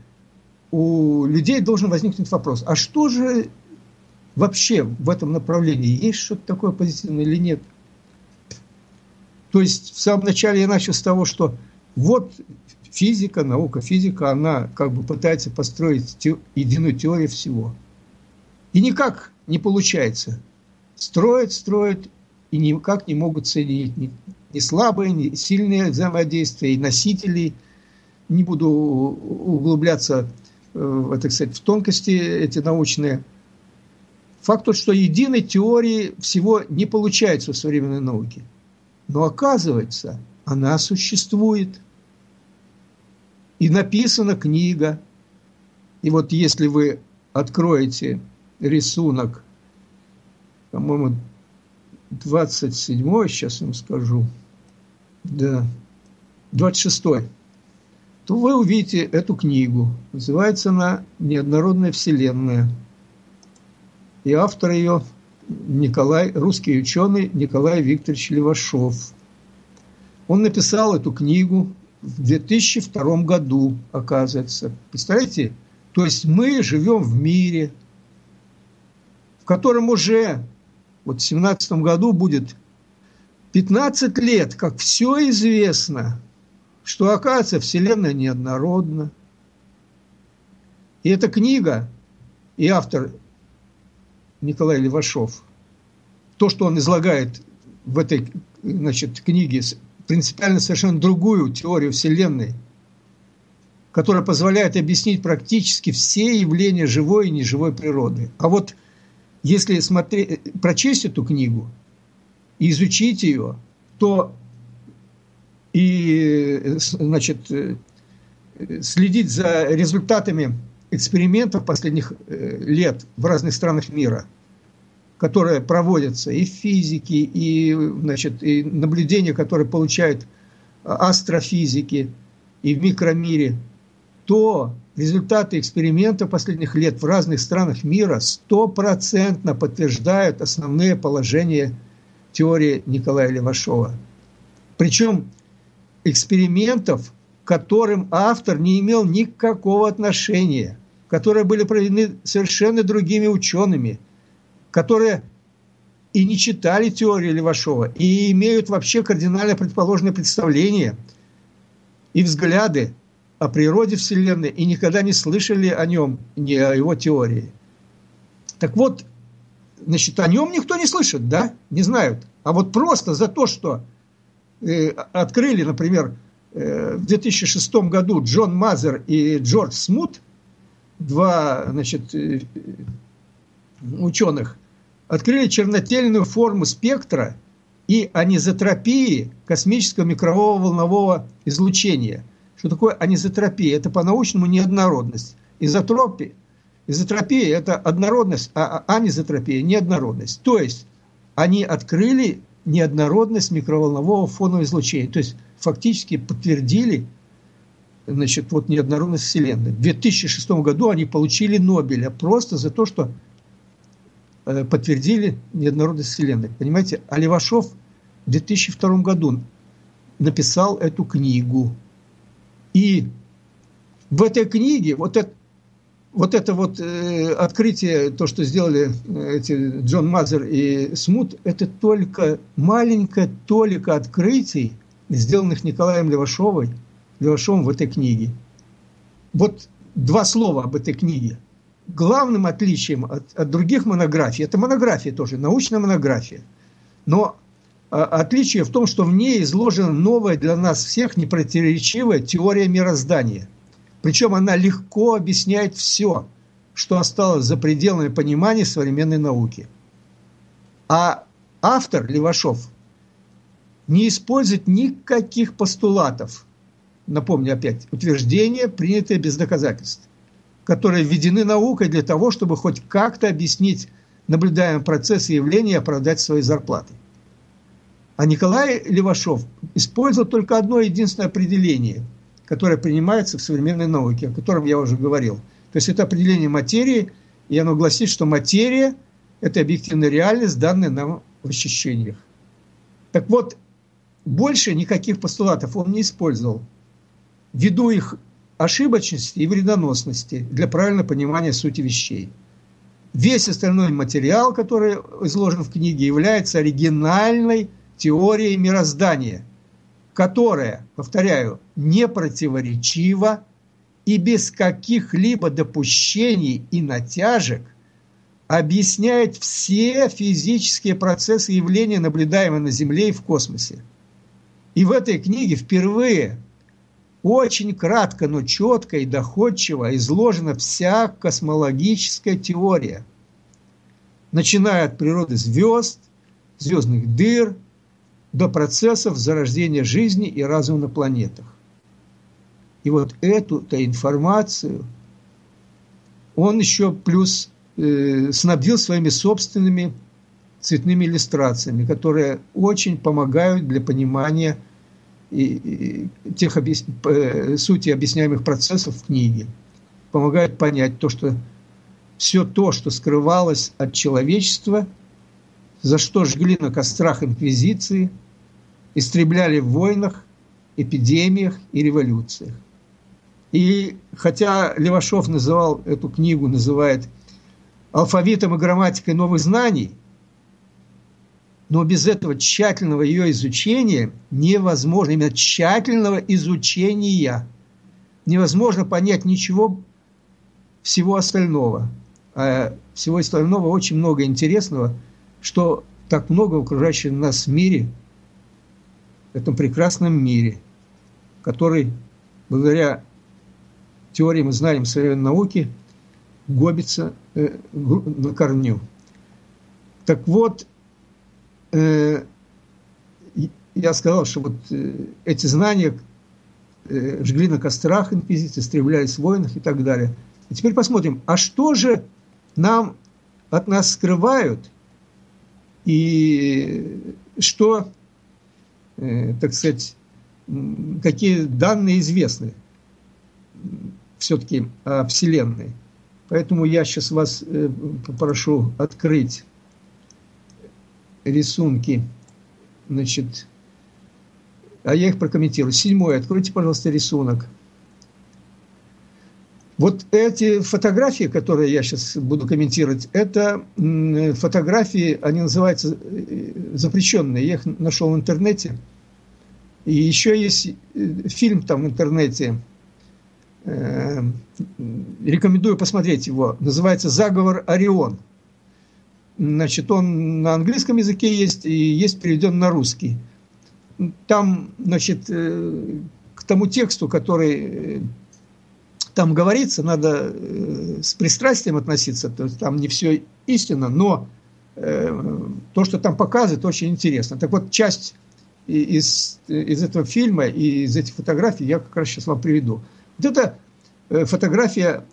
у людей должен возникнуть вопрос, а что же вообще в этом направлении? Есть что-то такое позитивное или нет? То есть в самом начале я начал с того, что вот физика, наука физика, она как бы пытается построить те, единую теорию всего. И никак не получается. Строят, строят, и никак не могут соединить ни, ни слабые, ни сильные взаимодействия, и носителей. Не буду углубляться, э, так сказать, в тонкости эти научные. Факт тот, что единой теории всего не получается в современной науке. Но оказывается, она существует. И написана книга. И вот если вы откроете рисунок, по-моему, 27 сейчас вам скажу, да, 26 то вы увидите эту книгу. Называется она «Неоднородная вселенная». И автор ее Николай, русский ученый Николай Викторович Левашов. Он написал эту книгу в 2002 году, оказывается. Представляете? То есть мы живем в мире, в котором уже вот в 17 году будет 15 лет, как все известно, что, оказывается, Вселенная неоднородна. И эта книга, и автор Николай Левашов, то, что он излагает в этой значит, книге, принципиально совершенно другую теорию Вселенной, которая позволяет объяснить практически все явления живой и неживой природы. А вот если смотреть, прочесть эту книгу и изучить ее, то и значит, следить за результатами экспериментов последних э, лет в разных странах мира, которые проводятся и в физике, и, значит, и наблюдения, которые получают астрофизики и в микромире, то результаты экспериментов последних лет в разных странах мира стопроцентно подтверждают основные положения теории Николая Левашова. Причем экспериментов, к которым автор не имел никакого отношения, которые были проведены совершенно другими учеными, которые и не читали теорию Левашова, и имеют вообще кардинально предположенное представление и взгляды о природе Вселенной и никогда не слышали о нем, ни о его теории. Так вот, значит, о нем никто не слышит, да? Не знают. А вот просто за то, что э, открыли, например, э, в 2006 году Джон Мазер и Джордж Смут, два, значит, э, ученых, открыли чернотельную форму спектра и анизотропии космического микрового волнового излучения – что такое анизотропия? Это по-научному неоднородность. Изотропия, изотропия – это однородность, а анизотропия – неоднородность. То есть они открыли неоднородность микроволнового фонового излучения. То есть фактически подтвердили значит, вот неоднородность Вселенной. В 2006 году они получили Нобеля просто за то, что э, подтвердили неоднородность Вселенной. Понимаете? А Левашов в 2002 году написал эту книгу и в этой книге вот это, вот это вот э, открытие, то, что сделали э, эти Джон Мазер и Смут, это только маленькая толика открытий, сделанных Николаем Левашовой, Левашовым в этой книге. Вот два слова об этой книге. Главным отличием от, от других монографий, это монография тоже, научная монография, но а, отличие в том, что в ней изложена новая для нас всех непротиворечивая теория мироздания. Причем она легко объясняет все, что осталось за пределами понимания современной науки. А автор Левашов не использует никаких постулатов. Напомню опять, утверждение, принятое без доказательств. которые введены наукой для того, чтобы хоть как-то объяснить наблюдаемые процессы и явления и оправдать свои зарплаты. А Николай Левашов использовал только одно единственное определение, которое принимается в современной науке, о котором я уже говорил. То есть это определение материи, и оно гласит, что материя – это объективная реальность, данная нам в ощущениях. Так вот, больше никаких постулатов он не использовал, ввиду их ошибочности и вредоносности для правильного понимания сути вещей. Весь остальной материал, который изложен в книге, является оригинальной теорией мироздания, которая, повторяю, не противоречива и без каких-либо допущений и натяжек объясняет все физические процессы явления, наблюдаемые на Земле и в космосе. И в этой книге впервые очень кратко, но четко и доходчиво изложена вся космологическая теория, начиная от природы звезд, звездных дыр, до процессов зарождения жизни и разума на планетах. И вот эту-то информацию он еще плюс э, снабдил своими собственными цветными иллюстрациями, которые очень помогают для понимания и, и тех объяс... Э, сути объясняемых процессов в книге. Помогают понять то, что все то, что скрывалось от человечества, за что жгли на кострах инквизиции, истребляли в войнах, эпидемиях и революциях. И хотя Левашов называл эту книгу, называет алфавитом и грамматикой новых знаний, но без этого тщательного ее изучения невозможно, именно тщательного изучения, невозможно понять ничего всего остального. А всего остального очень много интересного, что так много в окружающем нас мире, в этом прекрасном мире, который благодаря теориям и знаниям современной науки губится э, на корню. Так вот, я сказал, что вот э, эти знания э, жгли на кострах инквизиции, стреблялись в войнах и так далее. И теперь посмотрим, а что же нам от нас скрывают и что, так сказать, какие данные известны все-таки о Вселенной. Поэтому я сейчас вас попрошу открыть рисунки, значит, а я их прокомментирую. Седьмой, откройте, пожалуйста, рисунок. Вот эти фотографии, которые я сейчас буду комментировать, это фотографии, они называются э, запрещенные. Я их нашел в интернете. И еще есть э, фильм там в интернете. Э, рекомендую посмотреть его. Называется «Заговор Орион». Значит, он на английском языке есть и есть переведен на русский. Там, значит, э, к тому тексту, который э, там говорится, надо э, с пристрастием относиться, то есть там не все истинно, но то, что там показывает, очень интересно. Так вот, часть из, из этого фильма и из этих фотографий я как раз сейчас вам приведу. Вот это фотография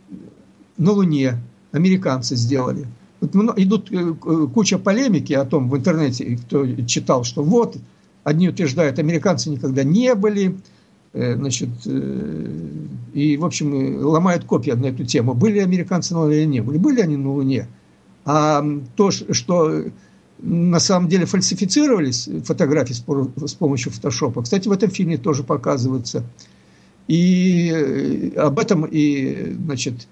на Луне, американцы сделали – идут э, куча полемики о том в интернете, кто читал, что вот, одни утверждают, американцы никогда не были, э, значит, э, и, в общем, ломают копья на эту тему. Были американцы на Луне или не были? Были они на Луне. А то, что на самом деле фальсифицировались фотографии с помощью фотошопа, кстати, в этом фильме тоже показывается. И об этом и, значит,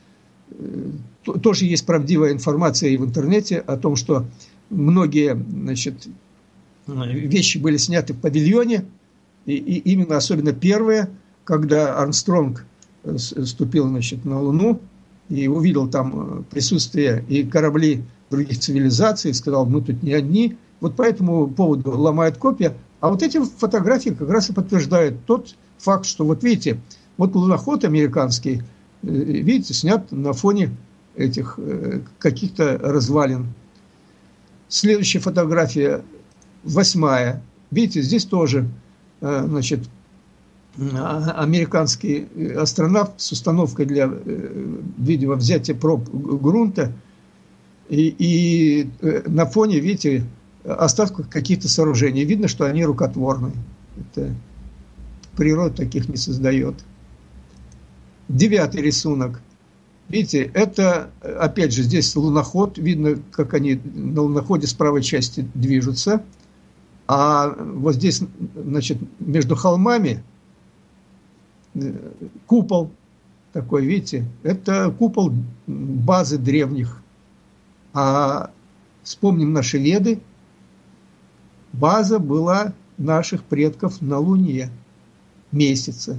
тоже есть правдивая информация и в интернете о том, что многие значит, вещи были сняты в павильоне, и, и именно особенно первые, когда Армстронг э, ступил значит, на Луну и увидел там э, присутствие и корабли других цивилизаций, сказал, мы тут не одни. Вот по этому поводу ломают копья. А вот эти фотографии как раз и подтверждают тот факт, что вот видите, вот луноход американский, э, видите, снят на фоне этих э, каких-то развалин. Следующая фотография, восьмая. Видите, здесь тоже, э, значит, а, американский астронавт с установкой для, видимо, взятия проб грунта. И, и на фоне, видите, остатков каких-то сооружений. Видно, что они рукотворны. Это природа таких не создает. Девятый рисунок. Видите, это, опять же, здесь луноход. Видно, как они на луноходе с правой части движутся. А вот здесь, значит, между холмами э, купол такой, видите, это купол базы древних. А вспомним наши веды, база была наших предков на Луне месяца.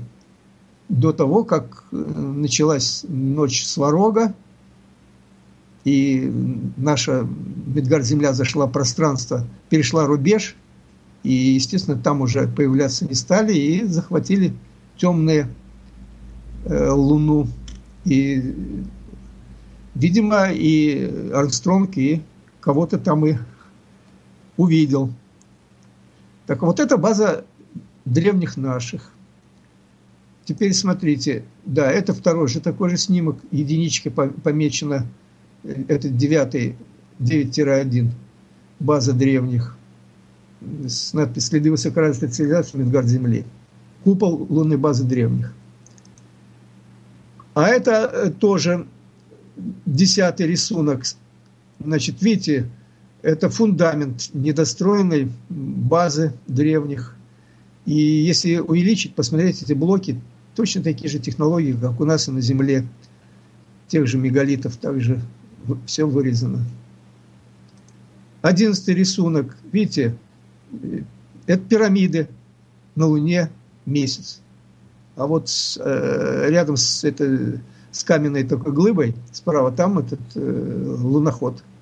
До того, как э, началась ночь Сварога, и наша Медгард-Земля зашла в пространство, перешла рубеж, и, естественно, там уже появляться не стали, и захватили темные э, Луну. И, видимо, и Армстронг, и кого-то там и увидел. Так вот, это база древних наших. Теперь смотрите, да, это второй же такой же снимок, единичка помечена, э, это девятый, 9-1, база древних, с надписью «Следы высокоразвитой цивилизации Медгард Земли». Купол лунной базы древних. А это э, тоже десятый рисунок. Значит, видите, это фундамент недостроенной базы древних. И если увеличить, посмотреть эти блоки, точно такие же технологии, как у нас и на Земле. Тех же мегалитов также все вырезано. Одиннадцатый рисунок. Видите, это пирамиды на Луне месяц. А вот с, э, рядом с, это, с каменной такой глыбой справа там этот э, луноход –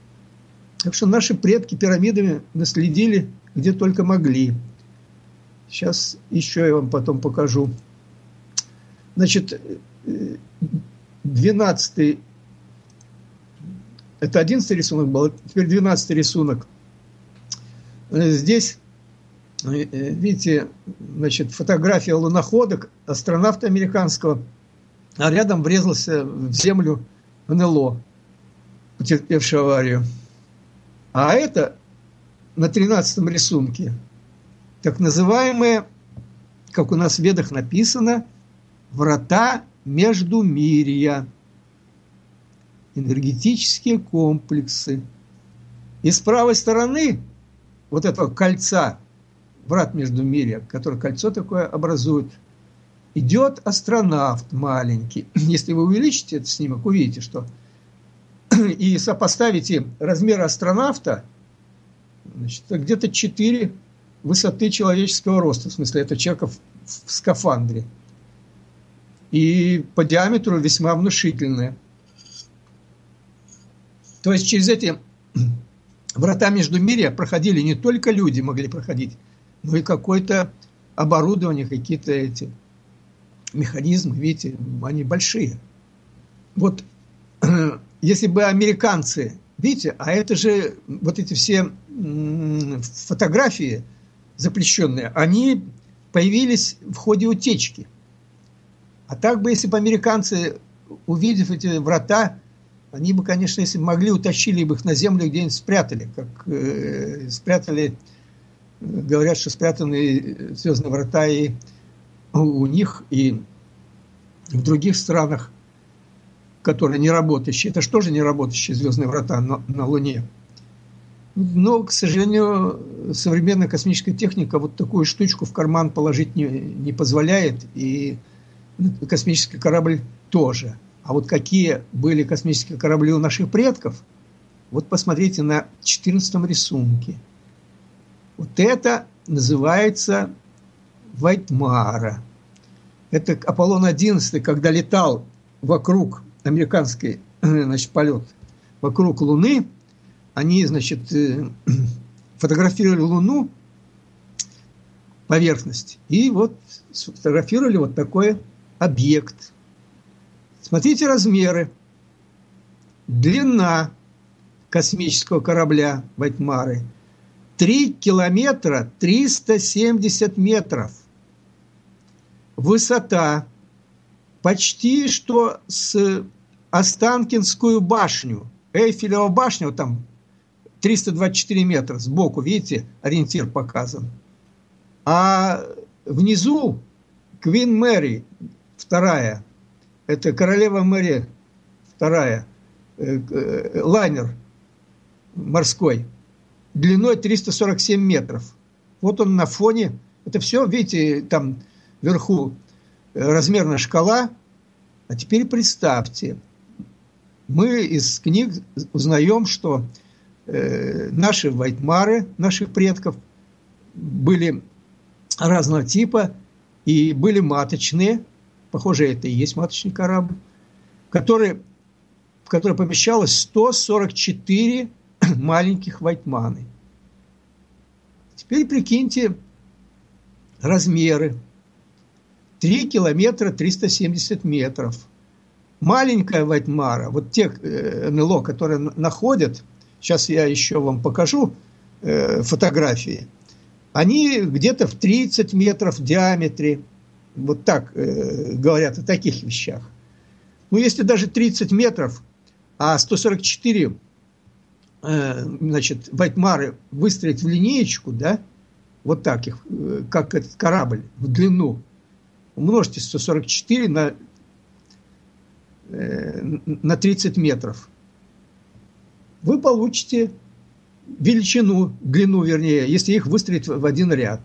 так что наши предки пирамидами наследили где только могли. Сейчас еще я вам потом покажу. Значит, 12 это 11 рисунок был, теперь 12 рисунок. Здесь, видите, значит, фотография лунохода, астронавта американского, а рядом врезался в землю НЛО, потерпевший аварию. А это на 13 рисунке так называемые, как у нас в ведах написано, врата между мирия, энергетические комплексы. И с правой стороны вот этого кольца, врат между мирия, которое кольцо такое образует, идет астронавт маленький. Если вы увеличите этот снимок, увидите, что и сопоставите размер астронавта, значит, где-то 4 высоты человеческого роста, в смысле, это человека в, в скафандре. И по диаметру весьма внушительная. То есть через эти врата между мирия проходили не только люди могли проходить, но и какое-то оборудование, какие-то эти механизмы, видите, они большие. Вот если бы американцы, видите, а это же вот эти все фотографии запрещенные, они появились в ходе утечки. А так бы, если бы американцы, увидев эти врата, они бы, конечно, если могли, утащили бы их на землю где-нибудь спрятали, как э, спрятали, говорят, что спрятаны звездные врата и у них, и в других странах которые не работающие. Это же не работающие звездные врата на, на Луне? Но, к сожалению, современная космическая техника вот такую штучку в карман положить не, не позволяет, и космический корабль тоже. А вот какие были космические корабли у наших предков, вот посмотрите на 14 рисунке. Вот это называется Вайтмара. Это Аполлон-11, когда летал вокруг американский значит, полет вокруг Луны, они, значит, э, фотографировали Луну, поверхность, и вот сфотографировали вот такой объект. Смотрите размеры. Длина космического корабля Вайтмары 3 километра 370 метров. высота почти что с Останкинскую башню. Эйфелева башня, вот там 324 метра сбоку, видите, ориентир показан. А внизу Квин Мэри, вторая, это королева Мэри, вторая, э, э, лайнер морской, длиной 347 метров. Вот он на фоне, это все, видите, там вверху размерная шкала. А теперь представьте, мы из книг узнаем, что э, наши вайтмары, наших предков, были разного типа и были маточные, похоже, это и есть маточный корабль, который, в который помещалось 144 маленьких вайтманы. Теперь прикиньте размеры. 3 километра 370 метров. Маленькая Вайтмара, вот те э, НЛО, которые находят, сейчас я еще вам покажу э, фотографии, они где-то в 30 метров в диаметре. Вот так э, говорят о таких вещах. Ну, если даже 30 метров, а 144 значит, Вайтмары выстроить в линеечку, да, вот так их, как этот корабль в длину, умножьте 144 на, э, на 30 метров. Вы получите величину, длину вернее, если их выстроить в один ряд.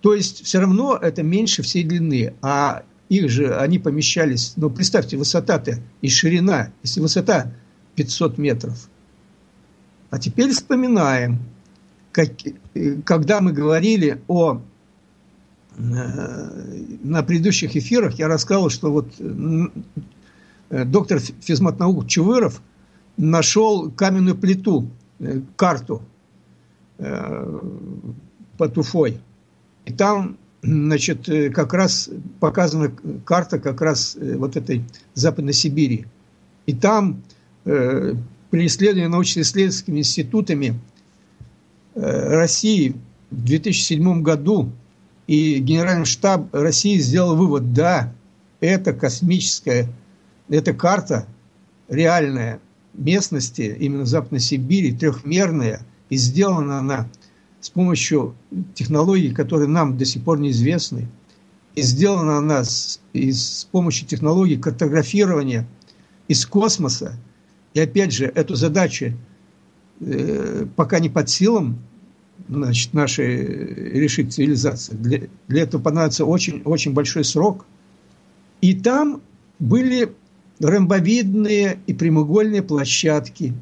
То есть все равно это меньше всей длины, а их же, они помещались, ну представьте, высота-то и ширина, если высота 500 метров. А теперь вспоминаем, как, э, когда мы говорили о Э, на предыдущих эфирах я рассказывал, что вот э, доктор физматнаук Чувыров нашел каменную плиту, карту под Уфой. И там, значит, как раз показана карта как раз вот этой Западной Сибири. И там при исследовании научно-исследовательскими институтами России в 2007 году и Генеральный штаб России сделал вывод, да, это космическая, это карта реальная местности, именно Западной Сибири, трехмерная, и сделана она с помощью технологий, которые нам до сих пор неизвестны. И сделана она с, и с помощью технологий картографирования из космоса. И опять же, эту задачу э, пока не под силам значит, нашей решить цивилизации. Для, для этого понадобится очень, очень большой срок. И там были ромбовидные и прямоугольные площадки.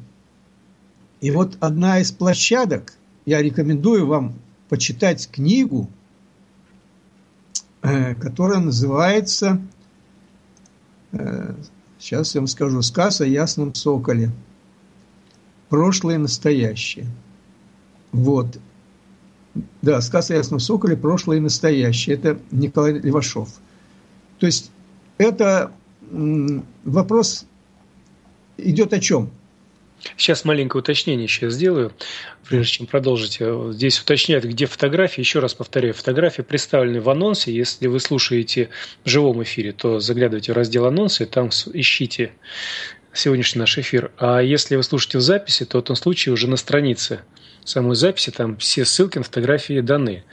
И вот одна из площадок, я рекомендую вам почитать книгу, э, которая называется, э, сейчас я вам скажу, «Сказ о ясном соколе. Прошлое и настоящее». Вот. Да, сказ о ясном соколе, прошлое и настоящее. Это Николай Левашов. То есть это вопрос идет о чем? Сейчас маленькое уточнение еще сделаю, прежде чем продолжить. Здесь уточняют, где фотографии. Еще раз повторяю, фотографии представлены в анонсе. Если вы слушаете в живом эфире, то заглядывайте в раздел анонсы, там ищите сегодняшний наш эфир. А если вы слушаете в записи, то в этом случае уже на странице самой записи, там все ссылки на фотографии даны.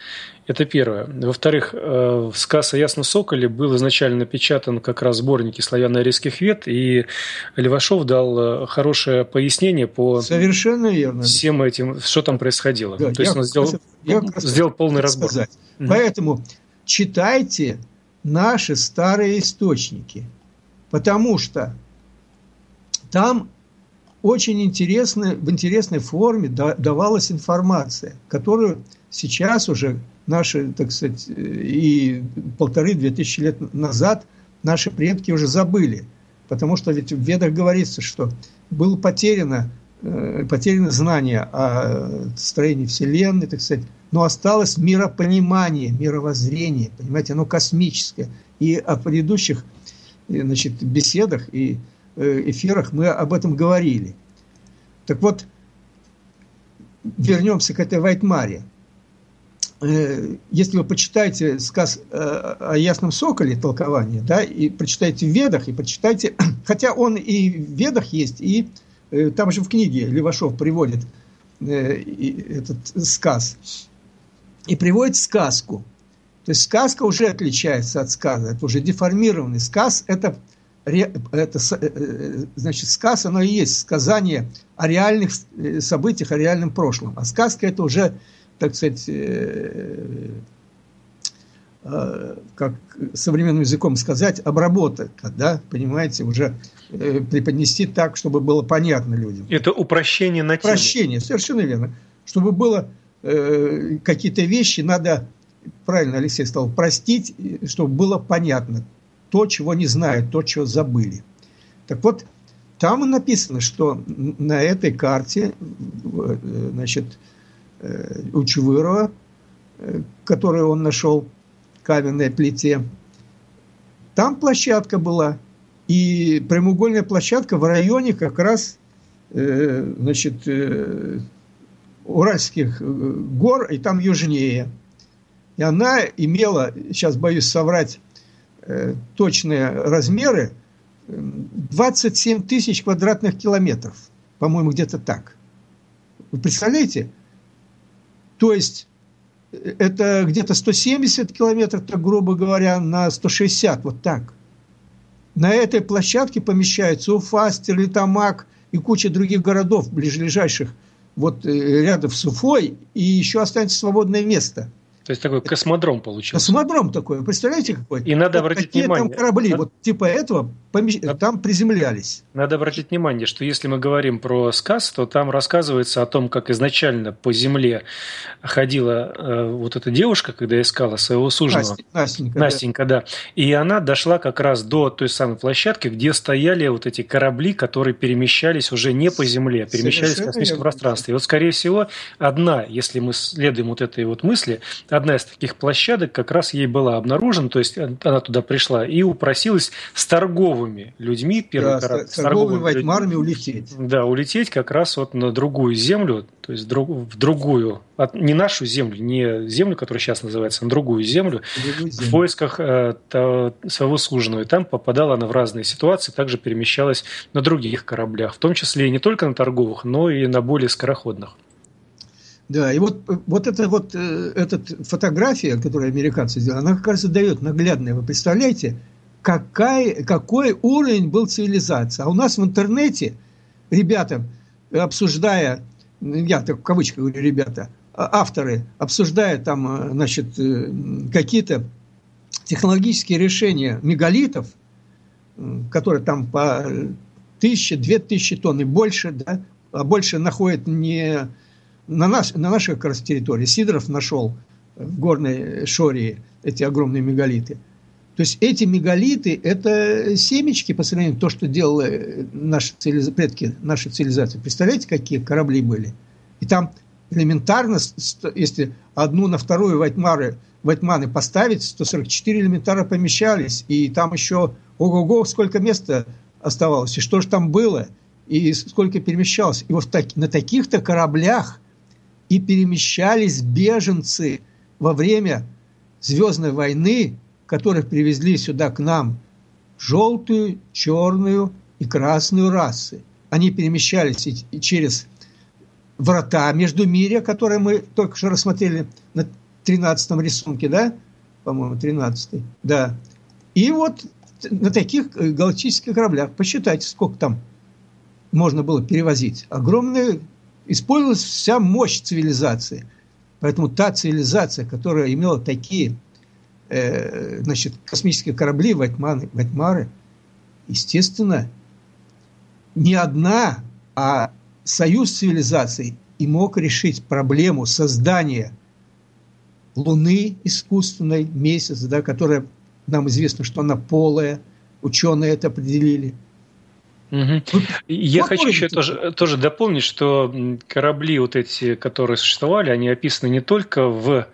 Это первое. Во-вторых, э, сказ о Ясном Соколе был изначально напечатан как раз в сборнике славяно-арийских вет, и Левашов дал э, хорошее пояснение по Совершенно верно. всем этим, что там происходило. Да, То есть он сделал, я сделал полный разбор. Сказать. Mm-hmm. Поэтому читайте наши старые источники, потому что там очень интересно, в интересной форме давалась информация, которую сейчас уже наши, так сказать, и полторы-две тысячи лет назад наши предки уже забыли. Потому что ведь в Ведах говорится, что было потеряно, э, потеряно знание о строении Вселенной, так сказать, но осталось миропонимание, мировоззрение, понимаете, оно космическое. И о предыдущих значит, беседах и Э, эфирах мы об этом говорили. Так вот, вернемся к этой Вайтмаре. э, если вы почитаете сказ э, о Ясном Соколе, толкование, да, и прочитаете в Ведах, и прочитайте, хотя он и в Ведах есть, и э, там же в книге Левашов приводит этот сказ, и приводит сказку. То есть сказка уже отличается от сказа, это уже деформированный сказ, это это, значит, сказ, оно и есть сказание о реальных событиях, о реальном прошлом. А сказка это уже так сказать, э, э, как современным языком сказать, обработать, да, понимаете, уже э, преподнести так, чтобы было понятно людям. Это упрощение на тему. Упрощение, совершенно верно. Чтобы было какие-то вещи, надо, правильно Алексей сказал, простить, чтобы было понятно то, чего не знают, то, чего забыли. Так вот, там написано, что на этой карте, значит, Э, у Чувырова, э, которую он нашел каменной плите. Там площадка была. И прямоугольная площадка в районе как раз э, значит, Уральских гор, и там южнее. И она имела, сейчас боюсь соврать точные размеры, 27 тысяч квадратных километров. По-моему, где-то так. Вы представляете? То есть э, это где-то 170 километров, так грубо говоря, на 160, вот так. На этой площадке помещаются Уфа, Стерлитамак и куча других городов ближайших вот э, рядом с Уфой, и еще останется свободное место – то есть такой космодром получился. Космодром такой, представляете какой? И надо обратить внимание. там корабли, надо... вот типа этого, помещ... надо... там приземлялись. Надо обратить внимание, что если мы говорим про сказ, то там рассказывается о том, как изначально по земле ходила э, вот эта девушка, когда искала своего суженого. Настенька. Настенька, да. да. И она дошла как раз до той самой площадки, где стояли вот эти корабли, которые перемещались уже не по земле, а перемещались Совершенно в космическом пространстве. И вот, скорее всего, одна, если мы следуем вот этой вот мысли, одна из таких площадок как раз ей была обнаружена, то есть она туда пришла и упросилась с торговыми людьми, первый да, раз, с, с торговыми вайтмарами улететь. Да, улететь как раз вот на другую землю, то есть в другую, не нашу землю, не землю, которая сейчас называется, а другую землю, другую землю. в поисках э, своего суженого. И там попадала она в разные ситуации, также перемещалась на других кораблях, в том числе и не только на торговых, но и на более скороходных. Да, и вот, вот эта вот э, этот фотография, которую американцы сделали, она как раз и дает наглядное. Вы представляете, какая, какой уровень был цивилизации. А у нас в интернете ребята, обсуждая, я так в кавычках говорю, ребята, а, авторы, обсуждая там, э, значит, э, какие-то технологические решения мегалитов, которые там по тысяче, две тысячи тонн и больше, да, а больше находят не на, наш, на нашей как раз территории Сидоров нашел в горной Шории эти огромные мегалиты. То есть эти мегалиты – это семечки по сравнению с то, что делали наши цивилиз... предки нашей цивилизации. Представляете, какие корабли были? И там элементарно, если одну на вторую ватьмары, ватьманы поставить, 144 элементарно помещались. И там еще ого-го, сколько места оставалось, и что же там было, и сколько перемещалось. И вот так, на таких-то кораблях и перемещались беженцы во время Звездной войны, которых привезли сюда к нам желтую, черную и красную расы. Они перемещались через врата между миря, которые мы только что рассмотрели на 13 рисунке, да? По-моему, 13 да. И вот на таких э, галактических кораблях, посчитайте, сколько там можно было перевозить. Огромные использовалась вся мощь цивилизации. Поэтому та цивилизация, которая имела такие э, значит, космические корабли, ватьманы, ватьмары, естественно, не одна, а союз цивилизаций и мог решить проблему создания Луны искусственной, месяц, да, которая нам известно, что она полая, ученые это определили – Угу. Я хочу еще тоже, тоже дополнить, что корабли вот эти, которые существовали, они описаны не только в,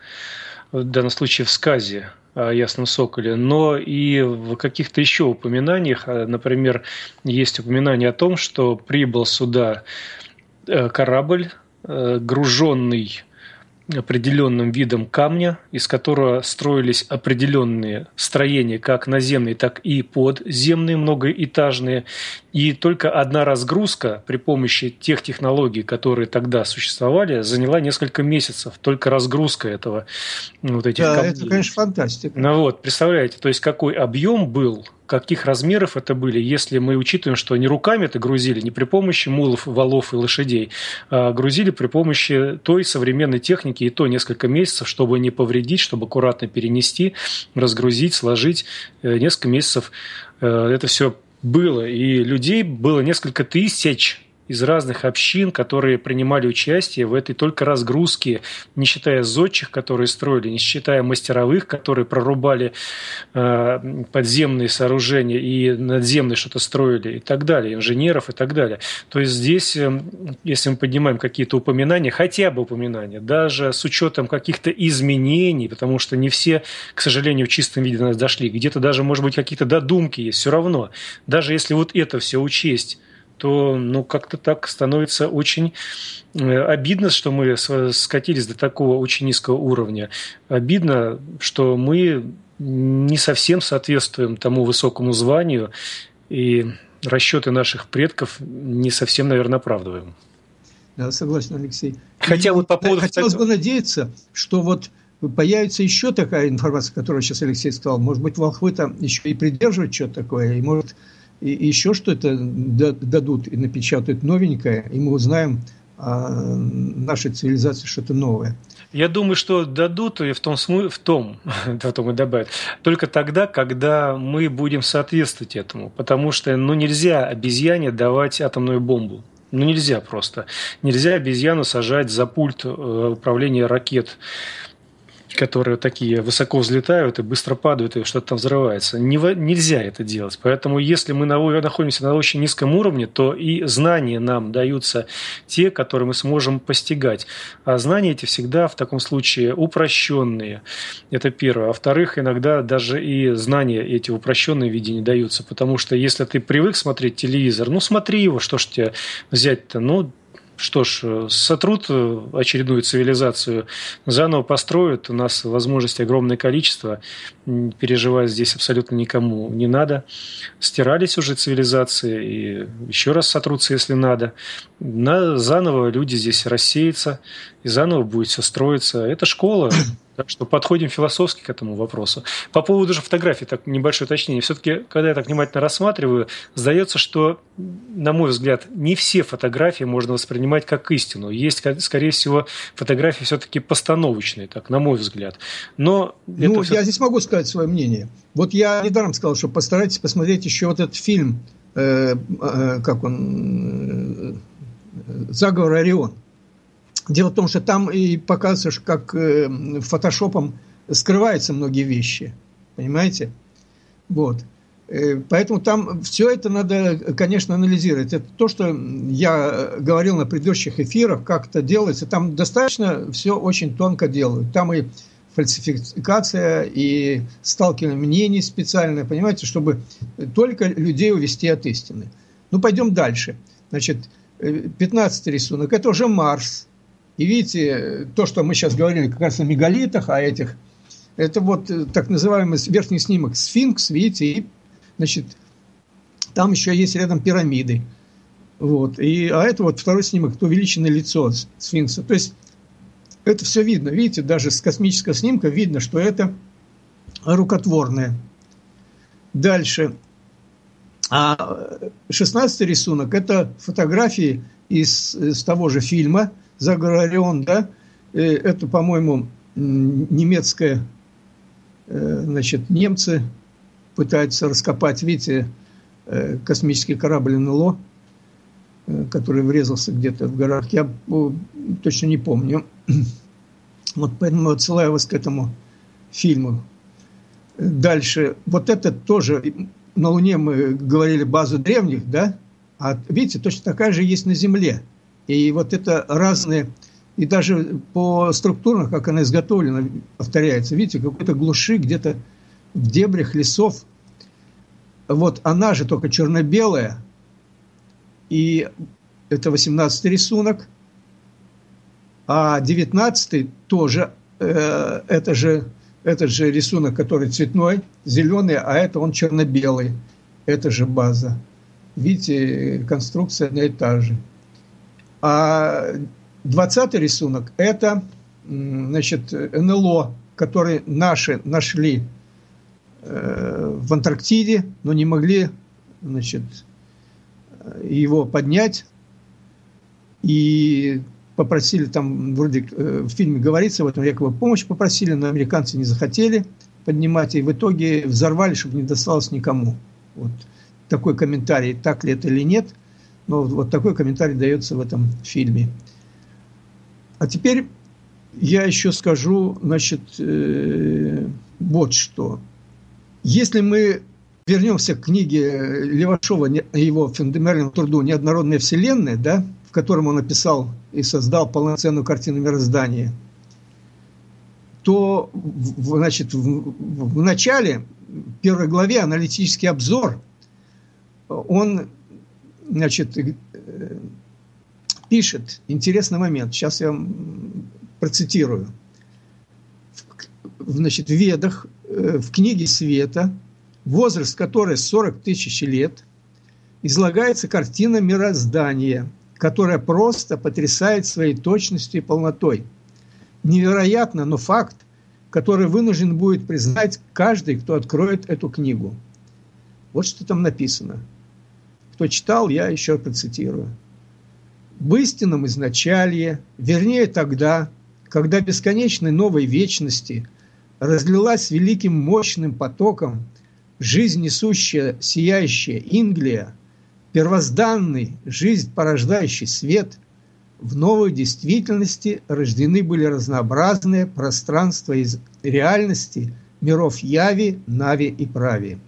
в данном случае в сказе Ясном Соколе, но и в каких-то еще упоминаниях. А, например, есть упоминание о том, что прибыл сюда э, корабль, э, груженный определенным видом камня, из которого строились определенные строения, как наземные, так и подземные, многоэтажные. И только одна разгрузка при помощи тех технологий, которые тогда существовали, заняла несколько месяцев. Только разгрузка этого вот этих Да, камней. это, конечно, фантастика. Ну вот, представляете, то есть какой объем был каких размеров это были, если мы учитываем, что не руками это грузили, не при помощи мулов, валов и лошадей, а грузили при помощи той современной техники, и то несколько месяцев, чтобы не повредить, чтобы аккуратно перенести, разгрузить, сложить. Э, несколько месяцев э, это все было, и людей было несколько тысяч из разных общин, которые принимали участие в этой только разгрузке, не считая зодчих, которые строили, не считая мастеровых, которые прорубали э, подземные сооружения и надземные что-то строили и так далее, инженеров и так далее. То есть здесь, э, если мы поднимаем какие-то упоминания, хотя бы упоминания, даже с учетом каких-то изменений, потому что не все, к сожалению, в чистом виде нас дошли, где-то даже, может быть, какие-то додумки есть, все равно. Даже если вот это все учесть, то ну, как-то так становится очень э, обидно, что мы скатились до такого очень низкого уровня. Обидно, что мы не совсем соответствуем тому высокому званию, и расчеты наших предков не совсем, наверное, оправдываем. Да, согласен, Алексей. Хотя и вот по поводу... Хотелось бы надеяться, что вот появится еще такая информация, которую сейчас Алексей сказал. Может быть, волхвы там еще и придерживают что-то такое, и может и еще что-то дадут и напечатают новенькое, и мы узнаем о нашей цивилизации что-то новое. Я думаю, что дадут и в том, в том, потом и добавят, только тогда, когда мы будем соответствовать этому. Потому что ну, нельзя обезьяне давать атомную бомбу. Ну, нельзя просто. Нельзя обезьяну сажать за пульт э, управления ракет которые такие высоко взлетают и быстро падают, и что-то там взрывается. Не, нельзя это делать. Поэтому если мы находимся на очень низком уровне, то и знания нам даются те, которые мы сможем постигать. А знания эти всегда в таком случае упрощенные. Это первое. А во-вторых, иногда даже и знания эти в упрощенном виде не даются. Потому что если ты привык смотреть телевизор, ну смотри его, что ж тебе взять-то? Ну, что ж, э, сотрут э, очередную цивилизацию, заново построят. У нас возможностей огромное количество. Переживать здесь абсолютно никому не надо. Стирались уже цивилизации и еще раз сотрутся, если надо. На, заново люди здесь рассеются, и заново будет все строиться. Это школа, так что подходим философски к этому вопросу. По поводу же фотографий, так небольшое уточнение. Все-таки, когда я так внимательно рассматриваю, сдается, что, на мой взгляд, не все фотографии можно воспринимать как истину. Есть, скорее всего, фотографии все-таки постановочные, так, на мой взгляд. Но ну, все... я здесь могу сказать свое мнение. Вот я недаром сказал, что постарайтесь посмотреть еще вот этот фильм, э, э, как он, э, «Заговор Орион». Дело в том, что там и показываешь, как э, фотошопом скрываются многие вещи. Понимаете? Вот. Э, поэтому там все это надо, конечно, анализировать. Это то, что я говорил на предыдущих эфирах, как это делается. Там достаточно все очень тонко делают. Там и фальсификация, и сталкивание мнений специальное, понимаете, чтобы только людей увести от истины. Ну, пойдем дальше. Значит, 15 э, рисунок. Это уже Марс. И видите, то, что мы сейчас говорили как раз о мегалитах, о этих, это вот э, так называемый верхний снимок сфинкс, видите, и, значит, там еще есть рядом пирамиды. Вот. И, а это вот второй снимок, это увеличенное лицо сфинкса. То есть это все видно. Видите, даже с космического снимка видно, что это рукотворное. Дальше. А 16 рисунок – это фотографии из, из того же фильма – заговорен, да, э, это, по-моему, немецкая, э, значит, немцы пытаются раскопать, видите, э, космический корабль НЛО, который врезался где-то в горах. Я точно не помню. Вот поэтому отсылаю вас к этому фильму. Дальше. Вот это тоже на Луне мы говорили базу древних, да? А видите, точно такая же есть на Земле. И вот это разные, и даже по структурам, как она изготовлена, повторяется. Видите, какой-то глуши где-то в дебрях лесов. Вот она же только черно-белая. И это 18 рисунок. А 19 тоже э, это же этот же рисунок, который цветной, зеленый, а это он черно-белый. Это же база. Видите, конструкция одна и та же. А 20 рисунок – это значит, НЛО, который наши нашли э, в Антарктиде, но не могли значит, его поднять. И попросили, там вроде э, в фильме говорится, вот якобы помощь попросили, но американцы не захотели поднимать, и в итоге взорвали, чтобы не досталось никому. Вот такой комментарий, так ли это или нет, но вот такой комментарий дается в этом фильме. А теперь я еще скажу, значит, э, вот что. Если мы вернемся к книге Левашова, его фундаментальному труду «Неоднородная вселенная», да, в котором он написал и создал полноценную картину мироздания, то значит, в, в начале первой главе аналитический обзор, он значит, э, пишет интересный момент. Сейчас я процитирую. Значит, в Ведах, э, в книге Света, возраст которой 40 тысяч лет, излагается картина мироздания – которая просто потрясает своей точностью и полнотой. Невероятно, но факт, который вынужден будет признать каждый, кто откроет эту книгу. Вот что там написано. Кто читал, я еще процитирую. В истинном изначале, вернее тогда, когда бесконечной новой вечности разлилась великим мощным потоком жизнь несущая сияющая Инглия – первозданный, жизнь порождающий свет, в новой действительности рождены были разнообразные пространства из реальности миров Яви, Нави и Прави.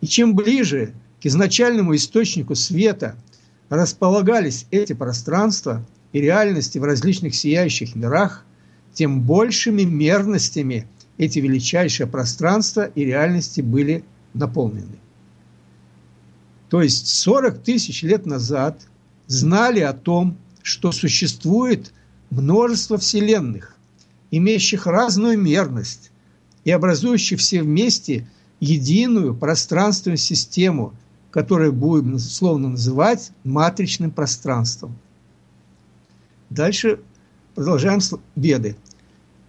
И чем ближе к изначальному источнику света располагались эти пространства и реальности в различных сияющих мирах, тем большими мерностями эти величайшие пространства и реальности были наполнены. То есть 40 тысяч лет назад знали о том, что существует множество вселенных, имеющих разную мерность и образующих все вместе единую пространственную систему, которую будем словно называть матричным пространством. Дальше продолжаем беды.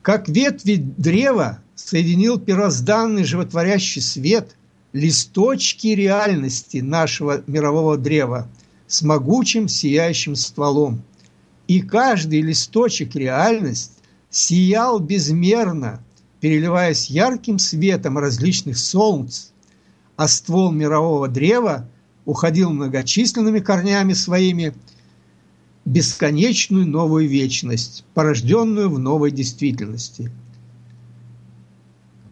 Как ветви древа соединил первозданный животворящий свет листочки реальности нашего мирового древа с могучим сияющим стволом. И каждый листочек реальность сиял безмерно, переливаясь ярким светом различных солнц, а ствол мирового древа уходил многочисленными корнями своими бесконечную новую вечность, порожденную в новой действительности.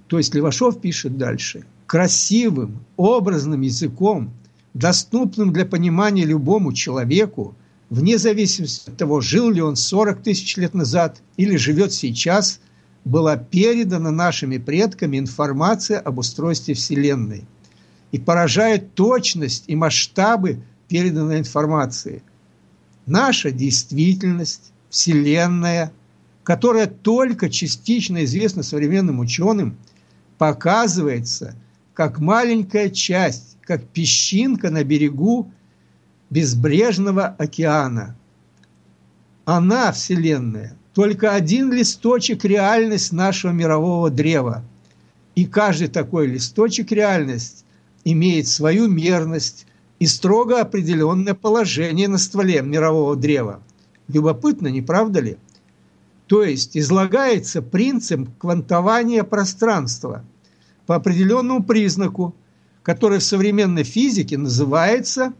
То есть Левашов пишет дальше – красивым, образным языком, доступным для понимания любому человеку, вне зависимости от того, жил ли он 40 тысяч лет назад или живет сейчас, была передана нашими предками информация об устройстве Вселенной. И поражает точность и масштабы переданной информации. Наша действительность, Вселенная, которая только частично известна современным ученым, показывается – как маленькая часть, как песчинка на берегу безбрежного океана. Она, Вселенная, только один листочек реальность нашего мирового древа. И каждый такой листочек реальность имеет свою мерность и строго определенное положение на стволе мирового древа. Любопытно, не правда ли? То есть излагается принцип квантования пространства – по определенному признаку, который в современной физике называется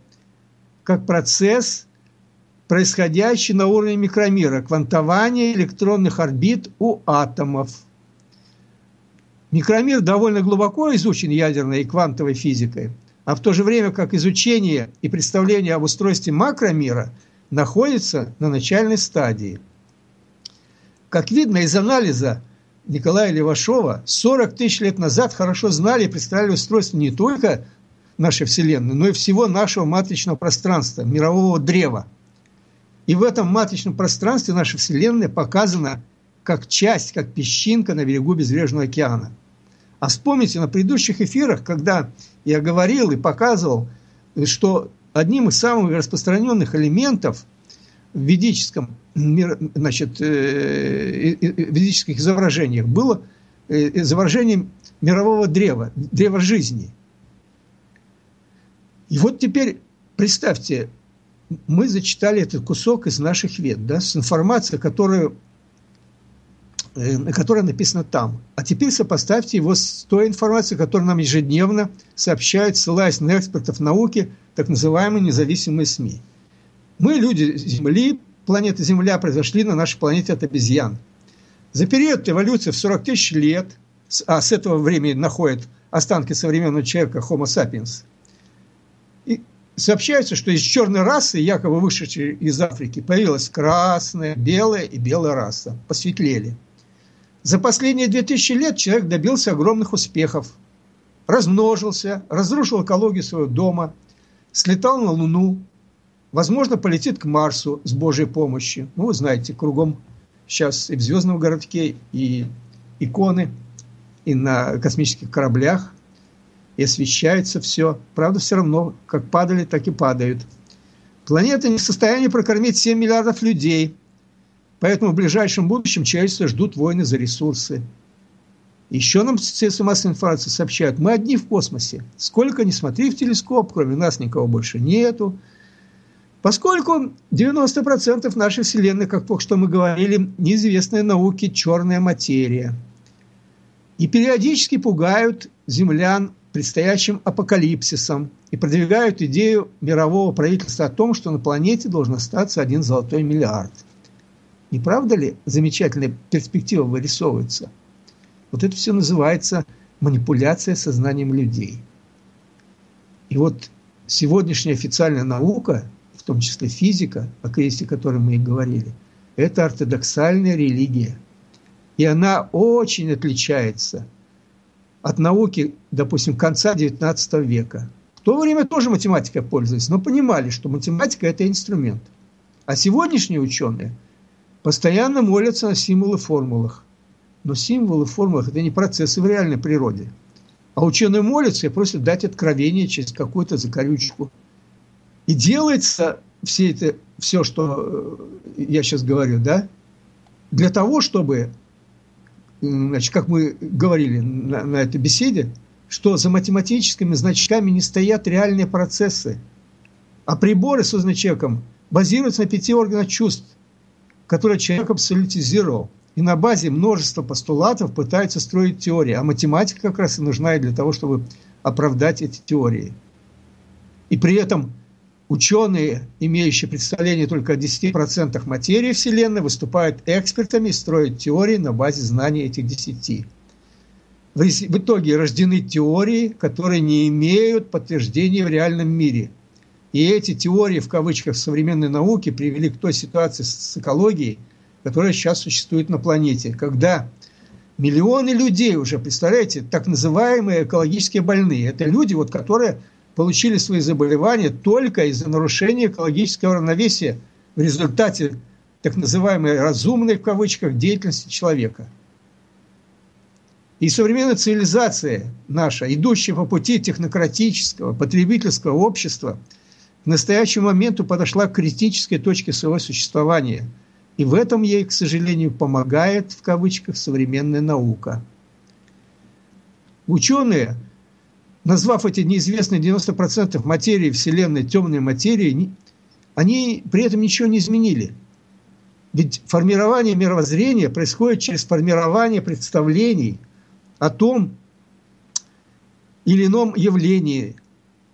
как процесс, происходящий на уровне микромира, квантование электронных орбит у атомов. Микромир довольно глубоко изучен ядерной и квантовой физикой, а в то же время как изучение и представление об устройстве макромира находится на начальной стадии. Как видно из анализа Николая Левашова 40 тысяч лет назад хорошо знали и представляли устройство не только нашей Вселенной, но и всего нашего матричного пространства, мирового древа. И в этом матричном пространстве наша Вселенная показана как часть, как песчинка на берегу безбрежного океана. А вспомните на предыдущих эфирах, когда я говорил и показывал, что одним из самых распространенных элементов в ведическом, значит, э, ведических изображениях было э, изображение мирового древа, древа жизни. И вот теперь представьте, мы зачитали этот кусок из наших вет, да, с информацией, которую, э, которая написана там. А теперь сопоставьте его с той информацией, которую нам ежедневно сообщают, ссылаясь на экспертов науки, так называемые независимые СМИ. Мы, люди Земли, планеты Земля, произошли на нашей планете от обезьян. За период эволюции в 40 тысяч лет, а с этого времени находят останки современного человека Homo sapiens, и сообщается, что из черной расы, якобы вышедшей из Африки, появилась красная, белая и белая раса. Посветлели. За последние 2000 лет человек добился огромных успехов. Размножился, разрушил экологию своего дома, слетал на Луну, возможно, полетит к Марсу с Божьей помощью. Ну, вы знаете, кругом сейчас и в звездном городке, и иконы, и на космических кораблях и освещается все. Правда, все равно, как падали, так и падают. Планета не в состоянии прокормить 7 миллиардов людей. Поэтому в ближайшем будущем человечество ждут войны за ресурсы. Еще нам средства массовой информации сообщают, мы одни в космосе. Сколько ни смотри в телескоп, кроме нас никого больше нету. Поскольку 90% нашей Вселенной, как только что мы говорили, неизвестная науке черная материя. И периодически пугают землян предстоящим апокалипсисом и продвигают идею мирового правительства о том, что на планете должен остаться один золотой миллиард. Не правда ли замечательная перспектива вырисовывается? Вот это все называется манипуляция сознанием людей. И вот сегодняшняя официальная наука, в том числе физика, о кризисе которой мы и говорили, это ортодоксальная религия. И она очень отличается – от науки, допустим, конца XIX века. В то время тоже математикой пользовались, но понимали, что математика – это инструмент. А сегодняшние ученые постоянно молятся на символы формулах. Но символы в формулах – это не процессы в реальной природе. А ученые молятся и просят дать откровение через какую-то закорючку. И делается все это, все, что э, я сейчас говорю, да, для того, чтобы значит, как мы говорили на, на этой беседе, что за математическими значками не стоят реальные процессы, а приборы, созданные человеком, базируются на пяти органах чувств, которые человек абсолютизировал. И на базе множества постулатов пытаются строить теории. А математика как раз и нужна и для того, чтобы оправдать эти теории. И при этом Ученые, имеющие представление только о 10% материи Вселенной, выступают экспертами и строят теории на базе знаний этих 10. В итоге рождены теории, которые не имеют подтверждения в реальном мире. И эти теории, в кавычках, современной науки привели к той ситуации с экологией, которая сейчас существует на планете, когда миллионы людей уже, представляете, так называемые экологические больные. Это люди, вот, которые получили свои заболевания только из-за нарушения экологического равновесия в результате так называемой разумной в кавычках деятельности человека. И современная цивилизация наша, идущая по пути технократического, потребительского общества, к настоящему моменту подошла к критической точке своего существования. И в этом ей, к сожалению, помогает, в кавычках, современная наука. Ученые – назвав эти неизвестные 90% материи Вселенной темной материей, они при этом ничего не изменили. Ведь формирование мировоззрения происходит через формирование представлений о том или ином явлении,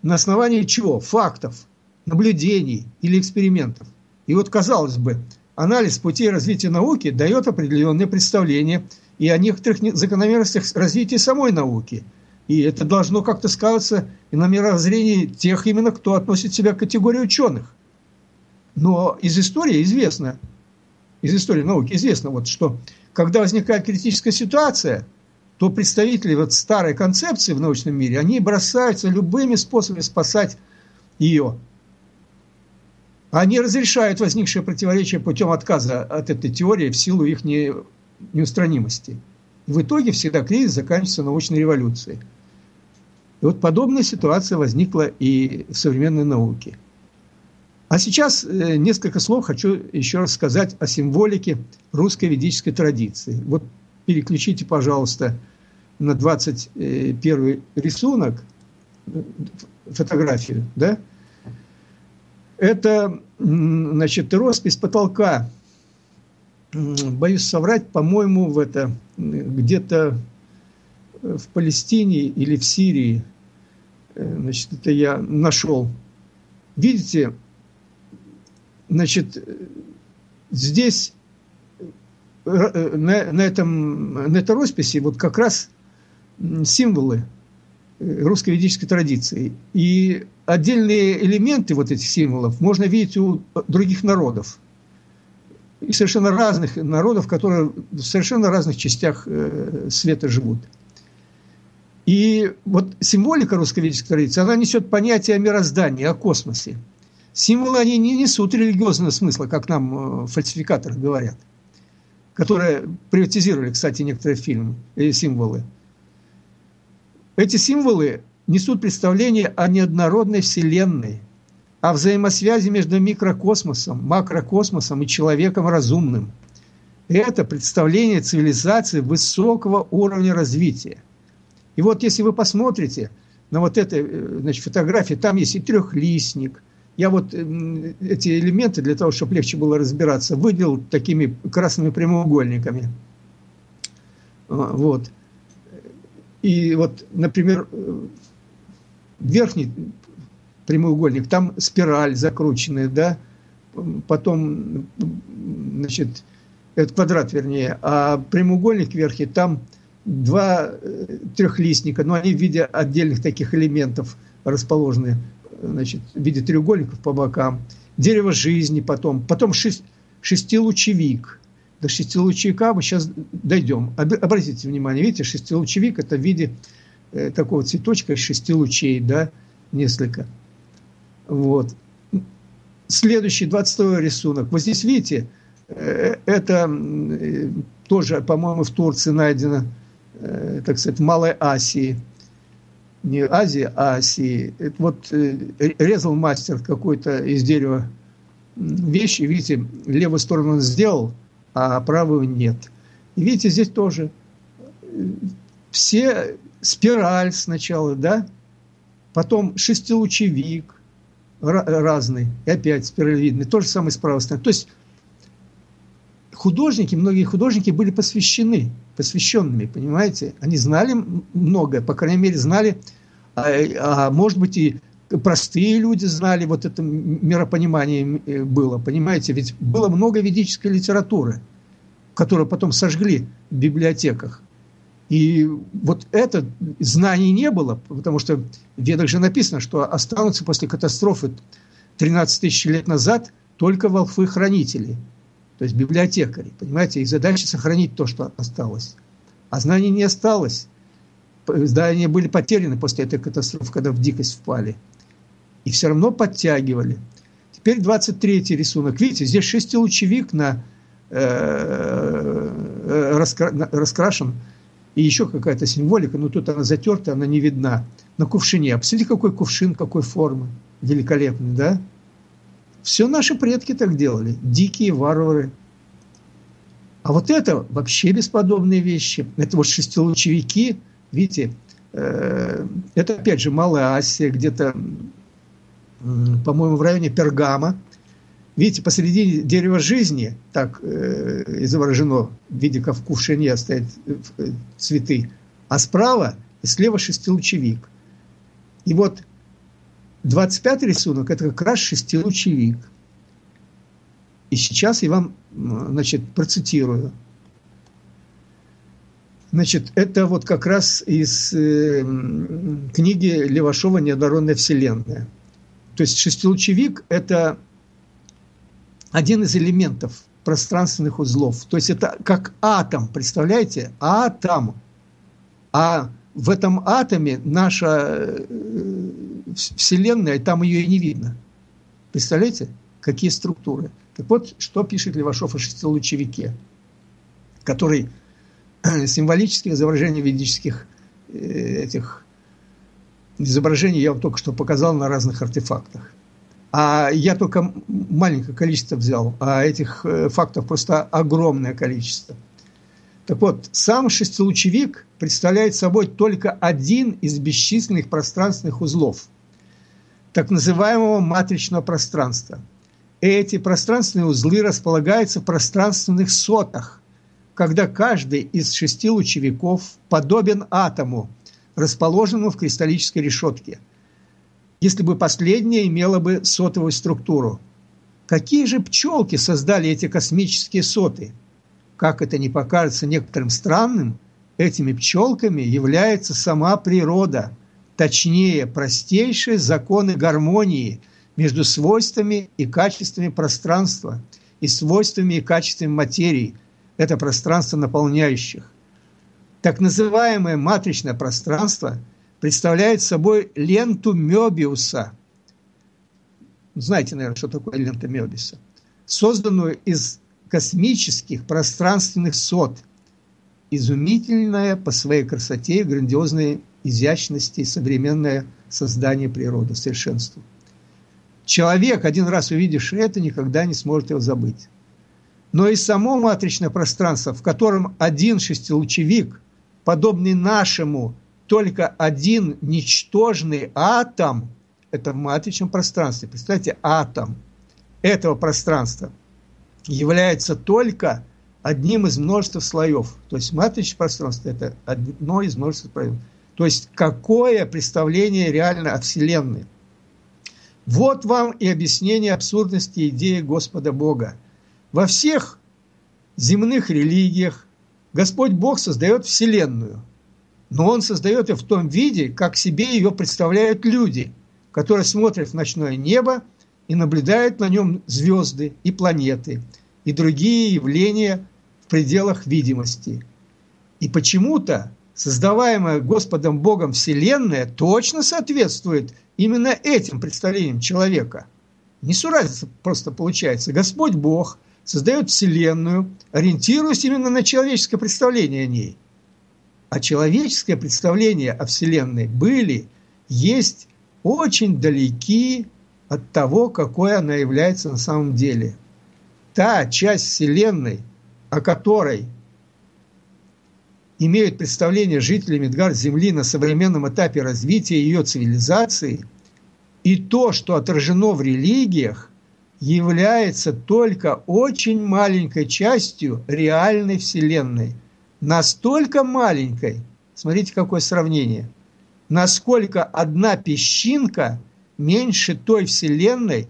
на основании чего? Фактов, наблюдений или экспериментов. И вот, казалось бы, анализ путей развития науки дает определенное представление и о некоторых закономерностях развития самой науки – и это должно как-то сказаться и на мировоззрении тех именно, кто относит себя к категории ученых. Но из истории известно, из истории науки известно, вот, что когда возникает критическая ситуация, то представители вот старой концепции в научном мире, они бросаются любыми способами спасать ее. Они разрешают возникшее противоречие путем отказа от этой теории в силу их не, неустранимости. И в итоге всегда кризис заканчивается научной революцией. И вот подобная ситуация возникла и в современной науке. А сейчас э, несколько слов хочу еще раз сказать о символике русской ведической традиции. Вот переключите, пожалуйста, на 21 рисунок, фотографию, да? Это, значит, роспись потолка. Боюсь соврать, по-моему, в это где-то в Палестине или в Сирии. Э, значит, это я нашел. Видите, значит, здесь э, на, на, этом, на этой росписи вот как раз символы э, русской ведической традиции. И отдельные элементы вот этих символов можно видеть у других народов. И совершенно разных народов, которые в совершенно разных частях э, света живут. И вот символика русской ведической традиции, она несет понятие о мироздании, о космосе. Символы, они не несут религиозного смысла, как нам э, фальсификаторы говорят, которые приватизировали, кстати, некоторые фильмы, и символы. Эти символы несут представление о неоднородной Вселенной, о взаимосвязи между микрокосмосом, макрокосмосом и человеком разумным. Это представление цивилизации высокого уровня развития. И вот если вы посмотрите на вот этой э, значит, фотографии, там есть и трехлистник. Я вот эти элементы, для того, чтобы легче было разбираться, выделил такими красными прямоугольниками. Вот. И вот, например, верхний прямоугольник, там спираль закрученная, да, потом, значит, это квадрат, вернее, а прямоугольник верхний, там два э, трехлистника, но они в виде отдельных таких элементов расположены, значит, в виде треугольников по бокам. Дерево жизни потом, потом шесть, шестилучевик – до шестилучевика мы сейчас дойдем. Обратите внимание, видите, шестилучевик это в виде э, такого цветочка шести лучей, да, несколько. Вот. Следующий, 22 рисунок. Вот здесь, видите, э, это э, тоже, по-моему, в Турции найдено, так сказать, в Малой Асии. Не Азии, а Асии. Это вот резал мастер какой-то из дерева вещи, видите, левую сторону он сделал, а правую нет. И видите, здесь тоже все спираль сначала, да, потом шестилучевик разный, и опять спиралевидный, то же самое с правой стороны. То есть художники, многие художники были посвящены, посвященными, понимаете? Они знали многое, по крайней мере, знали, а, а может быть, и простые люди знали, вот это миропонимание э, было, понимаете? Ведь было много ведической литературы, которую потом сожгли в библиотеках. И вот это знаний не было, потому что в ведах же написано, что останутся после катастрофы 13 тысяч лет назад только волхвы-хранители, то есть библиотекари, понимаете, их задача сохранить то, что осталось. А знаний не осталось. Здания были потеряны после этой катастрофы, когда в дикость впали и все равно подтягивали. Теперь 23 рисунок. Видите, здесь шестилучевик на, э, э, раскра, на, раскрашен. И еще какая-то символика, но тут она затерта, она не видна. На кувшине. А посмотрите, какой кувшин, какой формы. Великолепный, да? Все наши предки так делали. Дикие варвары. А вот это вообще бесподобные вещи. Это вот шестилучевики, видите, э, это опять же Малая Асия, где-то по-моему, в районе Пергама. Видите, посередине дерева жизни, так э, изображено, в виде кувшине стоят э, цветы, а справа и слева шестилучевик. И вот 25 рисунок – это как раз шестилучевик. И сейчас я вам значит, процитирую. Значит, это вот как раз из э, книги Левашова «Неоднородная вселенная». То есть шестилучевик – это один из элементов пространственных узлов. То есть это как атом, представляете? Атом. А в этом атоме наша э, Вселенная, там ее и не видно. Представляете? какие структуры. Так вот, что пишет Левашов о шестилучевике, который символические изображения ведических э, этих изображений я вам только что показал на разных артефактах. А я только маленькое количество взял, а этих э, фактов просто огромное количество. Так вот, сам шестилучевик представляет собой только один из бесчисленных пространственных узлов так называемого матричного пространства. Эти пространственные узлы располагаются в пространственных сотах, когда каждый из шести лучевиков подобен атому, расположенному в кристаллической решетке, если бы последняя имела бы сотовую структуру. Какие же пчелки создали эти космические соты? Как это не покажется некоторым странным, этими пчелками является сама природа, точнее, простейшие законы гармонии между свойствами и качествами пространства и свойствами и качествами материи, это пространство наполняющих. Так называемое матричное пространство представляет собой ленту Мёбиуса. Знаете, наверное, что такое лента Мёбиуса? Созданную из космических пространственных сот. Изумительное по своей красоте и грандиозной изящности современное создание природы, совершенству. Человек, один раз увидевший это, никогда не сможет его забыть но и само матричное пространство, в котором один шестилучевик, подобный нашему, только один ничтожный атом, это в матричном пространстве, представьте, атом этого пространства является только одним из множества слоев. То есть матричное пространство – это одно из множества слоев. То есть какое представление реально о Вселенной. Вот вам и объяснение абсурдности идеи Господа Бога. Во всех земных религиях Господь Бог создает Вселенную, но Он создает ее в том виде, как себе ее представляют люди, которые смотрят в ночное небо и наблюдают на нем звезды и планеты и другие явления в пределах видимости. И почему-то создаваемая Господом Богом Вселенная точно соответствует именно этим представлениям человека. Несуразица просто получается. Господь Бог – создает Вселенную, ориентируясь именно на человеческое представление о ней. А человеческое представление о Вселенной были, есть очень далеки от того, какой она является на самом деле. Та часть Вселенной, о которой имеют представление жители Медгар Земли на современном этапе развития ее цивилизации, и то, что отражено в религиях, является только очень маленькой частью реальной Вселенной. Настолько маленькой, смотрите, какое сравнение, насколько одна песчинка меньше той Вселенной,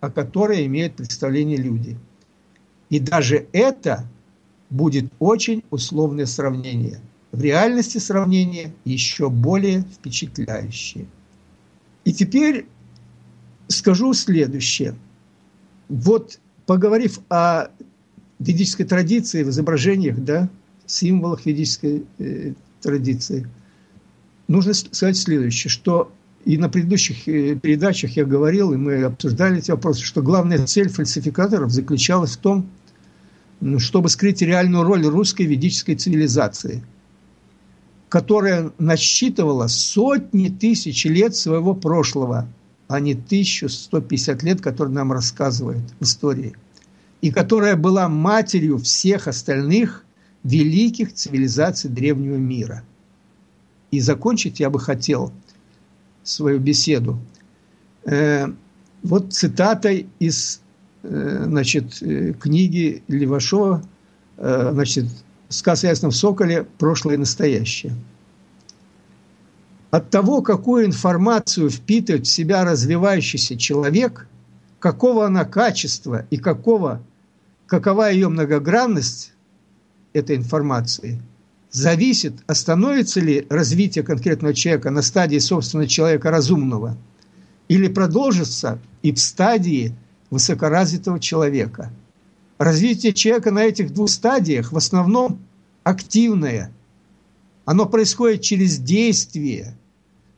о которой имеют представление люди. И даже это будет очень условное сравнение. В реальности сравнение еще более впечатляющее. И теперь скажу следующее – вот поговорив о ведической традиции, в изображениях, да, символах ведической э, традиции, нужно сказать следующее, что и на предыдущих э, передачах я говорил, и мы обсуждали эти вопросы, что главная цель фальсификаторов заключалась в том, ну, чтобы скрыть реальную роль русской ведической цивилизации, которая насчитывала сотни тысяч лет своего прошлого – а не 1150 лет, которые нам рассказывают в истории, и которая была матерью всех остальных великих цивилизаций древнего мира. И закончить я бы хотел свою беседу э, вот цитатой из э, значит, э, книги Левашова, э, значит, «Сказ о ясном соколе. Прошлое и настоящее» от того, какую информацию впитывает в себя развивающийся человек, какого она качества и какого, какова ее многогранность этой информации, зависит, остановится ли развитие конкретного человека на стадии собственного человека разумного или продолжится и в стадии высокоразвитого человека. Развитие человека на этих двух стадиях в основном активное. Оно происходит через действие –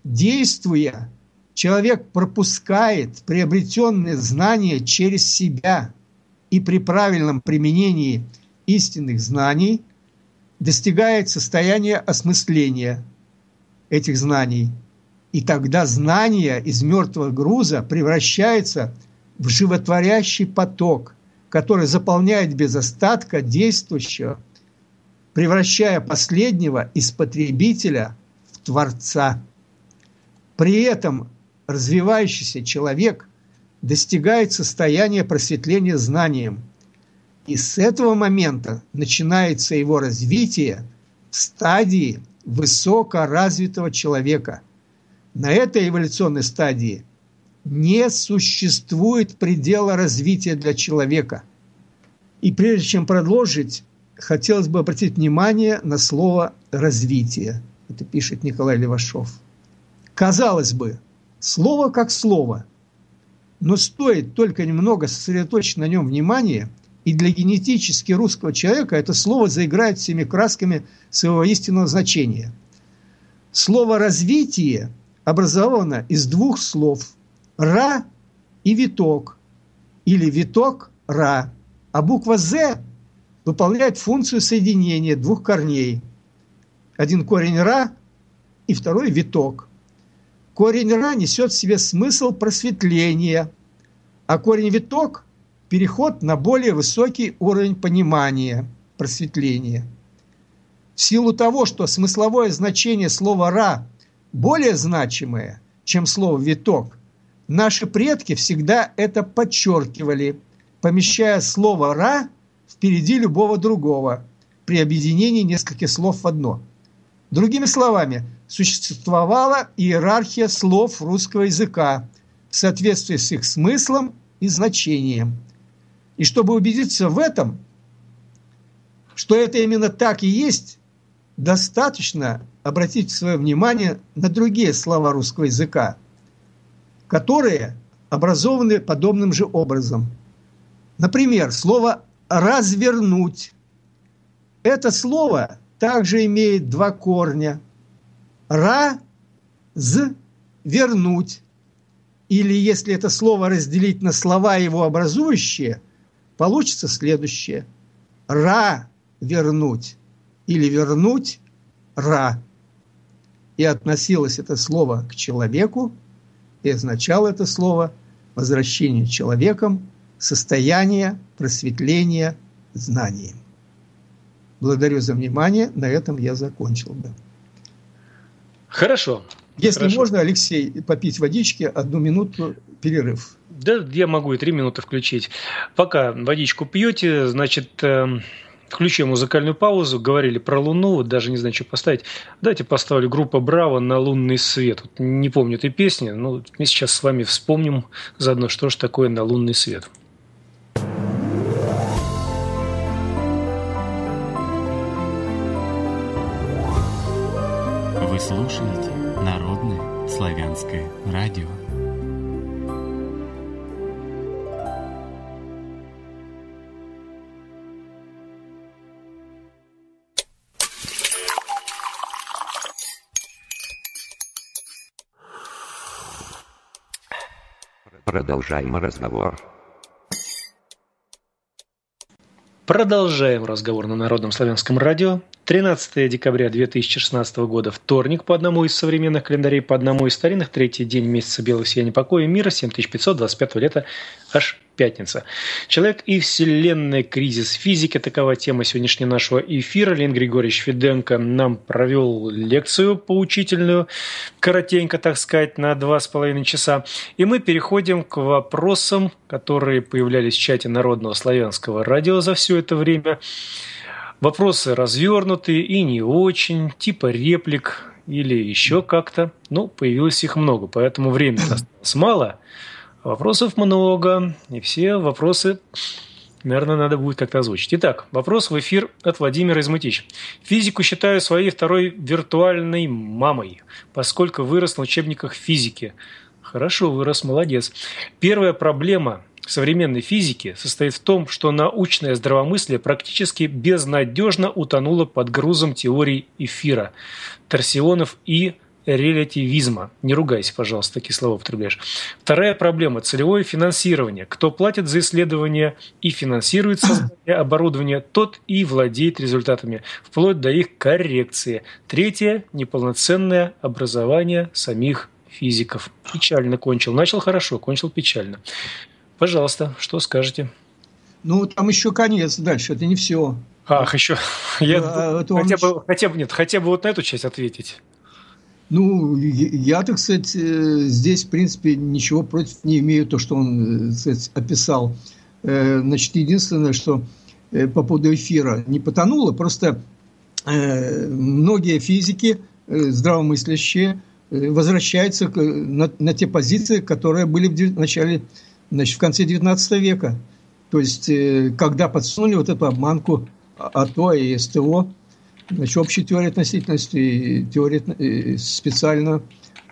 действуя, человек пропускает приобретенные знания через себя и при правильном применении истинных знаний достигает состояния осмысления этих знаний. И тогда знание из мертвого груза превращается в животворящий поток, который заполняет без остатка действующего, превращая последнего из потребителя в Творца. При этом развивающийся человек достигает состояния просветления знанием. И с этого момента начинается его развитие в стадии высокоразвитого человека. На этой эволюционной стадии не существует предела развития для человека. И прежде чем продолжить, хотелось бы обратить внимание на слово «развитие». Это пишет Николай Левашов. Казалось бы, слово как слово, но стоит только немного сосредоточить на нем внимание, и для генетически русского человека это слово заиграет всеми красками своего истинного значения. Слово «развитие» образовано из двух слов «ра» и «виток» или «виток-ра», а буква «з» выполняет функцию соединения двух корней. Один корень «ра» и второй «виток». Корень «ра» несет в себе смысл просветления, а корень «виток» – переход на более высокий уровень понимания, просветления. В силу того, что смысловое значение слова «ра» более значимое, чем слово «виток», наши предки всегда это подчеркивали, помещая слово «ра» впереди любого другого при объединении нескольких слов в одно. Другими словами – существовала иерархия слов русского языка в соответствии с их смыслом и значением. И чтобы убедиться в этом, что это именно так и есть, достаточно обратить свое внимание на другие слова русского языка, которые образованы подобным же образом. Например, слово «развернуть». Это слово также имеет два корня – Ра з вернуть. Или если это слово разделить на слова его образующие, получится следующее. Ра вернуть или вернуть ра. И относилось это слово к человеку, и означало это слово возвращение человеком состояния просветления знанием. Благодарю за внимание. На этом я закончил бы. Хорошо. Если Хорошо. можно, Алексей, попить водички, одну минуту перерыв. Да, я могу и три минуты включить. Пока водичку пьете, значит, эм, включим музыкальную паузу. Говорили про Луну, вот даже не знаю, что поставить. Давайте поставлю группа Браво на лунный свет. Вот не помню этой песни, но мы сейчас с вами вспомним заодно, что же такое на лунный свет. Вы слушаете Народное славянское радио. Продолжаем разговор. Продолжаем разговор на Народном славянском радио. 13 декабря 2016 года, вторник, по одному из современных календарей, по одному из старинных, третий день месяца белого сияния покоя мира, 7525 лета, аж пятница. Человек и вселенная, кризис физики – такова тема сегодняшнего нашего эфира. Лен Григорьевич Фиденко нам провел лекцию поучительную, коротенько, так сказать, на два с половиной часа. И мы переходим к вопросам, которые появлялись в чате Народного славянского радио за все это время. Вопросы развернутые и не очень, типа реплик или еще как-то. Ну, появилось их много, поэтому времени осталось мало – Вопросов много, и все вопросы, наверное, надо будет как-то озвучить. Итак, вопрос в эфир от Владимира Измытич. Физику считаю своей второй виртуальной мамой, поскольку вырос на учебниках физики. Хорошо, вырос, молодец. Первая проблема современной физики состоит в том, что научное здравомыслие практически безнадежно утонуло под грузом теорий эфира, торсионов и релятивизма. Не ругайся, пожалуйста, такие слова употребляешь. Вторая проблема – целевое финансирование. Кто платит за исследования и финансирует создание оборудования, тот и владеет результатами, вплоть до их коррекции. Третье – неполноценное образование самих физиков. Печально кончил. Начал хорошо, кончил печально. Пожалуйста, что скажете? Ну, там еще конец дальше, это не все. Ах, еще. Я, а, хотя, бы, хотя бы нет, хотя бы вот на эту часть ответить. Ну, я, так сказать, э, здесь, в принципе, ничего против не имею, то, что он, э, так сказать, описал. Э, значит, единственное, что по поводу эфира не потонуло, просто многие физики, здравомыслящие, возвращаются на, на те позиции, которые были в начале, значит, в конце XIX века. То есть, когда подсунули вот эту обманку АТО и СТО, значит, общая теория относительности и теория специально.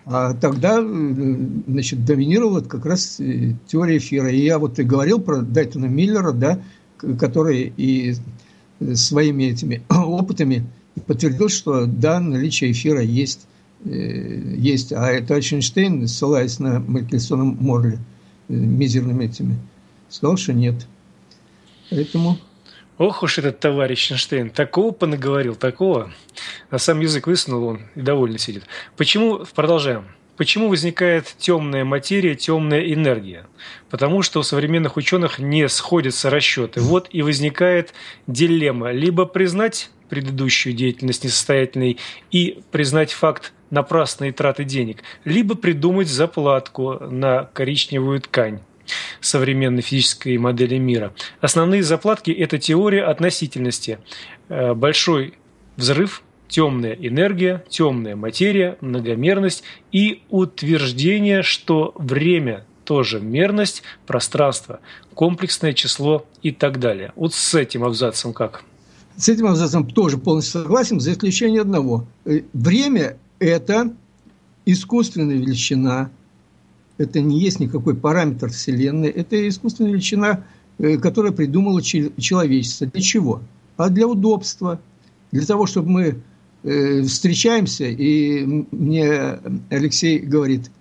А тогда значит, доминировала как раз э, теория эфира. И я вот и говорил про Дайтона Миллера, да, который и своими этими опытами подтвердил, что да, наличие эфира есть. Э, есть. А это Эйнштейн, ссылаясь на Микельсона Морли, э, мизерными этими, сказал, что нет. Поэтому Ох уж этот товарищ Эйнштейн, такого понаговорил, такого. А сам язык высунул он и довольно сидит. Почему, продолжаем. Почему возникает темная материя, темная энергия? Потому что у современных ученых не сходятся расчеты. Вот и возникает дилемма. Либо признать предыдущую деятельность несостоятельной и признать факт напрасной траты денег, либо придумать заплатку на коричневую ткань современной физической модели мира. Основные заплатки – это теория относительности. Э, большой взрыв, темная энергия, темная материя, многомерность и утверждение, что время тоже мерность, пространство, комплексное число и так далее. Вот с этим абзацем как? С этим абзацем тоже полностью согласен, за исключением одного. Э, время – это искусственная величина, это не есть никакой параметр Вселенной, это искусственная величина, э, которая придумала человечество. Для чего? А для удобства, для того, чтобы мы э, встречаемся, и мне Алексей говорит,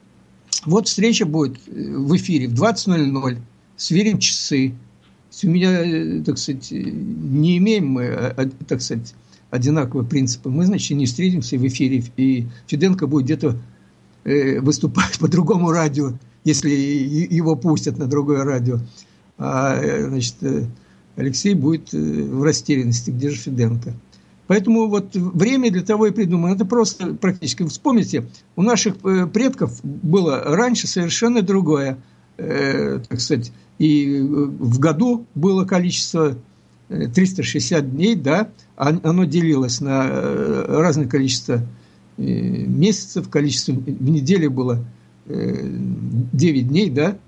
вот встреча будет э, в эфире в 20.00, сверим часы. У меня, так сказать, не имеем мы, так сказать, одинаковые принципы. Мы, значит, не встретимся в эфире, и Фиденко будет где-то Э, выступать по другому радио, если его пустят на другое радио. А, э, значит, э, Алексей будет в растерянности, где же Фиденко. Поэтому вот время для того и придумано. Это просто практически. Вспомните, у наших предков было раньше совершенно другое. Э, так сказать, и в году было количество 360 дней, да, оно делилось на разное количество Э, месяцев, количество в неделе было 9 э, дней, да?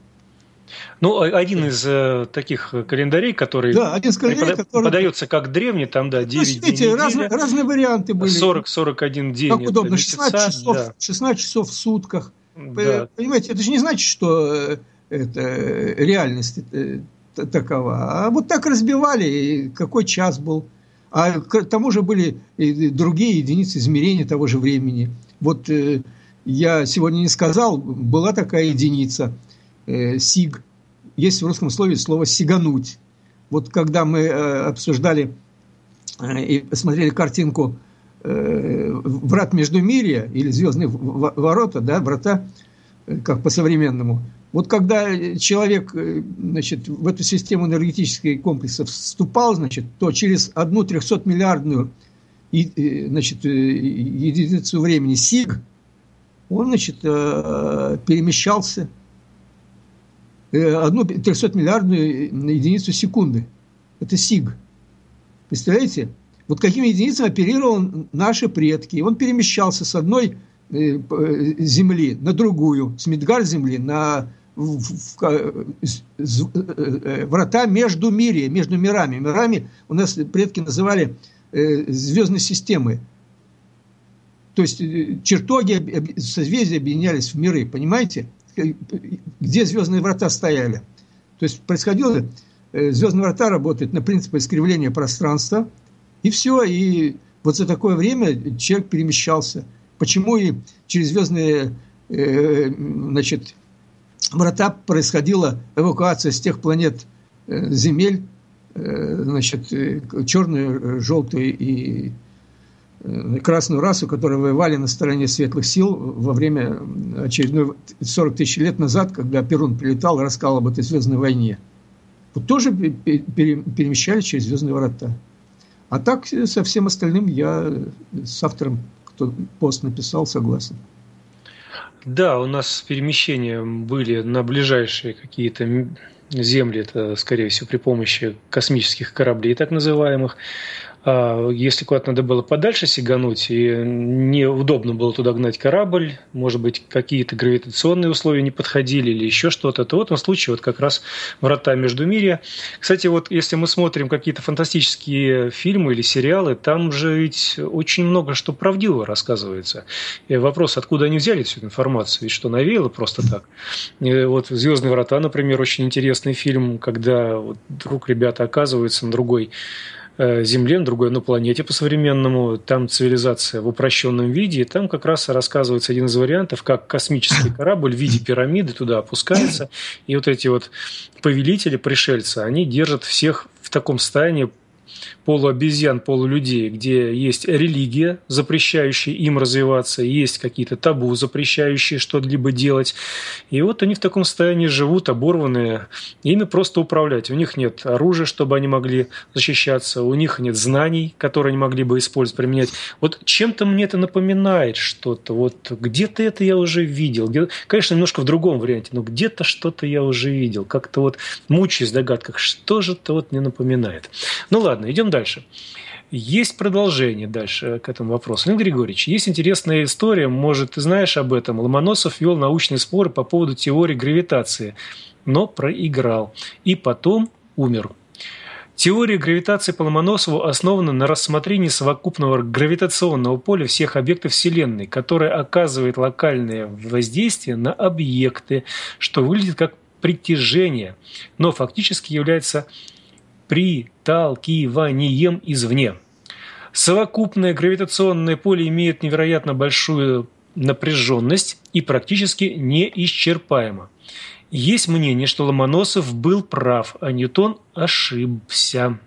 Ну, один из э, таких календарей, который, да, один из календарей, пода- который подается как древний, там, да, 9 ну, смотрите, дней разные, разные варианты были. 40-41 день. Как удобно, месяца, 16, часов, да. 16 часов в сутках. Да. Понимаете, это же не значит, что это реальность такова. А вот так разбивали, какой час был. А к тому же были и другие единицы измерения того же времени. Вот э, я сегодня не сказал, была такая единица э, сиг. Есть в русском слове слово сигануть. Вот когда мы э, обсуждали э, и посмотрели картинку э, врат Междумирья или звездные ворота, да, врата, э, как по-современному – вот когда человек э, значит, в эту систему энергетических комплексов вступал, значит, то через одну трехсотмиллиардную э, значит, э, единицу времени СИГ, он значит, перемещался одну трехсотмиллиардную единицу секунды. Это СИГ. Представляете? Вот какими единицами оперировали наши предки. Он перемещался с одной земли на другую, с Мидгар земли на в, в, в, врата между мире, между мирами. Мирами у нас предки называли э, звездные системы. То есть э, чертоги созвездия объединялись в миры, понимаете? Где звездные врата стояли. То есть происходило, э, звездные врата работают на принципе искривления пространства, и все, и вот за такое время человек перемещался. почему и через звездные э, значит, врата происходила эвакуация с тех планет э, земель, э, значит, э, черную, желтую и красную расу, которые воевали на стороне светлых сил во время очередной 40 тысяч лет назад, когда Перун прилетал и рассказал об этой звездной войне. Вот тоже перемещались через звездные врата. А так со всем остальным я с автором, кто пост написал, согласен. Да, у нас перемещения были на ближайшие какие-то земли, это, скорее всего, при помощи космических кораблей, так называемых. А, если куда-то надо было подальше сигануть, и неудобно было туда гнать корабль, может быть, какие-то гравитационные условия не подходили или еще что-то, то в этом случае вот как раз врата между миря. Кстати, вот если мы смотрим какие-то фантастические фильмы или сериалы, там же ведь очень много что правдиво рассказывается. И вопрос, откуда они взяли всю эту информацию, ведь что навеяло просто так. И вот «Звездные врата», например, очень интересный фильм, когда вот вдруг ребята оказываются на другой Земле, на другой, на планете по-современному. Там цивилизация в упрощенном виде. И там как раз рассказывается один из вариантов, как космический корабль в виде пирамиды туда опускается. И вот эти вот повелители, пришельцы, они держат всех в таком состоянии полуобезьян, полулюдей, где есть религия, запрещающая им развиваться, есть какие-то табу, запрещающие что-либо делать. И вот они в таком состоянии живут, оборванные, ими просто управлять. У них нет оружия, чтобы они могли защищаться, у них нет знаний, которые они могли бы использовать, применять. Вот чем-то мне это напоминает что-то. Вот где-то это я уже видел. Конечно, немножко в другом варианте, но где-то что-то я уже видел. Как-то вот мучаюсь в догадках, что же это вот мне напоминает. Ну ладно, идем дальше. Есть продолжение дальше к этому вопросу. Леонид Григорьевич, есть интересная история, может, ты знаешь об этом. Ломоносов вел научный спор по поводу теории гравитации, но проиграл. И потом умер. Теория гравитации по Ломоносову основана на рассмотрении совокупного гравитационного поля всех объектов Вселенной, которое оказывает локальное воздействие на объекты, что выглядит как притяжение, но фактически является приталкиванием извне. Совокупное гравитационное поле имеет невероятно большую напряженность и практически неисчерпаемо. Есть мнение, что Ломоносов был прав, а Ньютон ошибся.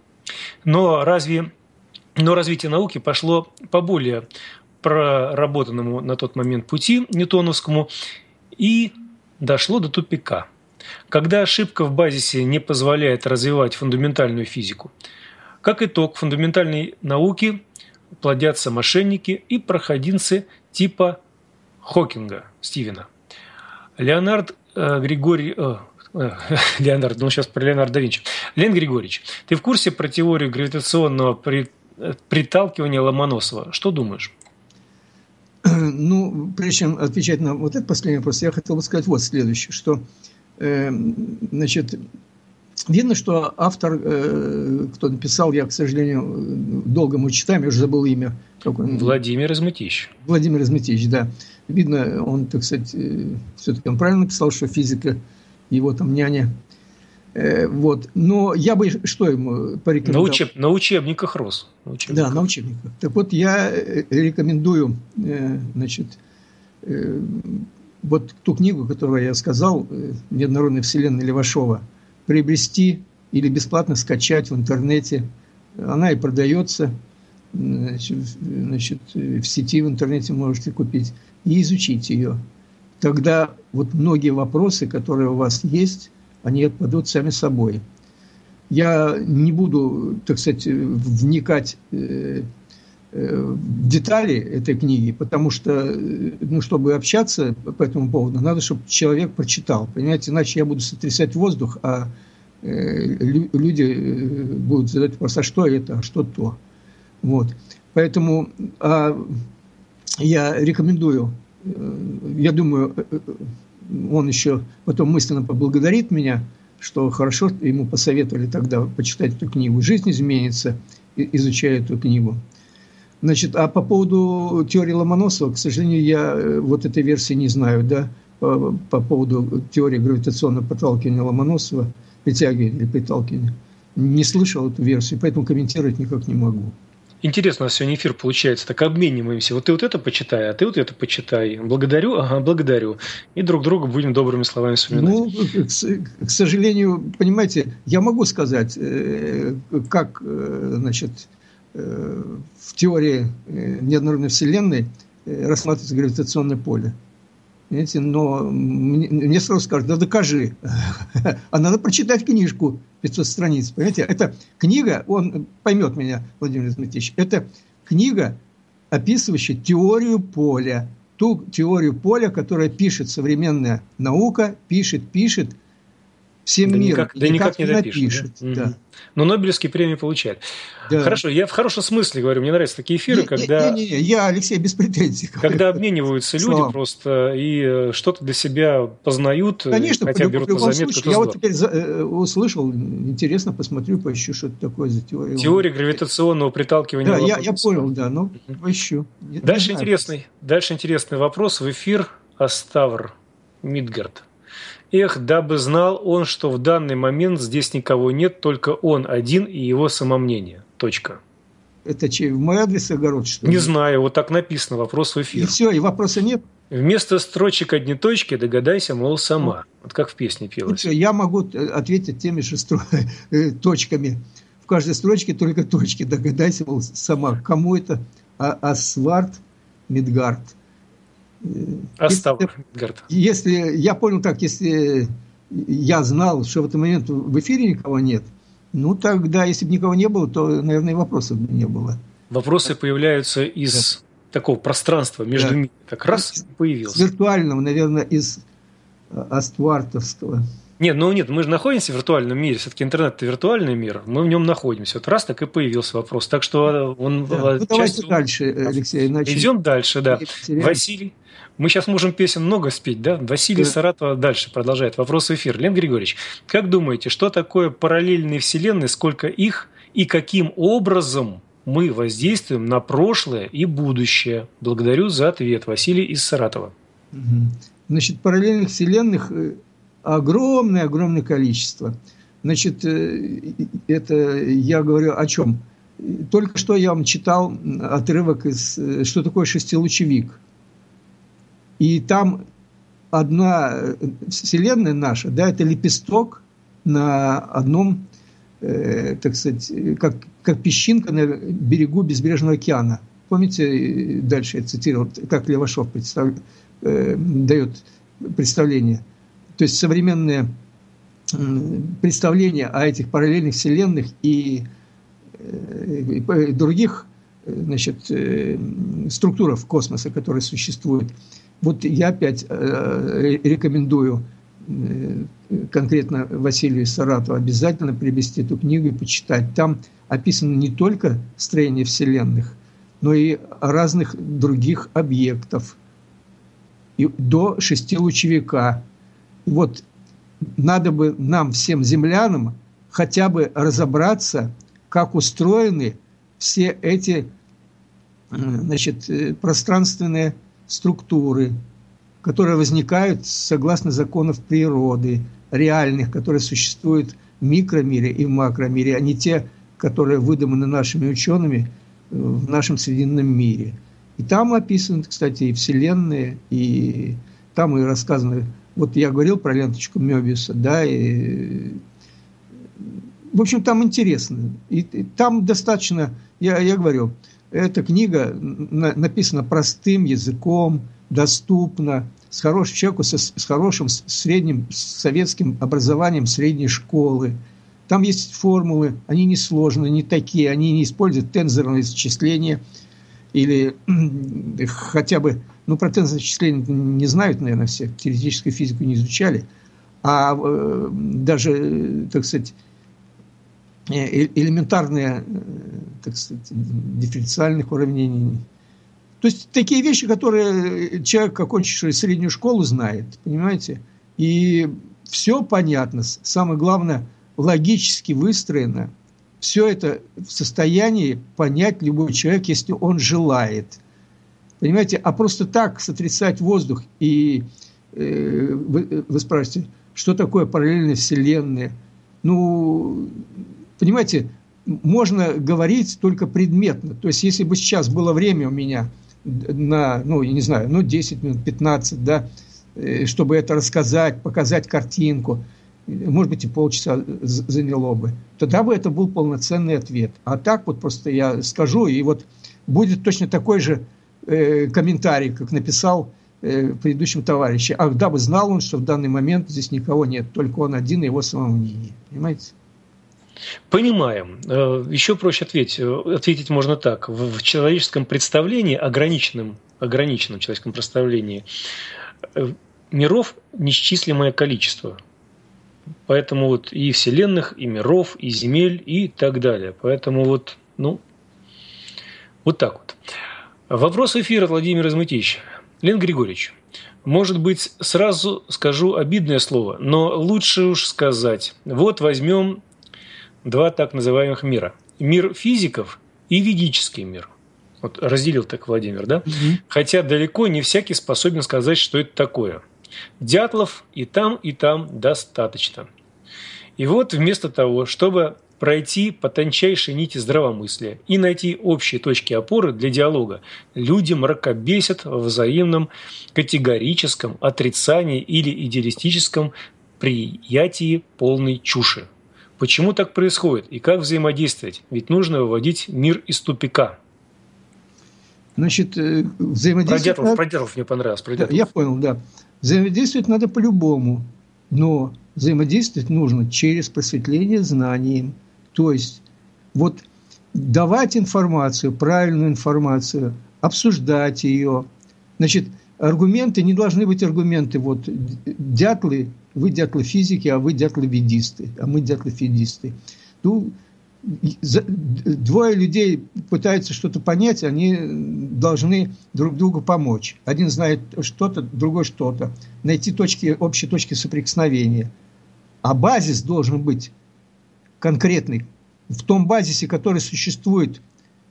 Но разве но развитие науки пошло по более проработанному на тот момент пути ньютоновскому и дошло до тупика – когда ошибка в базисе не позволяет развивать фундаментальную физику. Как итог, фундаментальной науки плодятся мошенники и проходинцы типа Хокинга Стивена. Леонард э, Григорий... Э, э, Леонард, ну сейчас про Леонардо да Винчи. Леонид Григорьевич, ты в курсе про теорию гравитационного при, э, приталкивания Ломоносова? Что думаешь? Ну, прежде чем отвечать на вот этот последний вопрос, я хотел бы сказать вот следующее, что Эм, значит, видно, что автор, э, кто написал, я, к сожалению, долго ему читаю, я уже забыл имя. Владимир Измытищ. Владимир Измытищ, да. Видно, он, так сказать, э, все-таки он правильно написал, что физика его там няня. Э, вот. Но я бы что ему порекомендовал? На, учеб, на учебниках рос. На учебниках. Да, на учебниках. Так вот, я рекомендую, значит, вот ту книгу, которую я сказал, э, «Неоднородная вселенная Левашова», приобрести или бесплатно скачать в интернете. Она и продается, значит, в сети в интернете можете купить, и изучить ее. Тогда вот многие вопросы, которые у вас есть, они отпадут сами собой. Я не буду, так сказать, вникать Э, детали этой книги, потому что, э, ну, чтобы общаться по этому поводу, надо, чтобы человек прочитал, понимаете, иначе я буду сотрясать воздух, а э, люди будут задать вопрос, а что это, а что то. Вот. Поэтому а, я рекомендую, я думаю, он еще потом мысленно поблагодарит меня, что хорошо ему посоветовали тогда почитать эту книгу. Жизнь изменится, изучая эту книгу. Значит, а по поводу теории Ломоносова, к сожалению, я э, вот этой версии не знаю, да, по, по поводу теории гравитационного подталкивания Ломоносова, притягивания или приталкивания. Не слышал эту версию, поэтому комментировать никак не могу. Интересно у нас сегодня эфир получается. Так обмениваемся. Вот ты вот это почитай, а ты вот это почитай. Благодарю, ага, благодарю. И друг друга будем добрыми словами вспоминать. Ну, к, к сожалению, понимаете, я могу сказать, э, как, э, значит, в теории неоднородной Вселенной рассматривается гравитационное поле. Понимаете, но мне, мне сразу скажут, да докажи. А надо прочитать книжку 500 страниц. Понимаете, это книга, он поймет меня, Владимир Дмитриевич, это книга, описывающая теорию поля. Ту теорию поля, которая пишет современная наука, пишет, пишет всем да миром. Никак, да никак, никак не допишет. Да? Да. Но Нобелевские премии получает. Да. Хорошо, я в хорошем смысле говорю, мне нравятся такие эфиры, не, когда... Не, не, не, я, Алексей, без претензий. Когда обмениваются люди Слава. просто и э, что-то для себя познают, э, Конечно, хотя берут на заметку. Случае, я вот теперь за, э, услышал, интересно, посмотрю, поищу, что это такое за теория. Теория гравитационного приталкивания. Да, я, я понял, да, ну, поищу. Дальше интересный, дальше интересный вопрос в эфир Аставр Мидгард. Эх, дабы знал он, что в данный момент здесь никого нет, только он один и его самомнение. Точка. Это чей, в мой адрес огород, что ли? Не знаю, вот так написано, вопрос в эфир. И все, и вопроса нет? Вместо строчек одни точки догадайся, мол, сама. Ну, вот как в песне пелось. Я могу э, ответить теми же стро... Э, точками. В каждой строчке только точки. Догадайся, мол, сама. Кому это? А Асвард Мидгард. Оставок, если, если я понял так, если я знал, что в этот момент в эфире никого нет, ну тогда, если бы никого не было, то, наверное, и вопросов бы не было. Вопросы появляются из да. такого пространства между да. ними. Так раз появился. С виртуального, наверное, из э, Аствартовского. Нет, ну нет, мы же находимся в виртуальном мире. Все-таки интернет – это виртуальный мир. Мы в нем находимся. Вот раз так и появился вопрос. Так что он... Да. Ну, давайте дальше, Алексей. Иначе... Идем дальше, да. Василий мы сейчас можем песен много спеть, да? Василий да. Саратова дальше продолжает вопрос в эфир. Лен Григорьевич, как думаете, что такое параллельные вселенные, сколько их и каким образом мы воздействуем на прошлое и будущее? Благодарю за ответ. Василий из Саратова. Значит, параллельных вселенных э, огромное-огромное количество. Значит, э, это я говорю о чем? Только что я вам читал отрывок из э, «Что такое шестилучевик?». И там одна э, вселенная наша, да, это лепесток на одном, э, так сказать, как, как песчинка на берегу безбрежного океана. Помните, э, дальше я цитировал, как Левашов представ, э, дает представление. То есть современное представление о этих параллельных вселенных и, э, и других значит, структурах космоса, которые существуют – вот я опять э, рекомендую э, конкретно Василию Саратову обязательно привести эту книгу и почитать. Там описано не только строение вселенных, но и разных других объектов. И до шестилучевика. Вот надо бы нам, всем землянам, хотя бы разобраться, как устроены все эти э, значит, пространственные структуры, которые возникают согласно законов природы, реальных, которые существуют в микромире и в макромире, а не те, которые выдуманы нашими учеными э, в нашем Срединном мире. И там описаны, кстати, и вселенные, и там и рассказано, вот я говорил про ленточку Мёбиуса, да, и в общем, там интересно. И, и там достаточно, я, я говорю, эта книга написана простым языком, доступно, с хорошим человеку с, с хорошим средним советским образованием средней школы. Там есть формулы, они не сложные, не такие, они не используют тензорные исчисления или хотя бы, ну, про тензорные исчисления не знают, наверное, все, теоретическую физику не изучали, а э, даже, так сказать, элементарные, э, так сказать, дифференциальных уравнений. То есть такие вещи, которые человек, окончивший среднюю школу, знает, понимаете? И все понятно, самое главное, логически выстроено. Все это в состоянии понять любой человек, если он желает. Понимаете? А просто так сотрясать воздух и э, вы, вы спрашиваете, что такое параллельная вселенная? Ну, Понимаете, можно говорить только предметно. То есть, если бы сейчас было время у меня на, ну, я не знаю, ну, 10 минут, 15, да, э, чтобы это рассказать, показать картинку, может быть, и полчаса заняло бы, тогда бы это был полноценный ответ. А так вот просто я скажу, и вот будет точно такой же э, комментарий, как написал э, предыдущему товарищу. Ах, да, бы знал он, что в данный момент здесь никого нет, только он один и его самого мнение. Понимаете? Понимаем. Э, еще проще ответить. Э, ответить можно так. В человеческом представлении, ограниченном, ограниченном человеческом представлении, э, миров несчислимое количество. Поэтому вот и вселенных, и миров, и земель, и так далее. Поэтому вот, ну, вот так вот. Вопрос эфира Владимир Измытич. Лен Григорьевич, может быть, сразу скажу обидное слово, но лучше уж сказать. Вот возьмем два так называемых мира. Мир физиков и ведический мир. Вот разделил так Владимир, да? Угу. Хотя далеко не всякий способен сказать, что это такое. Дятлов и там, и там достаточно. И вот вместо того, чтобы пройти по тончайшей нити здравомыслия и найти общие точки опоры для диалога, люди мракобесят в взаимном категорическом отрицании или идеалистическом приятии полной чуши. Почему так происходит и как взаимодействовать? Ведь нужно выводить мир из тупика. Значит, э, взаимодействовать... Про Дятлов, надо... про Дятлов мне понравилось. Про Дятлов. Я понял, да. Взаимодействовать надо по-любому, но взаимодействовать нужно через просветление знанием. То есть вот давать информацию, правильную информацию, обсуждать ее. Значит, аргументы не должны быть аргументы. Вот дятлы вы дятлы физики, а вы дятлы ведисты, а мы дятлы федисты. Ну, двое людей пытаются что-то понять, они должны друг другу помочь. Один знает что-то, другой что-то. Найти точки, общие точки соприкосновения. А базис должен быть конкретный. В том базисе, который существует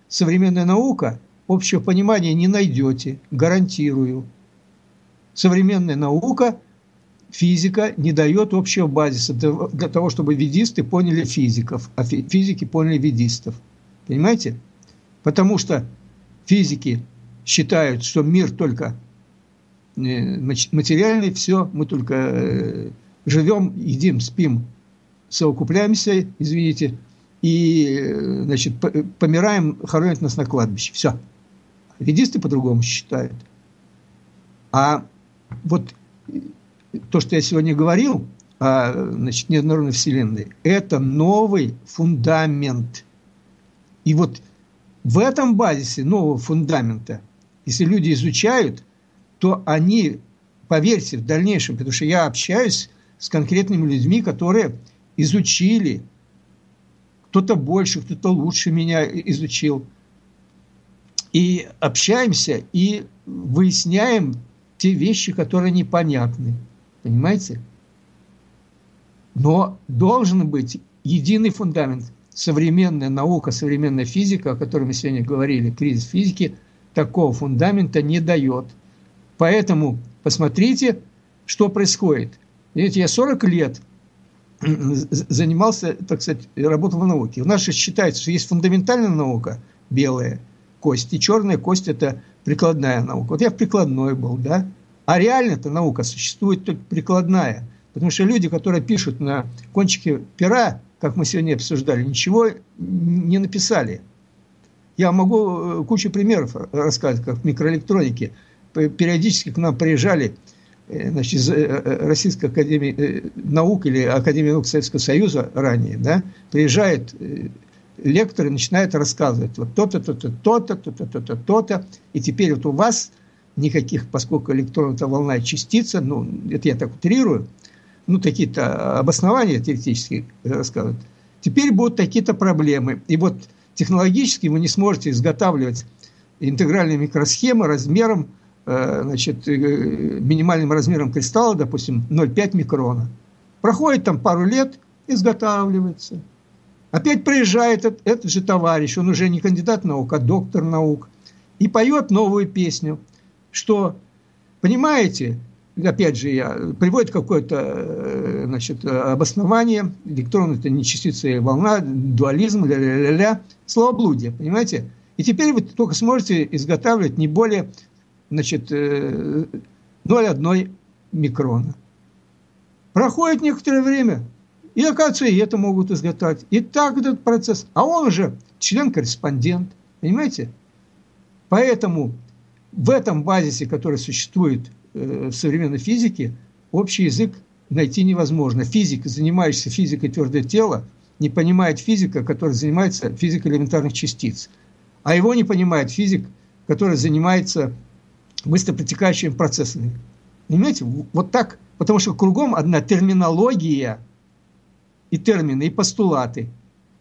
современная наука, общего понимания не найдете, гарантирую. Современная наука – физика не дает общего базиса для того, чтобы ведисты поняли физиков, а физики поняли ведистов. Понимаете? Потому что физики считают, что мир только э, материальный, все, мы только э, живем, едим, спим, совокупляемся, извините, и э, значит, помираем, хоронят нас на кладбище. Все. Ведисты по-другому считают. А вот то, что я сегодня говорил о значит, неоднородной Вселенной, это новый фундамент. И вот в этом базисе нового фундамента, если люди изучают, то они, поверьте, в дальнейшем, потому что я общаюсь с конкретными людьми, которые изучили, кто-то больше, кто-то лучше меня изучил. И общаемся, и выясняем те вещи, которые непонятны. Понимаете? Но должен быть единый фундамент. Современная наука, современная физика, о которой мы сегодня говорили, кризис физики, такого фундамента не дает. Поэтому посмотрите, что происходит. Видите, я 40 лет занимался, так сказать, работал в науке. У нас же считается, что есть фундаментальная наука, белая кость, и черная кость – это прикладная наука. Вот я в прикладной был, да, а реально-то наука существует только прикладная. Потому что люди, которые пишут на кончике пера, как мы сегодня обсуждали, ничего не написали. Я могу э, кучу примеров рассказать, как в микроэлектронике. Периодически к нам приезжали э, значит, из э, Российской Академии Наук или Академии Наук Советского Союза ранее, да, приезжает лектор и начинает рассказывать вот то-то, то-то, то-то, то-то, то-то, то-то, и теперь вот у вас никаких, поскольку электрон – это волна частица, ну, это я так утрирую, ну, такие-то обоснования теоретические рассказывают. Теперь будут такие-то проблемы. И вот технологически вы не сможете изготавливать интегральные микросхемы размером, э, значит, э, минимальным размером кристалла, допустим, 0,5 микрона. Проходит там пару лет, изготавливается. Опять приезжает этот, этот же товарищ, он уже не кандидат наук, а доктор наук, и поет новую песню – что, понимаете, опять же, я, приводит какое-то э, значит, обоснование, электрон это не частица и волна, дуализм, ля-ля-ля-ля, словоблудие, понимаете? И теперь вы только сможете изготавливать не более значит, 0,1 микрона. Проходит некоторое время, и, оказывается, и это могут изготовить. И так этот процесс. А он уже член-корреспондент. Понимаете? Поэтому в этом базисе, который существует э, в современной физике, общий язык найти невозможно. Физик, занимающийся физикой твердое тело, не понимает физика, который занимается физикой элементарных частиц. А его не понимает физик, который занимается быстро протекающими процессами. Понимаете, вот так, потому что кругом одна терминология и термины, и постулаты.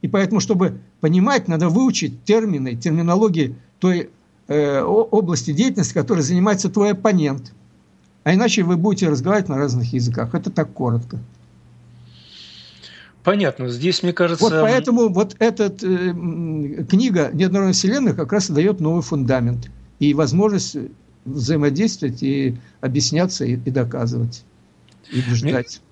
И поэтому, чтобы понимать, надо выучить термины, терминологии той э, области деятельности, которой занимается твой оппонент. А иначе вы будете разговаривать на разных языках. Это так коротко. Понятно. Здесь, мне кажется... Вот поэтому вот эта э, книга «Неоднородная вселенная» как раз и дает новый фундамент и возможность взаимодействовать и объясняться и, и доказывать, и убеждать. Мне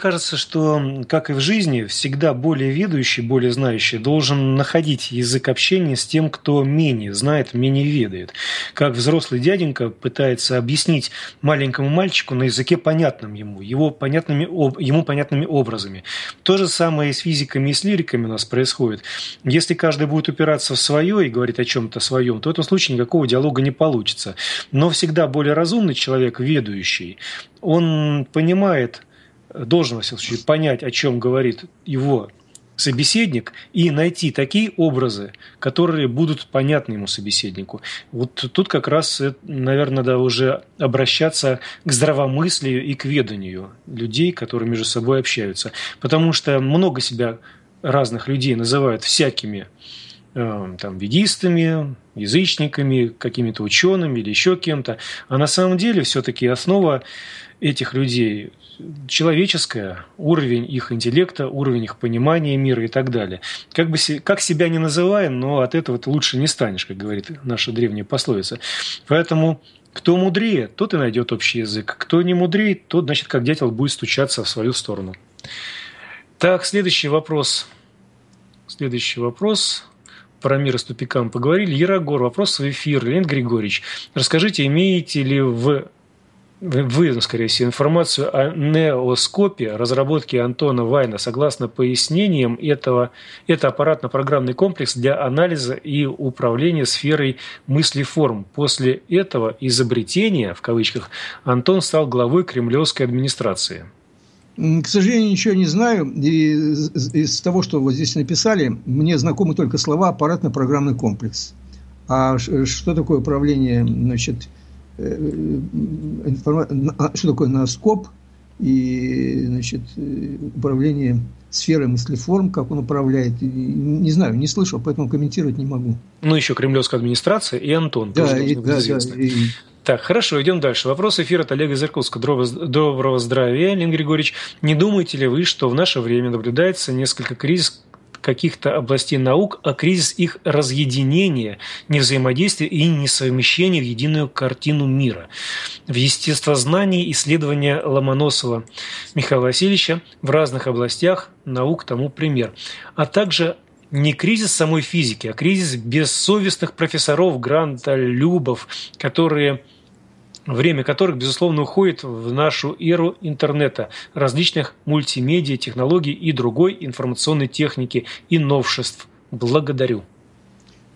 кажется, что, как и в жизни, всегда более ведущий, более знающий должен находить язык общения с тем, кто менее знает, менее ведает. Как взрослый дяденька пытается объяснить маленькому мальчику на языке понятным ему, его понятными, ему понятными образами. То же самое и с физиками и с лириками у нас происходит. Если каждый будет упираться в свое и говорить о чем-то своем, то в этом случае никакого диалога не получится. Но всегда более разумный человек, ведущий, он понимает, должен, во всяком случае, понять, о чем говорит его собеседник и найти такие образы, которые будут понятны ему собеседнику. Вот тут как раз, э, наверное, надо уже обращаться к здравомыслию и к веданию людей, которые между собой общаются. Потому что много себя разных людей называют всякими э, там, ведистами, язычниками, какими-то учеными или еще кем-то. А на самом деле все-таки основа этих людей человеческое, уровень их интеллекта, уровень их понимания мира и так далее. Как, бы, как себя не называем, но от этого ты лучше не станешь, как говорит наша древняя пословица. Поэтому кто мудрее, тот и найдет общий язык. Кто не мудрее, тот, значит, как дятел, будет стучаться в свою сторону. Так, следующий вопрос. Следующий вопрос про мир с тупикам поговорили. Ярогор, вопрос в эфир. Леонид Григорьевич, расскажите, имеете ли в выдам, скорее всего, информацию о неоскопе разработки Антона Вайна. Согласно пояснениям этого, это аппаратно-программный комплекс для анализа и управления сферой мыслеформ. После этого изобретения, в кавычках, Антон стал главой кремлевской администрации. К сожалению, ничего не знаю. И из того, что вот здесь написали, мне знакомы только слова «аппаратно-программный комплекс». А что такое управление значит, информа... А что такое наскоп и значит, э, управление сферой мыслеформ, как он управляет. Не знаю, не слышал, поэтому комментировать не могу. Ну, еще кремлевская администрация и Антон. Да, тоже и, да, да, и... Так, хорошо, идем дальше. Вопрос эфира от Олега Зерковска. Доброго здравия, Леонид Григорьевич. Не думаете ли вы, что в наше время наблюдается несколько кризис каких-то областей наук, а кризис их разъединения, невзаимодействия и несовмещения в единую картину мира. В естествознании исследования Ломоносова Михаила Васильевича в разных областях наук тому пример. А также не кризис самой физики, а кризис бессовестных профессоров, грантолюбов, которые – время которых, безусловно, уходит в нашу эру интернета, различных мультимедиа, технологий и другой информационной техники и новшеств. Благодарю.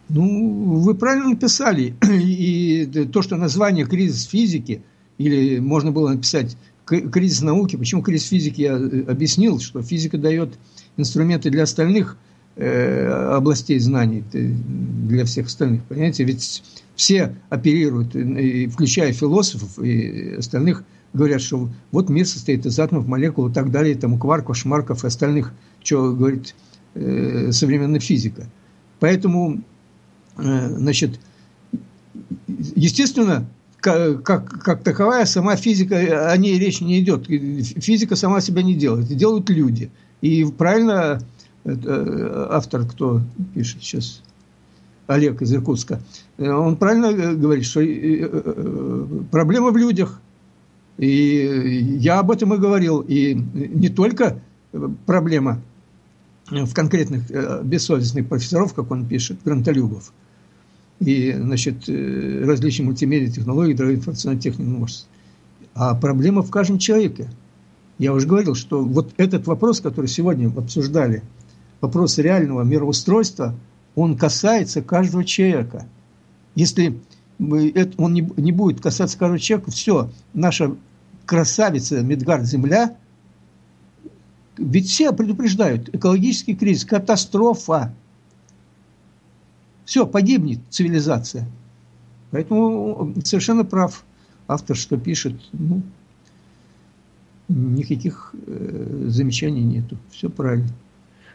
Ну, вы правильно написали. И то, что название «кризис физики», или можно было написать «кризис науки», почему кризис физики, я э, объяснил, что физика дает инструменты для остальных э, областей знаний, для всех остальных. Понимаете, ведь все оперируют, включая философов и остальных, говорят, что вот мир состоит из атомов, молекул и так далее, там кварков, шмарков и остальных, что говорит э, современная физика. Поэтому, э, значит, естественно, как, как, как таковая сама физика, о ней речь не идет. Физика сама себя не делает, делают люди. И правильно э, автор, кто пишет сейчас, Олег из Иркутска, э, он правильно э, говорит, что э, проблема в людях. И я об этом и говорил. И не только проблема в конкретных бессовестных профессоров, как он пишет, грантолюбов, и значит, различные мультимедиа технологии, информационной техники, ну, а проблема в каждом человеке. Я уже говорил, что вот этот вопрос, который сегодня обсуждали, вопрос реального мироустройства, он касается каждого человека. Если он не будет касаться каждого человека, все, наша красавица Медгард Земля, ведь все предупреждают, экологический кризис, катастрофа. Все, погибнет цивилизация. Поэтому совершенно прав автор, что пишет. Ну, никаких э, замечаний нету. Все правильно.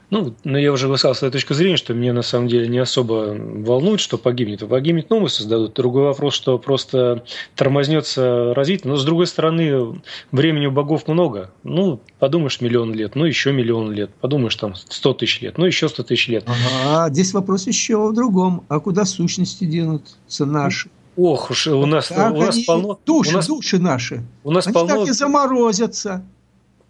Ну, но я уже высказал свою точку зрения, что мне на самом деле не особо волнует, что погибнет. Погибнет новый создадут. Другой вопрос, что просто тормознется развитие. Но с другой стороны, времени у богов много. Ну, подумаешь, миллион лет, ну, еще миллион лет. Подумаешь, там, сто тысяч лет, ну, еще сто тысяч лет. А здесь вопрос еще в другом. А куда сущности денутся наши? Ох уж, у нас, у нас полно... Души, у нас, души наши. У нас они полно... так и заморозятся.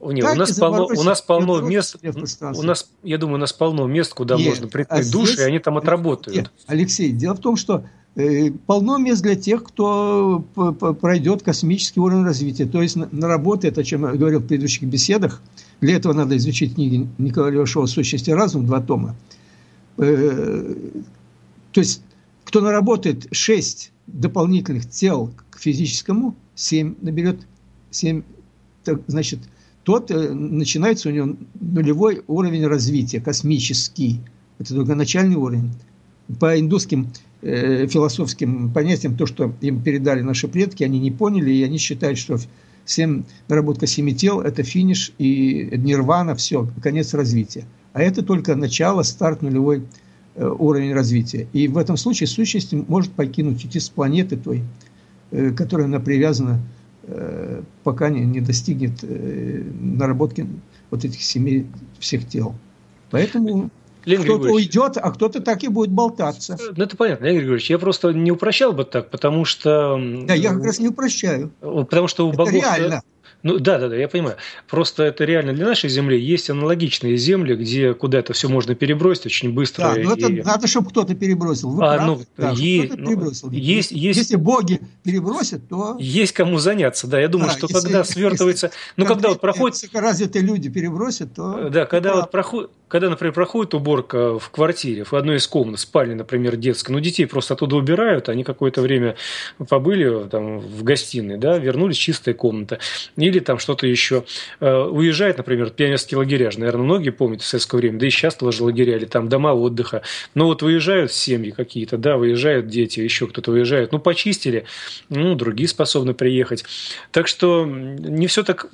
Не, у нас полно, у нас полно мест, у нас, я думаю, у нас полно мест, куда нет, можно прийти а души, здесь, и они там отработают. Нет, Алексей, дело в том, что э, полно мест для тех, кто пройдет космический уровень развития, то есть наработает, о чем я говорил в предыдущих беседах. Для этого надо изучить книги Николая Левашова «Сущность и разум», два тома. Э, то есть, кто наработает шесть дополнительных тел к физическому, семь наберет, семь, значит, тот э, начинается у него нулевой уровень развития, космический. Это только начальный уровень. По индусским э, философским понятиям, то, что им передали наши предки, они не поняли, и они считают, что всем наработка семи тел – это финиш и нирвана, все, конец развития. А это только начало, старт, нулевой э, уровень развития. И в этом случае сущность может покинуть, уйти с планеты той, э, которая она привязана Э, пока не, не достигнет э, наработки вот этих семи всех тел. Поэтому кто-то уйдет, а кто-то так и будет болтаться. Ну, это понятно, Игорь Григорьевич. Я просто не упрощал бы так, потому что... Да, я как раз не упрощаю. Потому что у это богов... реально. Ну да, да, да, я понимаю. Просто это реально для нашей земли есть аналогичные земли, где куда это все можно перебросить очень быстро. Да, но это надо, чтобы кто-то перебросил. Вы а, правы, ну, да, е... ну, перебросил. Есть, есть... Если боги перебросят, то... Есть кому заняться, да. Я думаю, да, что если, когда свертывается... Если ну, когда вот проходит... развитые люди перебросят, то... Да, когда вот проходит когда, например, проходит уборка в квартире, в одной из комнат, спальни, например, детской, ну, детей просто оттуда убирают, они какое-то время побыли там в гостиной, да, вернулись, чистая комната. Или там что-то еще. Э, уезжает, например, пионерские лагеря, наверное, многие помнят в советское время, да и сейчас тоже лагеря, или там дома отдыха. Но вот выезжают семьи какие-то, да, выезжают дети, еще кто-то выезжает, ну, почистили, ну, другие способны приехать. Так что не все так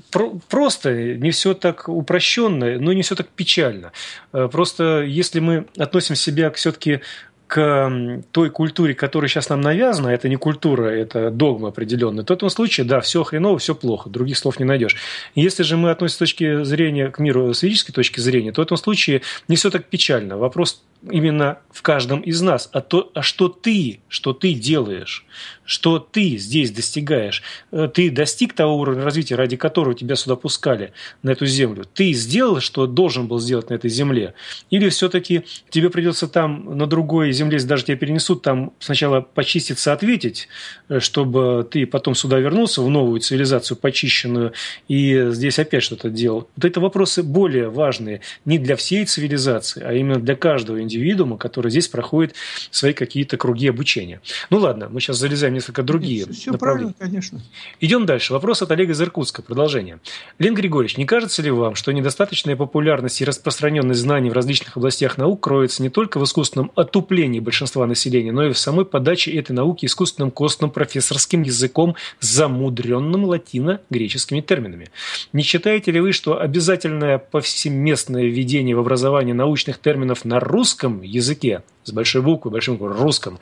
просто, не все так упрощенно, но не все так печально. Э, просто если мы относим себя все-таки к той культуре, которая сейчас нам навязана, это не культура, это догма определенная, то в этом случае, да, все хреново, все плохо, других слов не найдешь. Если же мы относимся с точки зрения к миру, с физической точки зрения, то в этом случае не все так печально. Вопрос именно в каждом из нас, а, то, а что ты, что ты делаешь, что ты здесь достигаешь. Э, ты достиг того уровня развития, ради которого тебя сюда пускали, на эту землю. Ты сделал, что должен был сделать на этой земле. Или все-таки тебе придется там, на другой земле, если даже тебя перенесут, там сначала почиститься, ответить, э, чтобы ты потом сюда вернулся, в новую цивилизацию почищенную, и здесь опять что-то делал. Вот это вопросы более важные не для всей цивилизации, а именно для каждого индивида индивидуума, который здесь проходит свои какие-то круги обучения. Ну ладно, мы сейчас залезаем в несколько другие Все правильно, конечно. Идем дальше. Вопрос от Олега из Иркутска. Продолжение. Лен Григорьевич, не кажется ли вам, что недостаточная популярность и распространенность знаний в различных областях наук кроется не только в искусственном отуплении большинства населения, но и в самой подаче этой науки искусственным костным профессорским языком, замудренным латино-греческими терминами? Не считаете ли вы, что обязательное повсеместное введение в образование научных терминов на русском русском языке, с большой буквы, большим буквой, русском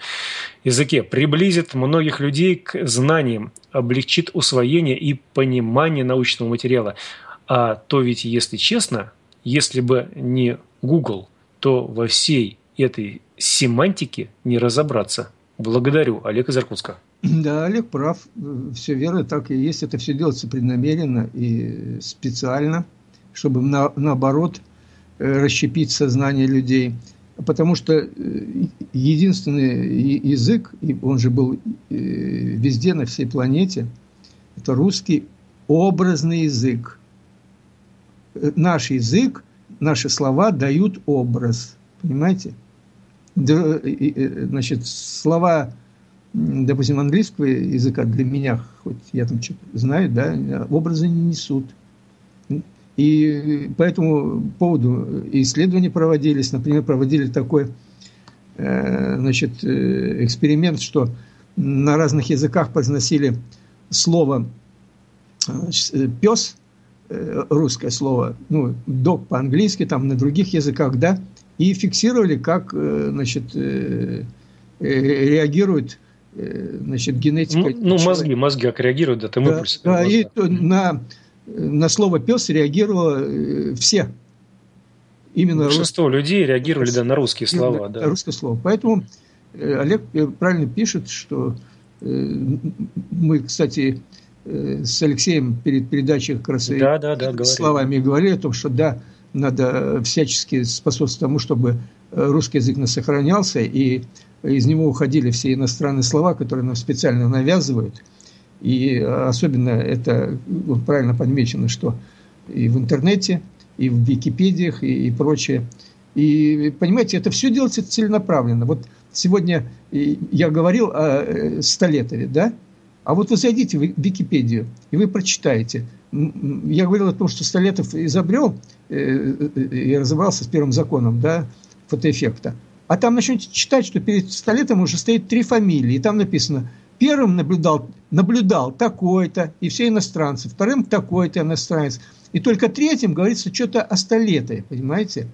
языке, приблизит многих людей к знаниям, облегчит усвоение и понимание научного материала. А то ведь, если честно, если бы не Google, то во всей этой семантике не разобраться. Благодарю, Олег из Иркутска. Да, Олег прав. Все верно, так и есть. Это все делается преднамеренно и специально, чтобы на, наоборот э, расщепить сознание людей. Потому что э, единственный язык, он же был э, везде, на всей планете, это русский образный язык. Наш язык, наши слова дают образ. Понимаете? Значит, слова допустим, английского языка для меня, хоть я там что-то знаю, да, образы не несут. И по этому поводу исследования проводились. Например, проводили такой э, значит, э, эксперимент, что на разных языках произносили слово э, «пес», русское слово, ну, «дог» по-английски, там на других языках, да, и фиксировали, как, значит, реагирует значит, генетика... Ну, ну мозги, мозги как реагируют, да, там да. Да, и на, на слово «пес» реагировало э, все. Именно Большинство рус... людей реагировали да, на русские слова. Да, да. русское слово. Поэтому э, Олег правильно пишет, что мы, кстати, с Алексеем перед передачей как раз да, да, да, словами говорили о том, что да, надо всячески способствовать тому, чтобы русский язык не сохранялся, и из него уходили все иностранные слова, которые нам специально навязывают. И особенно это правильно подмечено, что и в интернете, и в Википедиях, и, и прочее. И, понимаете, это все делается целенаправленно. Вот сегодня я говорил о э, Столетове, да? А вот вы зайдите в Википедию, и вы прочитаете. Я говорил о том, что Столетов изобрел э, э, и разобрался с первым законом да, фотоэффекта. А там начнете читать, что перед столетом уже стоит три фамилии. И там написано, первым наблюдал, наблюдал такой-то, и все иностранцы. Вторым такой-то иностранец. И только третьим говорится что-то о столетое, понимаете?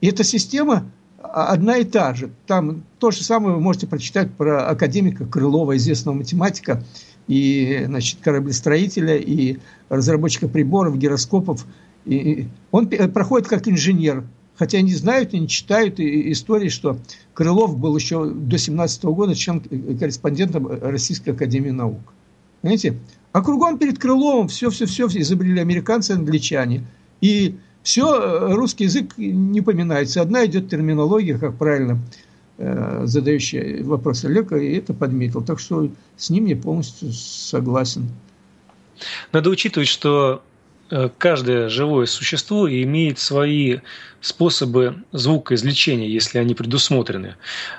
И эта система одна и та же. Там то же самое вы можете прочитать про академика Крылова, известного математика, и значит, кораблестроителя, и разработчика приборов, гироскопов. И он проходит как инженер хотя они знают и не читают истории, что Крылов был еще до 17 года член-корреспондентом Российской Академии Наук. Понимаете? А кругом перед Крыловым все-все-все изобрели американцы и англичане. И все, русский язык не поминается. Одна идет терминология, как правильно э, задающая вопросы Олег, и это подметил. Так что с ним я полностью согласен. Надо учитывать, что э, каждое живое существо имеет свои способы звукоизвлечения, если они предусмотрены.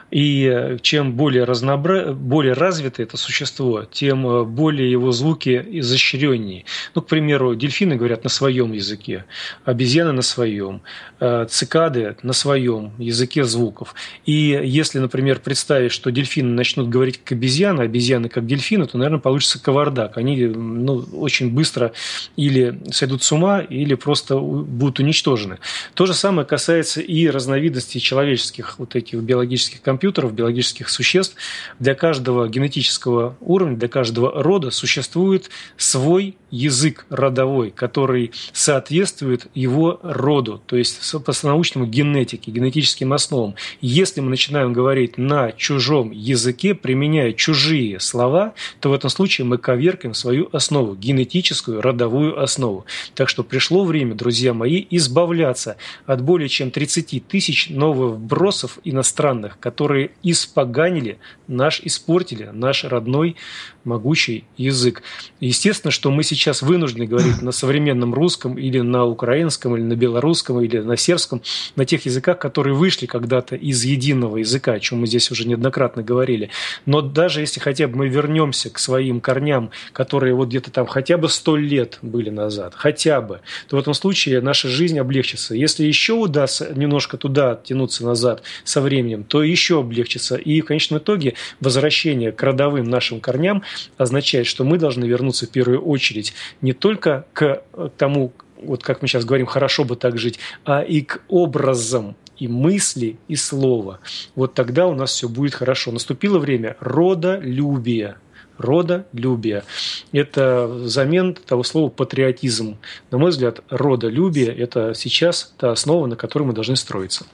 И э, чем более, разнообра... более развито это существо, тем э, более его звуки изощреннее. Ну, к примеру, дельфины говорят на своем языке, обезьяны на своем, э, цикады на своем языке звуков. И если, например, представить, что дельфины начнут говорить как обезьяны, обезьяны как дельфины, то, наверное, получится кавардак. Они ну, очень быстро или сойдут с ума, или просто будут уничтожены. То же самое самое касается и разновидностей человеческих вот этих биологических компьютеров, биологических существ. Для каждого генетического уровня, для каждого рода существует свой язык родовой, который соответствует его роду, то есть по научному генетике, генетическим основам. Если мы начинаем говорить на чужом языке, применяя чужие слова, то в этом случае мы коверкаем свою основу, генетическую родовую основу. Так что пришло время, друзья мои, избавляться от от более чем 30 тысяч новых вбросов иностранных, которые испоганили наш, испортили наш родной могучий язык. Естественно, что мы сейчас вынуждены говорить на современном русском или на украинском, или на белорусском, или на сербском, на тех языках, которые вышли когда-то из единого языка, о чем мы здесь уже неоднократно говорили. Но даже если хотя бы мы вернемся к своим корням, которые вот где-то там хотя бы сто лет были назад, хотя бы, то в этом случае наша жизнь облегчится. Если еще удастся немножко туда тянуться назад со временем, то еще облегчится. И в конечном итоге возвращение к родовым нашим корням означает, что мы должны вернуться в первую очередь не только к тому, вот как мы сейчас говорим, хорошо бы так жить, а и к образам и мысли, и слова. Вот тогда у нас все будет хорошо. Наступило время родолюбия. Родолюбие. Это замен того слова патриотизм. На мой взгляд, родолюбие – это сейчас та основа, на которой мы должны строиться.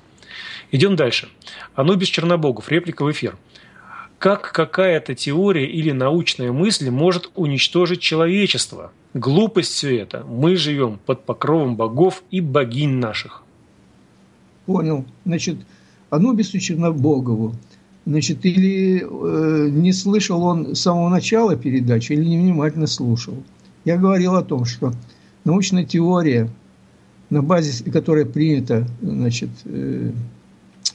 Идем дальше. Анубис Чернобогов. Реплика в эфир. Как какая-то теория или научная мысль может уничтожить человечество? Глупость все это. Мы живем под покровом богов и богинь наших. Понял. Значит, Анубису Чернобогову, значит, или э, не слышал он с самого начала передачи, или невнимательно слушал. Я говорил о том, что научная теория, на базе которой принята значит, э,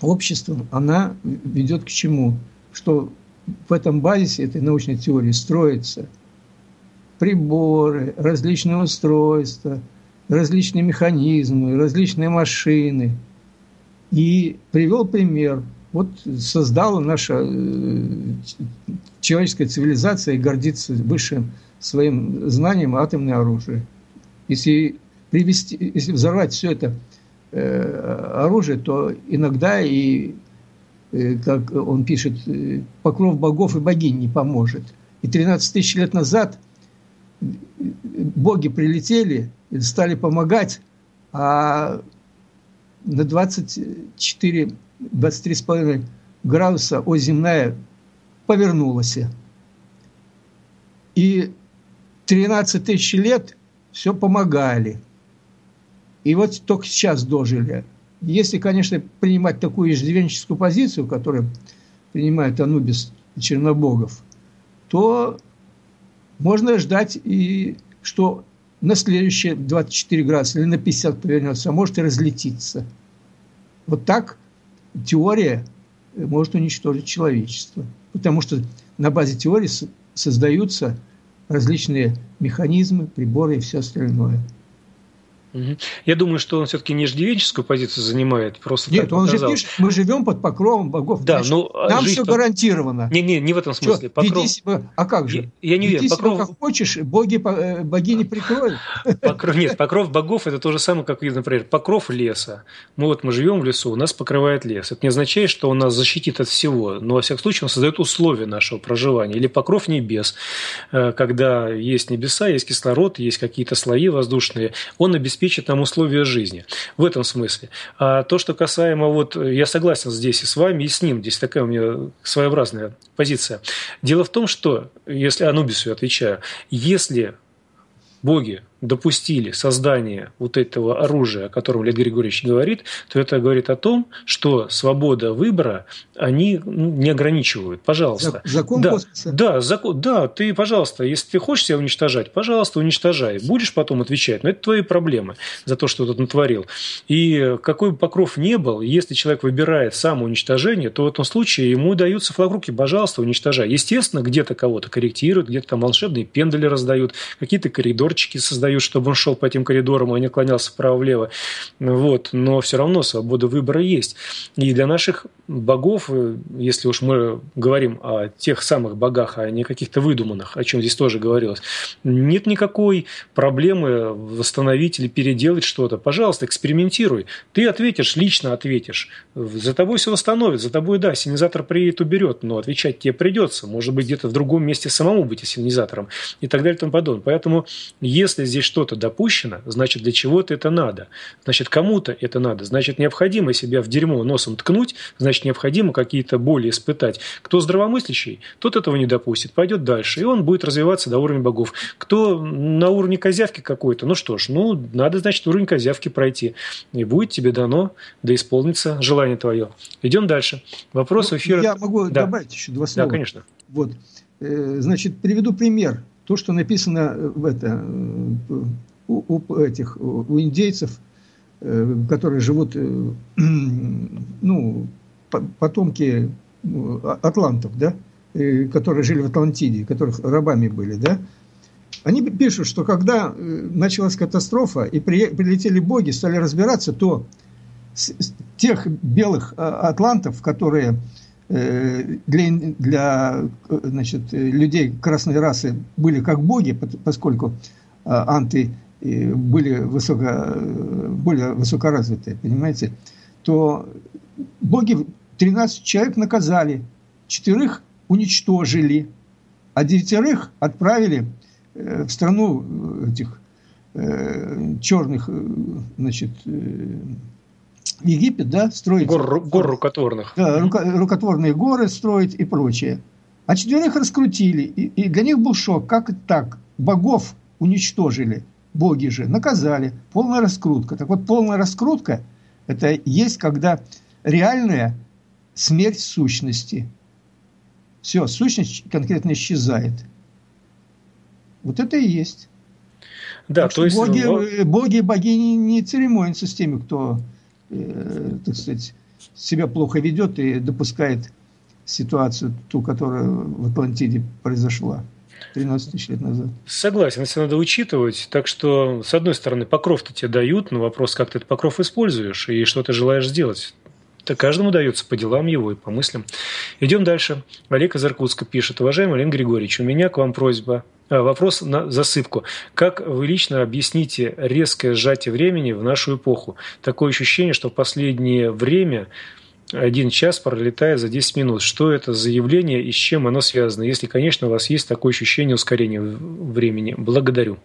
обществом, она ведет к чему? Что в этом базисе этой научной теории строится приборы, различные устройства, различные механизмы, различные машины. И привел пример. Вот создала наша э, человеческая цивилизация и гордится высшим своим знанием атомное оружие. Если привести, если взорвать все это э, оружие, то иногда и, как он пишет, э, покров богов и богинь не поможет. И 13 тысяч лет назад боги прилетели стали помогать, а на 24, 23,5 градуса ось земная повернулась. И 13 тысяч лет все помогали. И вот только сейчас дожили. Если, конечно, принимать такую иждивенческую позицию, которую принимает Анубис Чернобогов, то можно ждать и что на следующие 24 градуса или на 50 повернется, а может и разлетиться. Вот так теория может уничтожить человечество. Потому что на базе теории создаются различные механизмы, приборы и все остальное. Я думаю, что он все-таки не иждивенческую позицию занимает. Просто Нет, он показал. же пишет, мы живем под покровом богов. Да, Значит, ну, нам все под... гарантировано. Не, не, не в этом смысле. Что, Покров... себя... А как же? Я, я не уверен. Покров... как хочешь, боги, э, богини прикроют. Покров... Нет, покров богов это то же самое, как, например, покров леса. Мы вот мы живем в лесу, у нас покрывает лес. Это не означает, что он нас защитит от всего, но во всяком случае он создает условия нашего проживания. Или покров небес, э, когда есть небеса, есть кислород, есть какие-то слои воздушные, он обеспечит нам условия жизни. В этом смысле. А то, что касаемо, вот я согласен здесь и с вами, и с ним, здесь такая у меня своеобразная позиция. Дело в том, что, если Анубису отвечаю, если боги допустили создание вот этого оружия, о котором Лев Григорьевич говорит, то это говорит о том, что свобода выбора они ну, не ограничивают. Пожалуйста. Закон да, космоса. Да, закон, да, ты, пожалуйста, если ты хочешь себя уничтожать, пожалуйста, уничтожай. Будешь потом отвечать, но это твои проблемы за то, что ты тут натворил. И какой бы покров не был, если человек выбирает самоуничтожение, то в этом случае ему даются флаг руки, пожалуйста, уничтожай. Естественно, где-то кого-то корректируют, где-то там волшебные пендали раздают, какие-то коридорчики создают дают, чтобы он шел по этим коридорам, а не клонялся вправо-влево. Вот. Но все равно свобода выбора есть. И для наших богов, э, если уж мы говорим о тех самых богах, а не каких-то выдуманных, о чем здесь тоже говорилось, нет никакой проблемы восстановить или переделать что-то. Пожалуйста, экспериментируй. Ты ответишь, лично ответишь. За тобой все восстановит, за тобой, да, синизатор приедет, уберет, но отвечать тебе придется. Может быть, где-то в другом месте самому быть синизатором и так далее и тому подобное. Поэтому, если здесь что-то допущено, значит, для чего-то это надо. Значит, кому-то это надо. Значит, необходимо себя в дерьмо носом ткнуть, значит, необходимо какие-то боли испытать. Кто здравомыслящий, тот этого не допустит, пойдет дальше, и он будет развиваться до уровня богов. Кто на уровне козявки какой-то, ну что ж, ну, надо, значит, уровень козявки пройти. И будет тебе дано, да исполнится желание твое. Идем дальше. Вопрос ну, эфира. Я могу да. добавить еще два слова. Да, конечно. Вот. Э, значит, приведу пример то, что написано в это, у, у этих, у индейцев, э, которые живут, э, ну, потомки ну, а, атлантов, да, которые жили в Атлантиде, которых рабами были, да, они пишут, что когда э, началась катастрофа и прилетели боги, стали разбираться, то тех белых а, атлантов, которые Э, для, для значит, людей красной расы были как боги, поскольку анты э, были высоко, более высокоразвитые, понимаете, то боги 13 человек наказали, четырех уничтожили, а девятерых отправили э, в страну этих черных, значит, Египет, да, строить... Гор, гор рукотворных. Да, рука, рукотворные горы строить и прочее. А четверых раскрутили. И, и для них был шок. Как так? Богов уничтожили. Боги же наказали. Полная раскрутка. Так вот, полная раскрутка – это есть, когда реальная смерть сущности. Все, сущность конкретно исчезает. Вот это и есть. Да, так то есть... Боги, э, боги и богини не церемонятся с теми, кто, э, так сказать, себя плохо ведет и допускает ситуацию, ту, которая в Атлантиде произошла. 13 тысяч лет назад. Согласен, это надо учитывать. Так что, с одной стороны, покров-то тебе дают, но вопрос, как ты этот покров используешь и что ты желаешь сделать. Это каждому дается по делам его и по мыслям. Идем дальше. Олег из Иркутска пишет. Уважаемый Олег Григорьевич, у меня к вам просьба. А, вопрос на засыпку. Как вы лично объясните резкое сжатие времени в нашу эпоху? Такое ощущение, что в последнее время один час пролетает за 10 минут. Что это за явление и с чем оно связано? Если, конечно, у вас есть такое ощущение ускорения времени. Благодарю.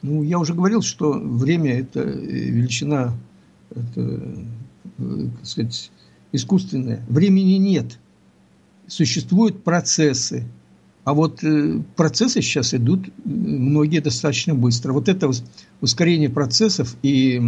Ну, я уже говорил, что время – это величина, это, так сказать, искусственная. Времени нет. Существуют процессы. А вот э, процессы сейчас идут многие достаточно быстро. Вот это ускорение процессов и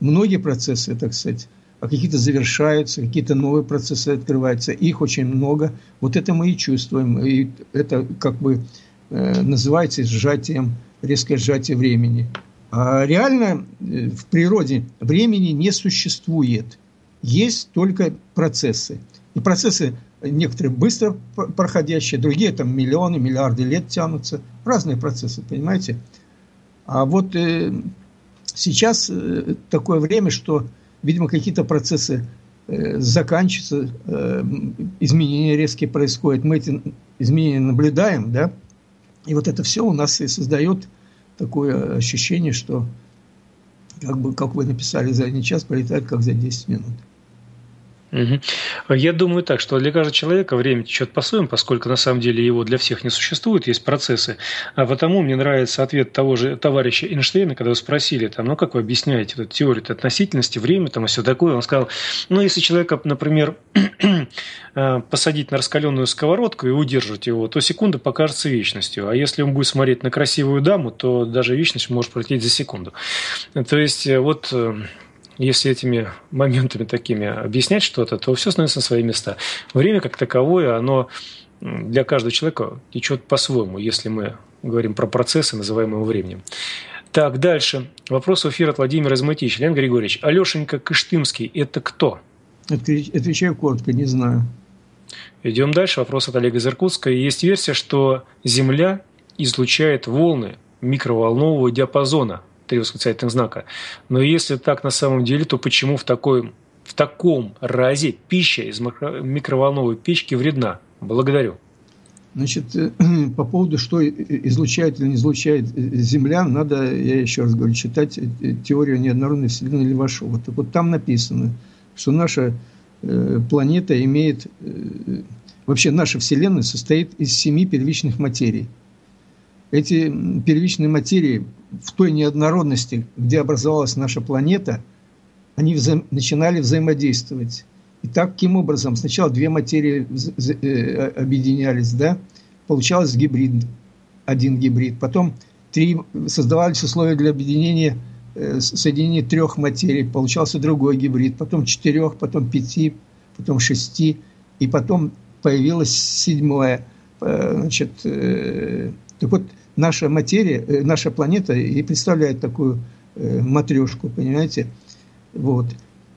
многие процессы, так сказать, а какие-то завершаются, какие-то новые процессы открываются, их очень много. Вот это мы и чувствуем, и это как бы э, называется сжатием, резкое сжатие времени. А реально э, в природе времени не существует, есть только процессы. И процессы некоторые быстро проходящие, другие там миллионы, миллиарды лет тянутся, разные процессы, понимаете? А вот э, сейчас э, такое время, что видимо, какие-то процессы э, заканчиваются, э, изменения резкие происходят. Мы эти изменения наблюдаем, да, и вот это все у нас и создает такое ощущение, что, как бы, как вы написали, за один час пролетает, как за 10 минут. Я думаю так, что для каждого человека время течет по-своему, поскольку на самом деле его для всех не существует, есть процессы. А потому мне нравится ответ того же товарища Эйнштейна, когда вы спросили, там, ну как вы объясняете эту теорию относительности, время там и все такое. Он сказал, ну если человека, например, э, посадить на раскаленную сковородку и удержать его, то секунда покажется вечностью. А если он будет смотреть на красивую даму, то даже вечность может пролететь за секунду. То есть э, вот э, если этими моментами такими объяснять что-то, то все становится на свои места. Время как таковое, оно для каждого человека течет по-своему, если мы говорим про процессы, называемые временем. Так, дальше. Вопрос в эфир от Владимира Изматич. Леонид Григорьевич, Алешенька Кыштымский – это кто? Отвечаю коротко, не знаю. Идем дальше. Вопрос от Олега из Иркутска. Есть версия, что Земля излучает волны микроволнового диапазона – три восклицательных знака. Но если так на самом деле, то почему в, такой, в таком разе пища из микроволновой печки вредна? Благодарю. Значит, э, по поводу, что излучает или не излучает э, Земля, надо, я еще раз говорю, читать э, теорию неоднородной Вселенной Левашова. Так вот там написано, что наша планета имеет... Вообще наша Вселенная состоит из семи первичных материй – эти первичные материи в той неоднородности, где образовалась наша планета, они вза начинали взаимодействовать. И таким образом сначала две материи э, объединялись, да, получалось гибрид, один гибрид. Потом три, создавались условия для объединения, э, соединения трех материй, получался другой гибрид, потом четырех, потом пяти, потом шести, и потом появилось седьмое. Э, значит, так вот, наша материя, э, наша планета и представляет такую э, матрешку, понимаете? Вот.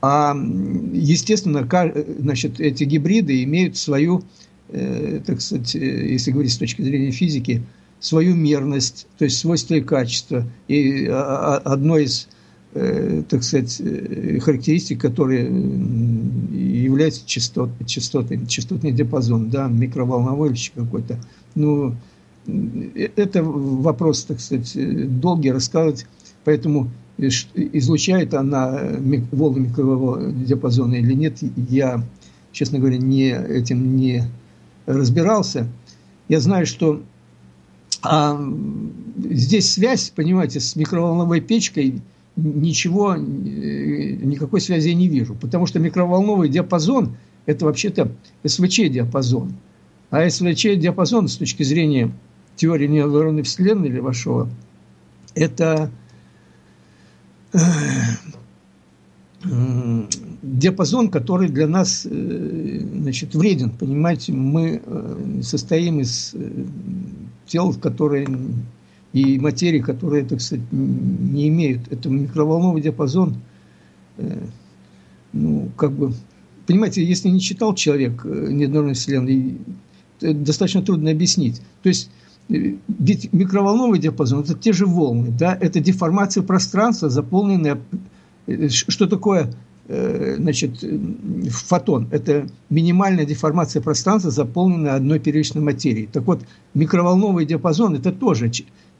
А, естественно, значит, эти гибриды имеют свою, э, так сказать, если говорить с точки зрения физики, свою мерность, то есть свойства и качества. И а, а, одно из, так сказать, характеристик, которые является частот, частотой, частотный диапазон, да, микроволновой или какой-то. Ну, это вопрос, так сказать, долгий рассказывать, поэтому излучает она волны микрового диапазона или нет, я, честно говоря, не, этим не разбирался. Я знаю, что а, здесь связь, понимаете, с микроволновой печкой ничего, никакой связи я не вижу, потому что микроволновый диапазон – это вообще-то СВЧ-диапазон – А СВЧ-диапазон с точки зрения теории нейронной вселенной Левашова – это э, диапазон, который для нас э, значит, вреден. Понимаете, мы э, состоим из тел, которые и материи, которые, это, кстати, не имеют. Это микроволновый диапазон. Ну, как бы, понимаете, если не читал человек «Недорной вселенной», достаточно трудно объяснить. То есть микроволновый диапазон – это те же волны, да, это деформация пространства, заполненная… Э, что такое э, значит, фотон? Это минимальная деформация пространства, заполненная одной первичной материей. Так вот, микроволновый диапазон – это тоже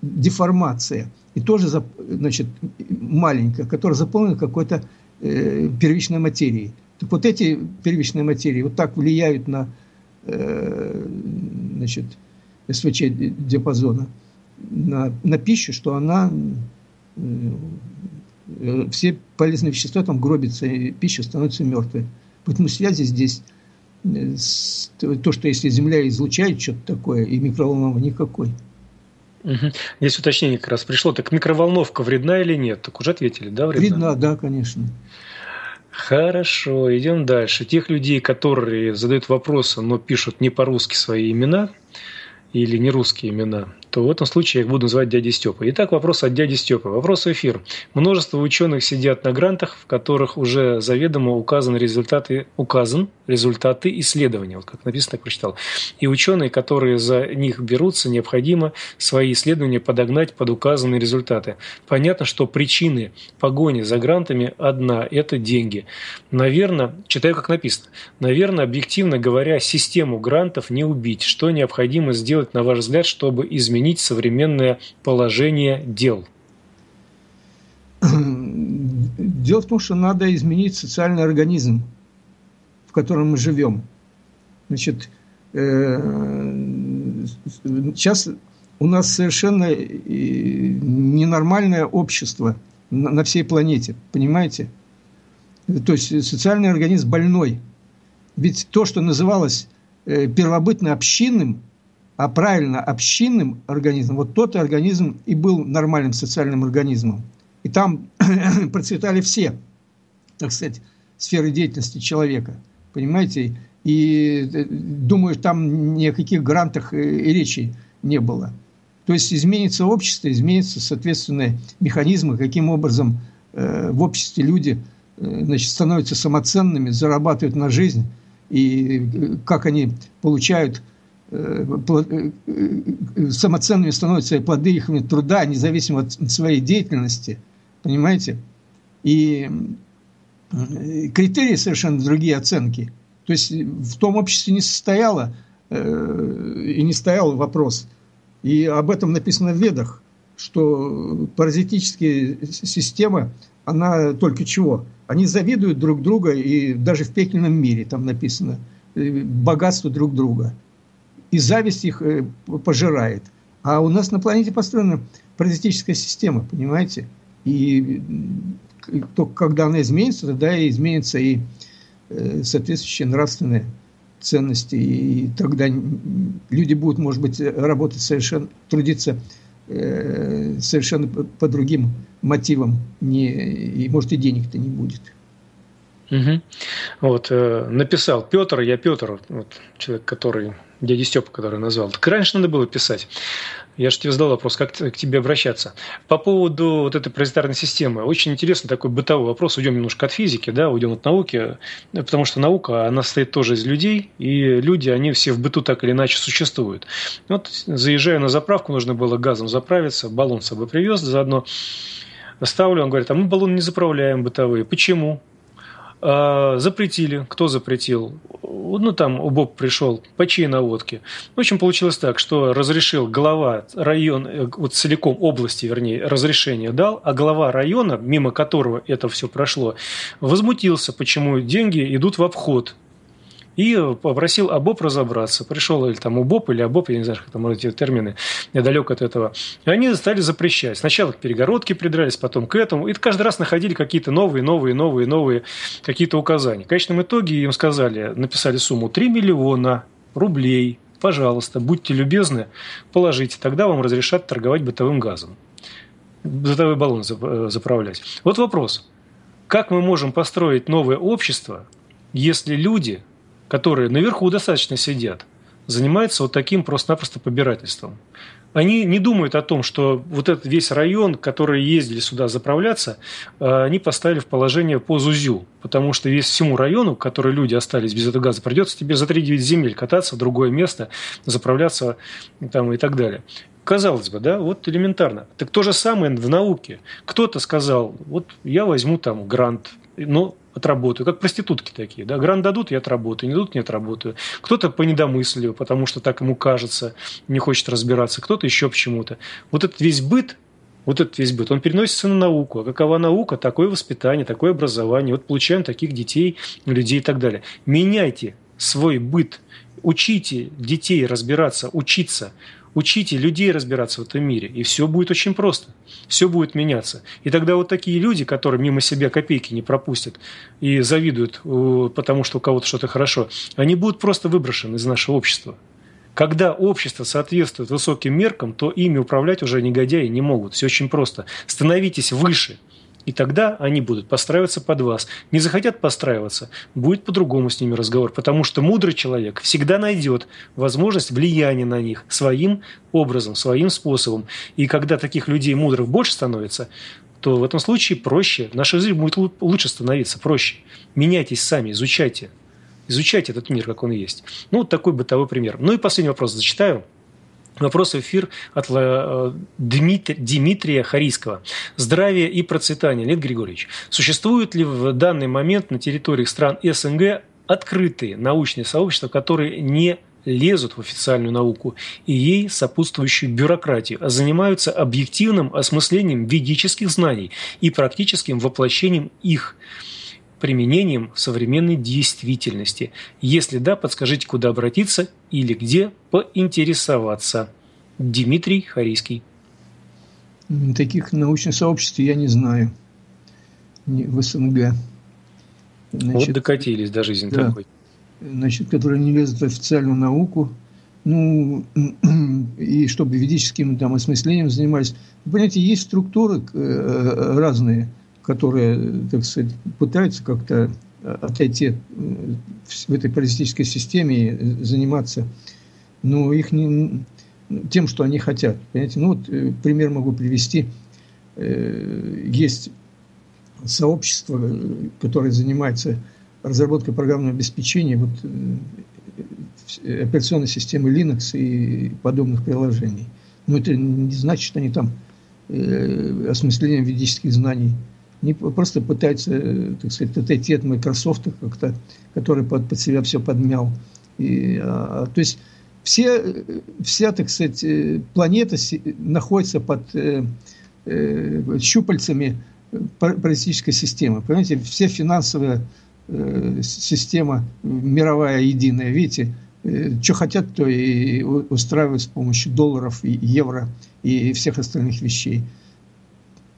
деформация, и тоже значит, маленькая, которая заполнена какой-то э, первичной материей. Так вот эти первичные материи вот так влияют на э, значит, СВЧ диапазона на, на пищу, что она э, все полезные вещества там гробятся, и пища становится мертвой. Поэтому связи здесь э, с, то, что если Земля излучает что-то такое, и микроволновка никакой. Угу. Здесь уточнение как раз пришло. Так микроволновка вредна или нет? Так уже ответили, да, вредна? Вредна, да, конечно. Хорошо, идем дальше. Тех людей, которые задают вопросы, но пишут не по-русски свои имена, или не русские имена то в этом случае я их буду называть дядей Степой. Итак, вопрос от дяди Степы. Вопрос в эфир. Множество ученых сидят на грантах, в которых уже заведомо указаны результаты, указан результаты исследования. Вот как написано, так прочитал. И ученые, которые за них берутся, необходимо свои исследования подогнать под указанные результаты. Понятно, что причины погони за грантами одна – это деньги. Наверное, читаю, как написано, наверное, объективно говоря, систему грантов не убить. Что необходимо сделать, на ваш взгляд, чтобы изменить изменить современное положение дел? Дело в том, что надо изменить социальный организм, в котором мы живем. Значит, э, сейчас у нас совершенно ненормальное общество на всей планете, понимаете? То есть социальный организм больной. Ведь то, что называлось э, первобытно общинным, а правильно общинным организмом, вот тот организм и был нормальным социальным организмом. И там процветали все, так сказать, сферы деятельности человека. Понимаете? И э, думаю, там ни о каких грантах и речи не было. То есть изменится общество, изменятся, соответственно, механизмы, каким образом э, в обществе люди э, значит, становятся самоценными, зарабатывают на жизнь, и э, как они получают Э, э, э, самоценными становятся плоды их труда, независимо от своей деятельности. Понимаете? И критерии совершенно другие оценки. То есть в том обществе не состояло и не стоял вопрос. И об этом написано в Ведах, что паразитическая система, она только чего? Они завидуют друг друга, и даже в пекельном мире там написано, богатство друг друга – и зависть их э, пожирает. А у нас на планете построена паразитическая система, понимаете? И только когда она изменится, тогда и изменится и э, соответствующие нравственные ценности. И тогда люди будут, может быть, работать совершенно, трудиться э, совершенно по другим мотивам. Не, и, может, и денег-то не будет. Угу. Вот, э, написал Петр, я Петр, вот, человек, который дяди Степа, который назвал. Так раньше надо было писать. Я же тебе задал вопрос, как к тебе обращаться. По поводу вот этой паразитарной системы. Очень интересный такой бытовой вопрос. Уйдем немножко от физики, да, уйдем от науки. Потому что наука, она состоит тоже из людей. И люди, они все в быту так или иначе существуют. Вот заезжаю на заправку, нужно было газом заправиться. Баллон с собой привез заодно. Ставлю, он говорит, а мы баллон не заправляем бытовые. Почему? А, запретили. Кто запретил? Ну, там УБОП пришел по чьей наводке. В общем, получилось так, что разрешил глава района, э, вот целиком области, вернее, разрешение дал, а глава района, мимо которого это все прошло, возмутился, почему деньги идут в обход и попросил ОБОП разобраться. Пришел или там УБОП, или ОБОП, я не знаю, как там эти термины, я далек от этого. И они стали запрещать. Сначала к перегородке придрались, потом к этому. И каждый раз находили какие-то новые, новые, новые, новые какие-то указания. В конечном итоге им сказали, написали сумму 3 миллиона рублей пожалуйста, будьте любезны, положите, тогда вам разрешат торговать бытовым газом. Бытовой баллон э, заправлять. Вот вопрос. Как мы можем построить новое общество, если люди, которые наверху достаточно сидят, занимаются вот таким просто-напросто побирательством? они не думают о том, что вот этот весь район, который ездили сюда заправляться, э, они поставили в положение по ЗУЗЮ. Потому что весь всему району, который люди остались без этого газа, придется тебе за 3-9 земель кататься в другое место, заправляться там, и так далее. Казалось бы, да, вот элементарно. Так то же самое в науке. Кто-то сказал, вот я возьму там грант, но отработаю, как проститутки такие. Да? Грант дадут, я отработаю, не дадут, не отработаю. Кто-то по недомыслию, потому что так ему кажется, не хочет разбираться, кто-то еще почему-то. Вот этот весь быт, вот этот весь быт, он переносится на науку. А какова наука, такое воспитание, такое образование. Вот получаем таких детей, людей и так далее. Меняйте свой быт, учите детей разбираться, учиться – Учите людей разбираться в этом мире, и все будет очень просто. Все будет меняться. И тогда вот такие люди, которые мимо себя копейки не пропустят и завидуют, э, потому что у кого-то что-то хорошо, они будут просто выброшены из нашего общества. Когда общество соответствует высоким меркам, то ими управлять уже негодяи не могут. Все очень просто. Становитесь выше – и тогда они будут подстраиваться под вас. Не захотят подстраиваться, будет по-другому с ними разговор, потому что мудрый человек всегда найдет возможность влияния на них своим образом, своим способом. И когда таких людей мудрых больше становится, то в этом случае проще, наша жизнь будет лучше становиться, проще. Меняйтесь сами, изучайте. Изучайте этот мир, как он есть. Ну, вот такой бытовой пример. Ну и последний вопрос зачитаю. Вопрос в эфир от э, Дмитрия Харийского. Здравие и процветание, Лев Григорьевич. Существуют ли в данный момент на территории стран СНГ открытые научные сообщества, которые не лезут в официальную науку и ей сопутствующую бюрократию, а занимаются объективным осмыслением ведических знаний и практическим воплощением их – применением современной действительности? Если да, подскажите, куда обратиться или где поинтересоваться. Дмитрий Харийский. Таких научных сообществ я не знаю в СНГ. Значит, вот докатились до жизни да, такой. Значит, которые не лезут в официальную науку, ну, и чтобы ведическим там осмыслением занимались. Вы понимаете, есть структуры э, разные – которые, так сказать, пытаются как-то э, отойти э, в этой политической системе и э, заниматься, но их не, тем, что они хотят. Понимаете? Ну, вот пример могу привести. Есть сообщество, которое занимается разработкой программного обеспечения вот, операционной системы Linux и подобных приложений. Но это не значит, что они там осмыслением ведических знаний не просто пытаются, э, так сказать, тет Microsoft как-то, который под, под себя все подмял. И, а, то есть все, вся, так сказать, э, планета находится под э, э, щупальцами политической системы. Понимаете, вся финансовая э, система мировая единая, видите, э, что хотят, то и устраивают с помощью долларов и евро и всех остальных вещей.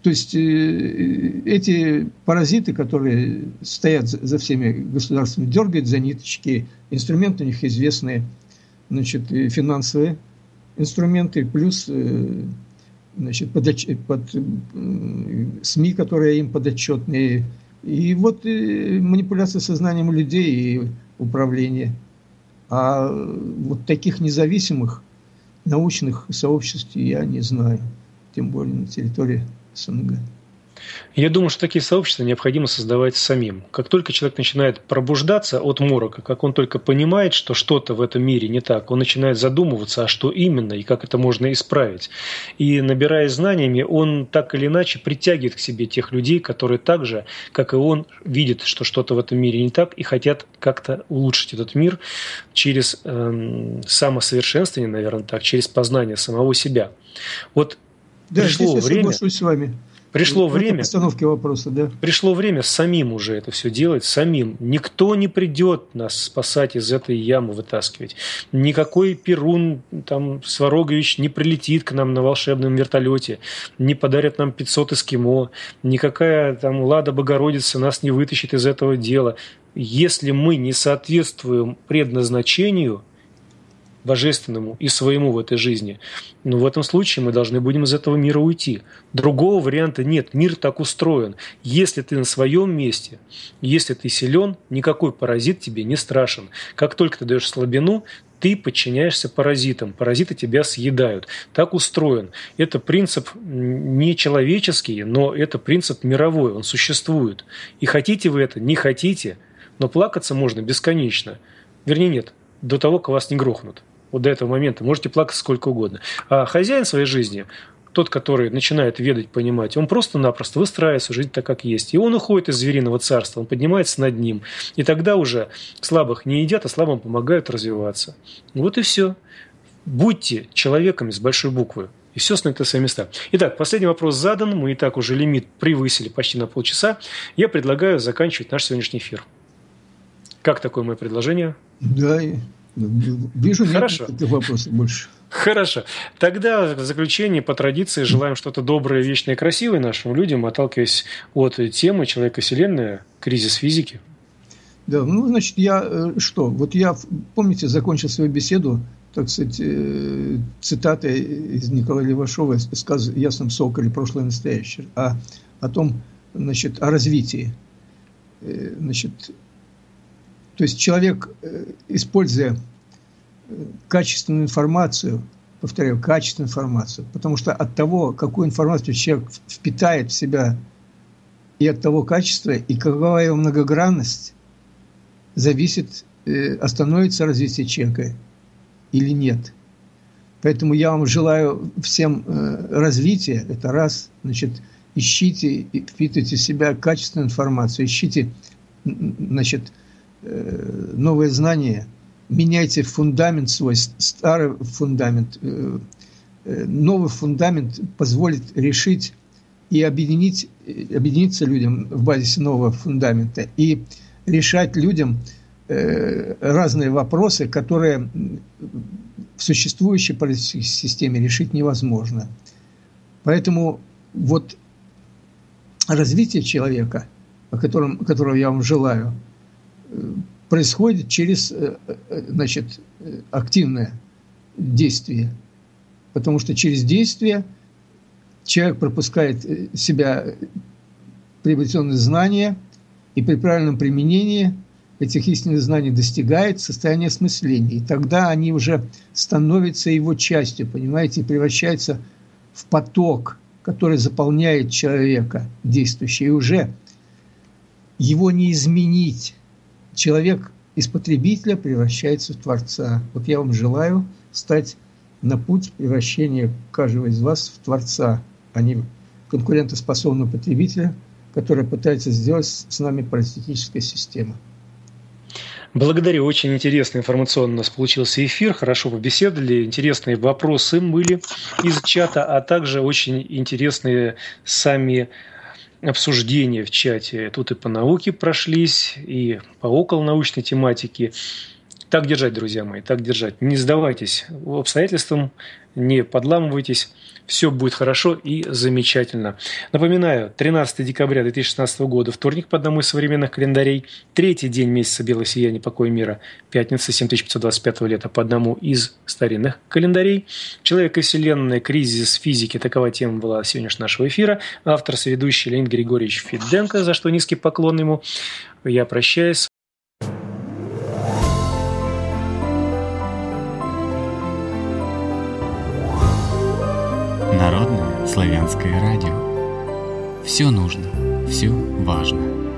То есть э, эти паразиты, которые стоят за всеми государствами, дергают за ниточки, инструменты у них известные, значит, финансовые инструменты, плюс э, значит, под, под СМИ, которые им подотчетные. И вот э, манипуляция сознанием людей и управление. А вот таких независимых научных сообществ я не знаю, тем более на территории СНГ. Я думаю, что такие сообщества необходимо создавать самим. Как только человек начинает пробуждаться от морока, как он только понимает, что что-то в этом мире не так, он начинает задумываться, а что именно и как это можно исправить. И набираясь знаниями, он так или иначе притягивает к себе тех людей, которые так же, как и он, видят, что что-то в этом мире не так и хотят как-то улучшить этот мир через э, самосовершенствование, наверное, так, через познание самого себя. Вот да, пришло здесь время. Я с вами. Пришло Это время. Постановки вопроса, да. Пришло время самим уже это все делать, самим. Никто не придет нас спасать из этой ямы, вытаскивать. Никакой Перун, там, Сварогович не прилетит к нам на волшебном вертолете, не подарят нам 500 эскимо, никакая там Лада Богородица нас не вытащит из этого дела. Если мы не соответствуем предназначению, божественному и своему в этой жизни, но в этом случае мы должны будем из этого мира уйти. Другого варианта нет. Мир так устроен. Если ты на своем месте, если ты силен, никакой паразит тебе не страшен. Как только ты даешь слабину, ты подчиняешься паразитам, паразиты тебя съедают. Так устроен. Это принцип не человеческий, но это принцип мировой, он существует. И хотите вы это, не хотите, но плакаться можно бесконечно. Вернее, нет, до того, как вас не грохнут. Вот до этого момента можете плакать сколько угодно. А хозяин своей жизни, тот, который начинает ведать, понимать, он просто-напросто выстраивает свою жизнь так, как есть. И он уходит из звериного царства, он поднимается над ним. И тогда уже слабых не едят, а слабым помогают развиваться. Вот и все. Будьте человеками с большой буквы. И все на свои места. Итак, последний вопрос задан. Мы и так уже лимит превысили почти на полчаса. Я предлагаю заканчивать наш сегодняшний эфир. Как такое мое предложение? Да, вижу Хорошо. нет вопросов больше. Хорошо. Тогда в заключение, по традиции, желаем что-то доброе, вечное и красивое нашим людям, отталкиваясь от темы человека Вселенная, кризис физики. Да, ну, значит, я э, что? Вот я, помните, закончил свою беседу, так сказать, э, цитатой из Николая Левашова, сказ «Ясном соколе. Прошлое и настоящее», а о том, значит, о развитии. Э, значит, то есть человек, используя качественную информацию, повторяю, качественную информацию, потому что от того, какую информацию человек впитает в себя, и от того качества, и какова его многогранность, зависит, э, остановится развитие человека или нет. Поэтому я вам желаю всем э, развития. Это раз. Значит, ищите впитывайте в себя качественную информацию, ищите значит, э, новые знания – меняйте фундамент свой, старый фундамент, э, э, новый фундамент позволит решить и объединить, объединиться людям в базисе нового фундамента и решать людям разные вопросы, которые в существующей политической системе решить невозможно. Поэтому вот развитие человека, о котором, которого я вам желаю, происходит через э, э, значит, активное действие. Потому что через действие человек пропускает э, себя приобретенные знания, и при правильном применении этих истинных знаний достигает состояние осмысления. И тогда они уже становятся его частью, понимаете, и превращаются в поток, который заполняет человека действующий. И уже его не изменить человек из потребителя превращается в Творца. Вот я вам желаю стать на путь превращения каждого из вас в Творца, а не конкурентоспособного потребителя, который пытается сделать с нами паразитическая система. Благодарю. Очень интересный информационно у нас получился эфир. Хорошо побеседовали. Интересные вопросы были из чата, а также очень интересные сами обсуждения в чате. Тут и по науке прошлись, и по околонаучной тематике. Так держать, друзья мои, так держать. Не сдавайтесь обстоятельствам, не подламывайтесь. Все будет хорошо и замечательно. Напоминаю, 13 декабря 2016 года, вторник по одному из современных календарей, третий день месяца белого сияния покоя мира, пятница 7525 лета по одному из старинных календарей. Человек и вселенная, кризис физики, такова тема была сегодняшнего нашего эфира. Автор, соведущий Леонид Григорьевич Фиденко, за что низкий поклон ему. Я прощаюсь. Славянское радио. Все нужно, все важно.